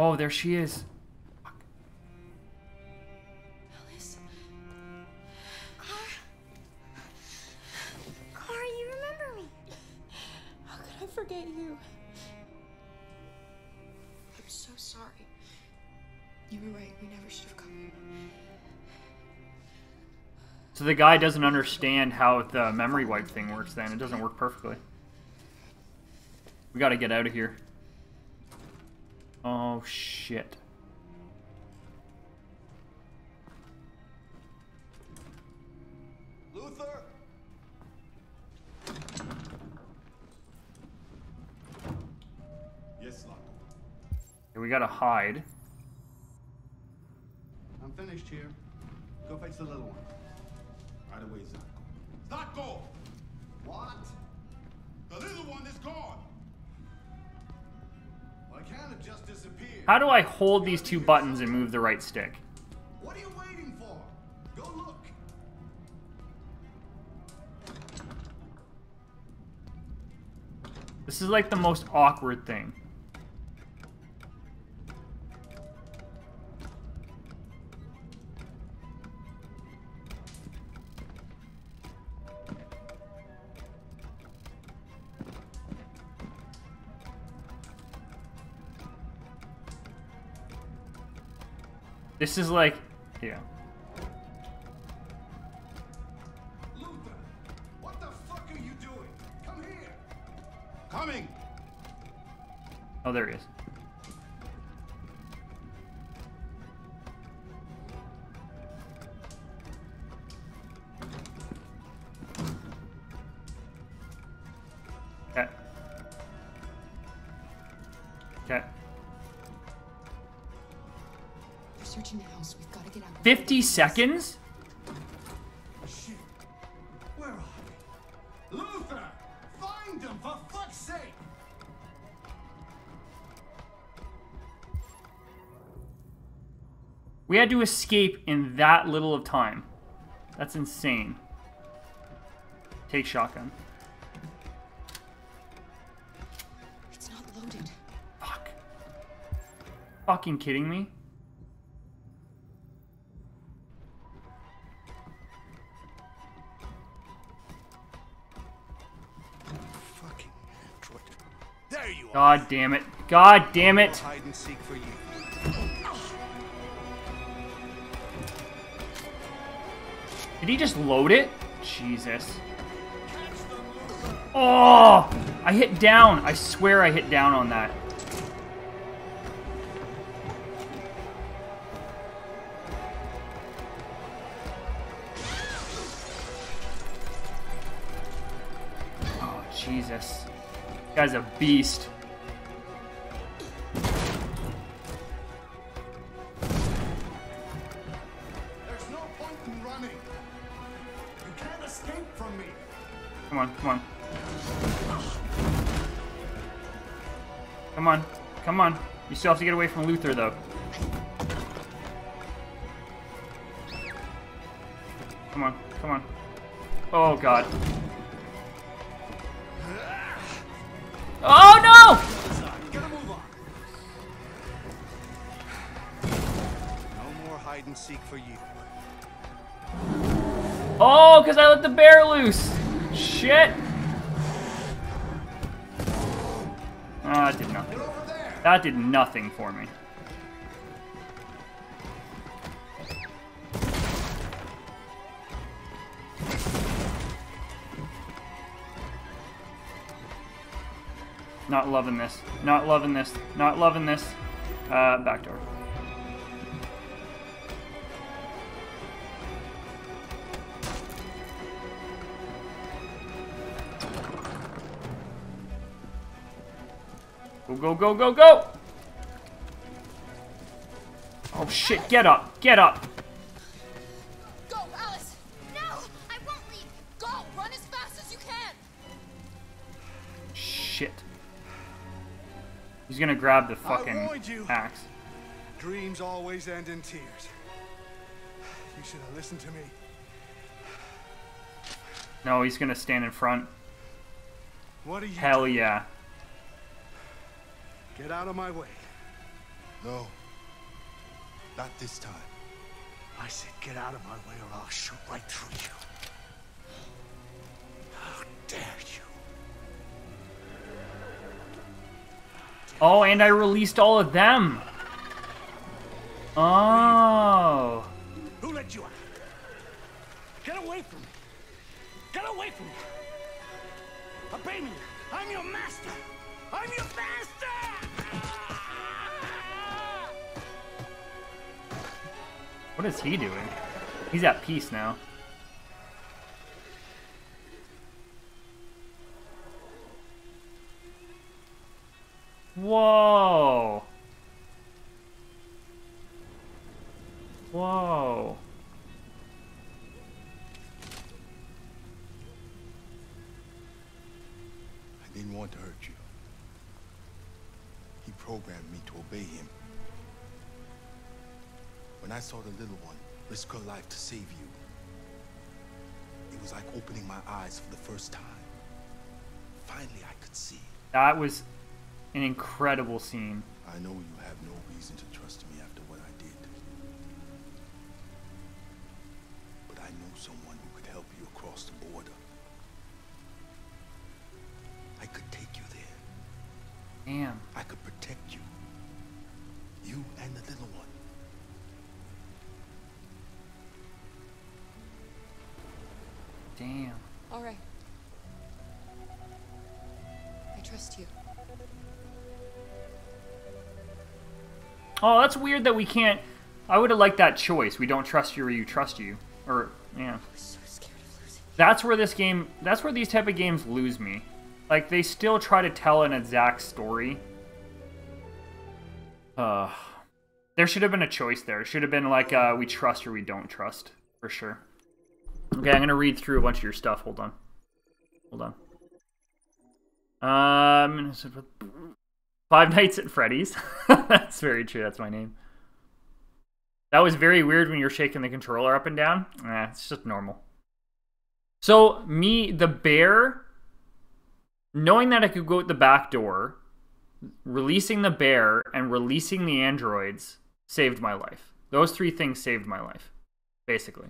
Oh, there she is. Fuck. Alice. You remember me. How could I forget you?
I'm so sorry. You were right. We never should have come here.
So the guy doesn't understand how the memory wipe thing works then. It doesn't work perfectly. We gotta get out of here. Oh, shit.
Luther!
Yes, Lock.
Okay, we gotta hide.
I'm finished here. Go fetch the little one.
Right away, Zlatko. Zlatko!
What?
The little one is gone!
How do I hold these two buttons and move the right stick?
What are you waiting for? Go look.
This is like the most awkward thing. This is like, yeah.
Luther! What the fuck are you doing? Come here!
Coming!
Oh, there he is. 50 seconds?
Shit. Where are they? Luther! Find them, for fuck's sake!
We had to escape in that little of time. That's insane. Take shotgun.
It's not loaded.
Fuck. Fucking kidding me? God damn it. God damn it.
Hide and seek for you.
Did he just load it? Jesus. Oh! I hit down. I swear I hit down on that. Oh, Jesus. This guy's a beast. Still have to get away from Luther, though. Come on, come on. Oh, God. Oh, no!
Get a move on. No more hide and seek for you.
Oh, because I let the bear loose. That did nothing for me. Not loving this. Not loving this. Not loving this. Uh, back Go, go, go, go, go! Oh shit, get up, get up!
Go, Alice! No! I won't leave! Go! Run as fast as you can!
Shit. He's gonna grab the
I
fucking
warned you.
axe.
Dreams always end in tears. You should have listened to me.
No, he's gonna stand in front.
What are you
Hell
doing?
yeah.
Get out of my way.
No. Not this time.
I said get out of my way or I'll shoot right through you. How dare you?
Oh, and I released all of them. Oh.
Who let you out? Get away from me! Get away from me! Obey me! I'm your master! I'm your master!
What is he doing? He's at peace now. Whoa. Whoa.
I didn't want to hurt you. He programmed me to obey him. When I saw the little one risk her life to save you, it was like opening my eyes for the first time. Finally, I could see.
That was an incredible scene.
I know you have no reason to trust me after what I did. But I know someone who could help you across the border. I could take you there.
Damn.
I could protect you. You and the little one.
Damn.
All right. I trust you.
Oh, that's weird that we can't. I would have liked that choice. We don't trust you or you trust you. Or, yeah. That's where this game. That's where these type of games lose me. Like, they still try to tell an exact story. Uh. There should have been a choice there. It should have been like, uh, we trust or we don't trust. For sure. Okay, I'm gonna read through a bunch of your stuff. Hold on. Hold on. Um, Five Nights at Freddy's. That's very true. That's my name. That was very weird when you're shaking the controller up and down. Eh, it's just normal. So, me, the bear, knowing that I could go out the back door, releasing the bear, and releasing the androids saved my life. Those three things saved my life, basically.